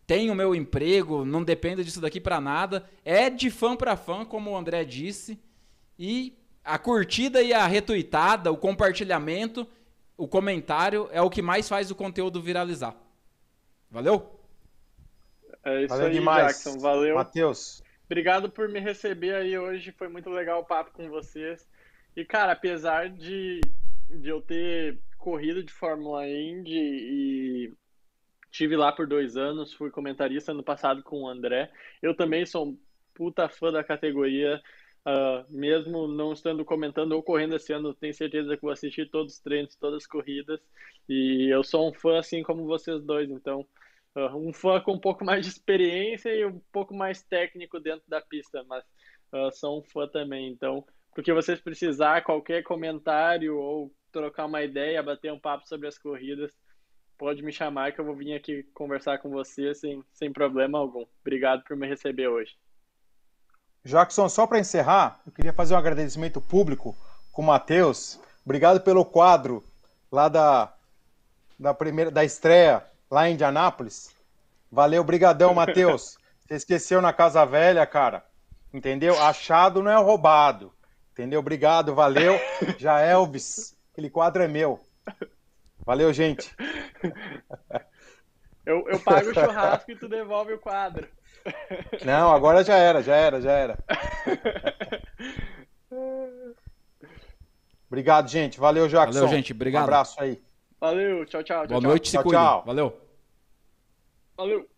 tenho meu emprego, não dependo disso daqui para nada. É de fã para fã, como o André disse. E a curtida e a retuitada, o compartilhamento, o comentário é o que mais faz o conteúdo viralizar. Valeu? É isso Valeu aí, demais. Jackson. Valeu. Matheus. Obrigado por me receber aí hoje. Foi muito legal o papo com vocês. E, cara, apesar de, de eu ter corrido de Fórmula Indy e tive lá por dois anos, fui comentarista ano passado com o André. Eu também sou um puta fã da categoria. Uh, mesmo não estando comentando ou correndo esse ano, tenho certeza que vou assistir todos os treinos, todas as corridas. E eu sou um fã assim como vocês dois, então um fã com um pouco mais de experiência e um pouco mais técnico dentro da pista, mas uh, sou um fã também. Então, porque vocês precisar qualquer comentário ou trocar uma ideia, bater um papo sobre as corridas, pode me chamar que eu vou vir aqui conversar com você sem, sem problema algum. Obrigado por me receber hoje. Jackson, só para encerrar, eu queria fazer um agradecimento público com o Matheus. Obrigado pelo quadro lá da, da primeira da estreia lá em Indianápolis. Valeu, brigadão, Matheus. Você esqueceu na Casa Velha, cara. Entendeu? Achado não é roubado. Entendeu? Obrigado, valeu. Já Elvis, aquele quadro é meu. Valeu, gente. Eu, eu pago o churrasco e tu devolve o quadro. Não, agora já era, já era, já era. Obrigado, gente. Valeu, Jackson. Valeu, gente. Obrigado. Um abraço aí. Valeu, tchau, tchau. Boa tchau, noite, tchau. se cuidem. Valeu. Valeu.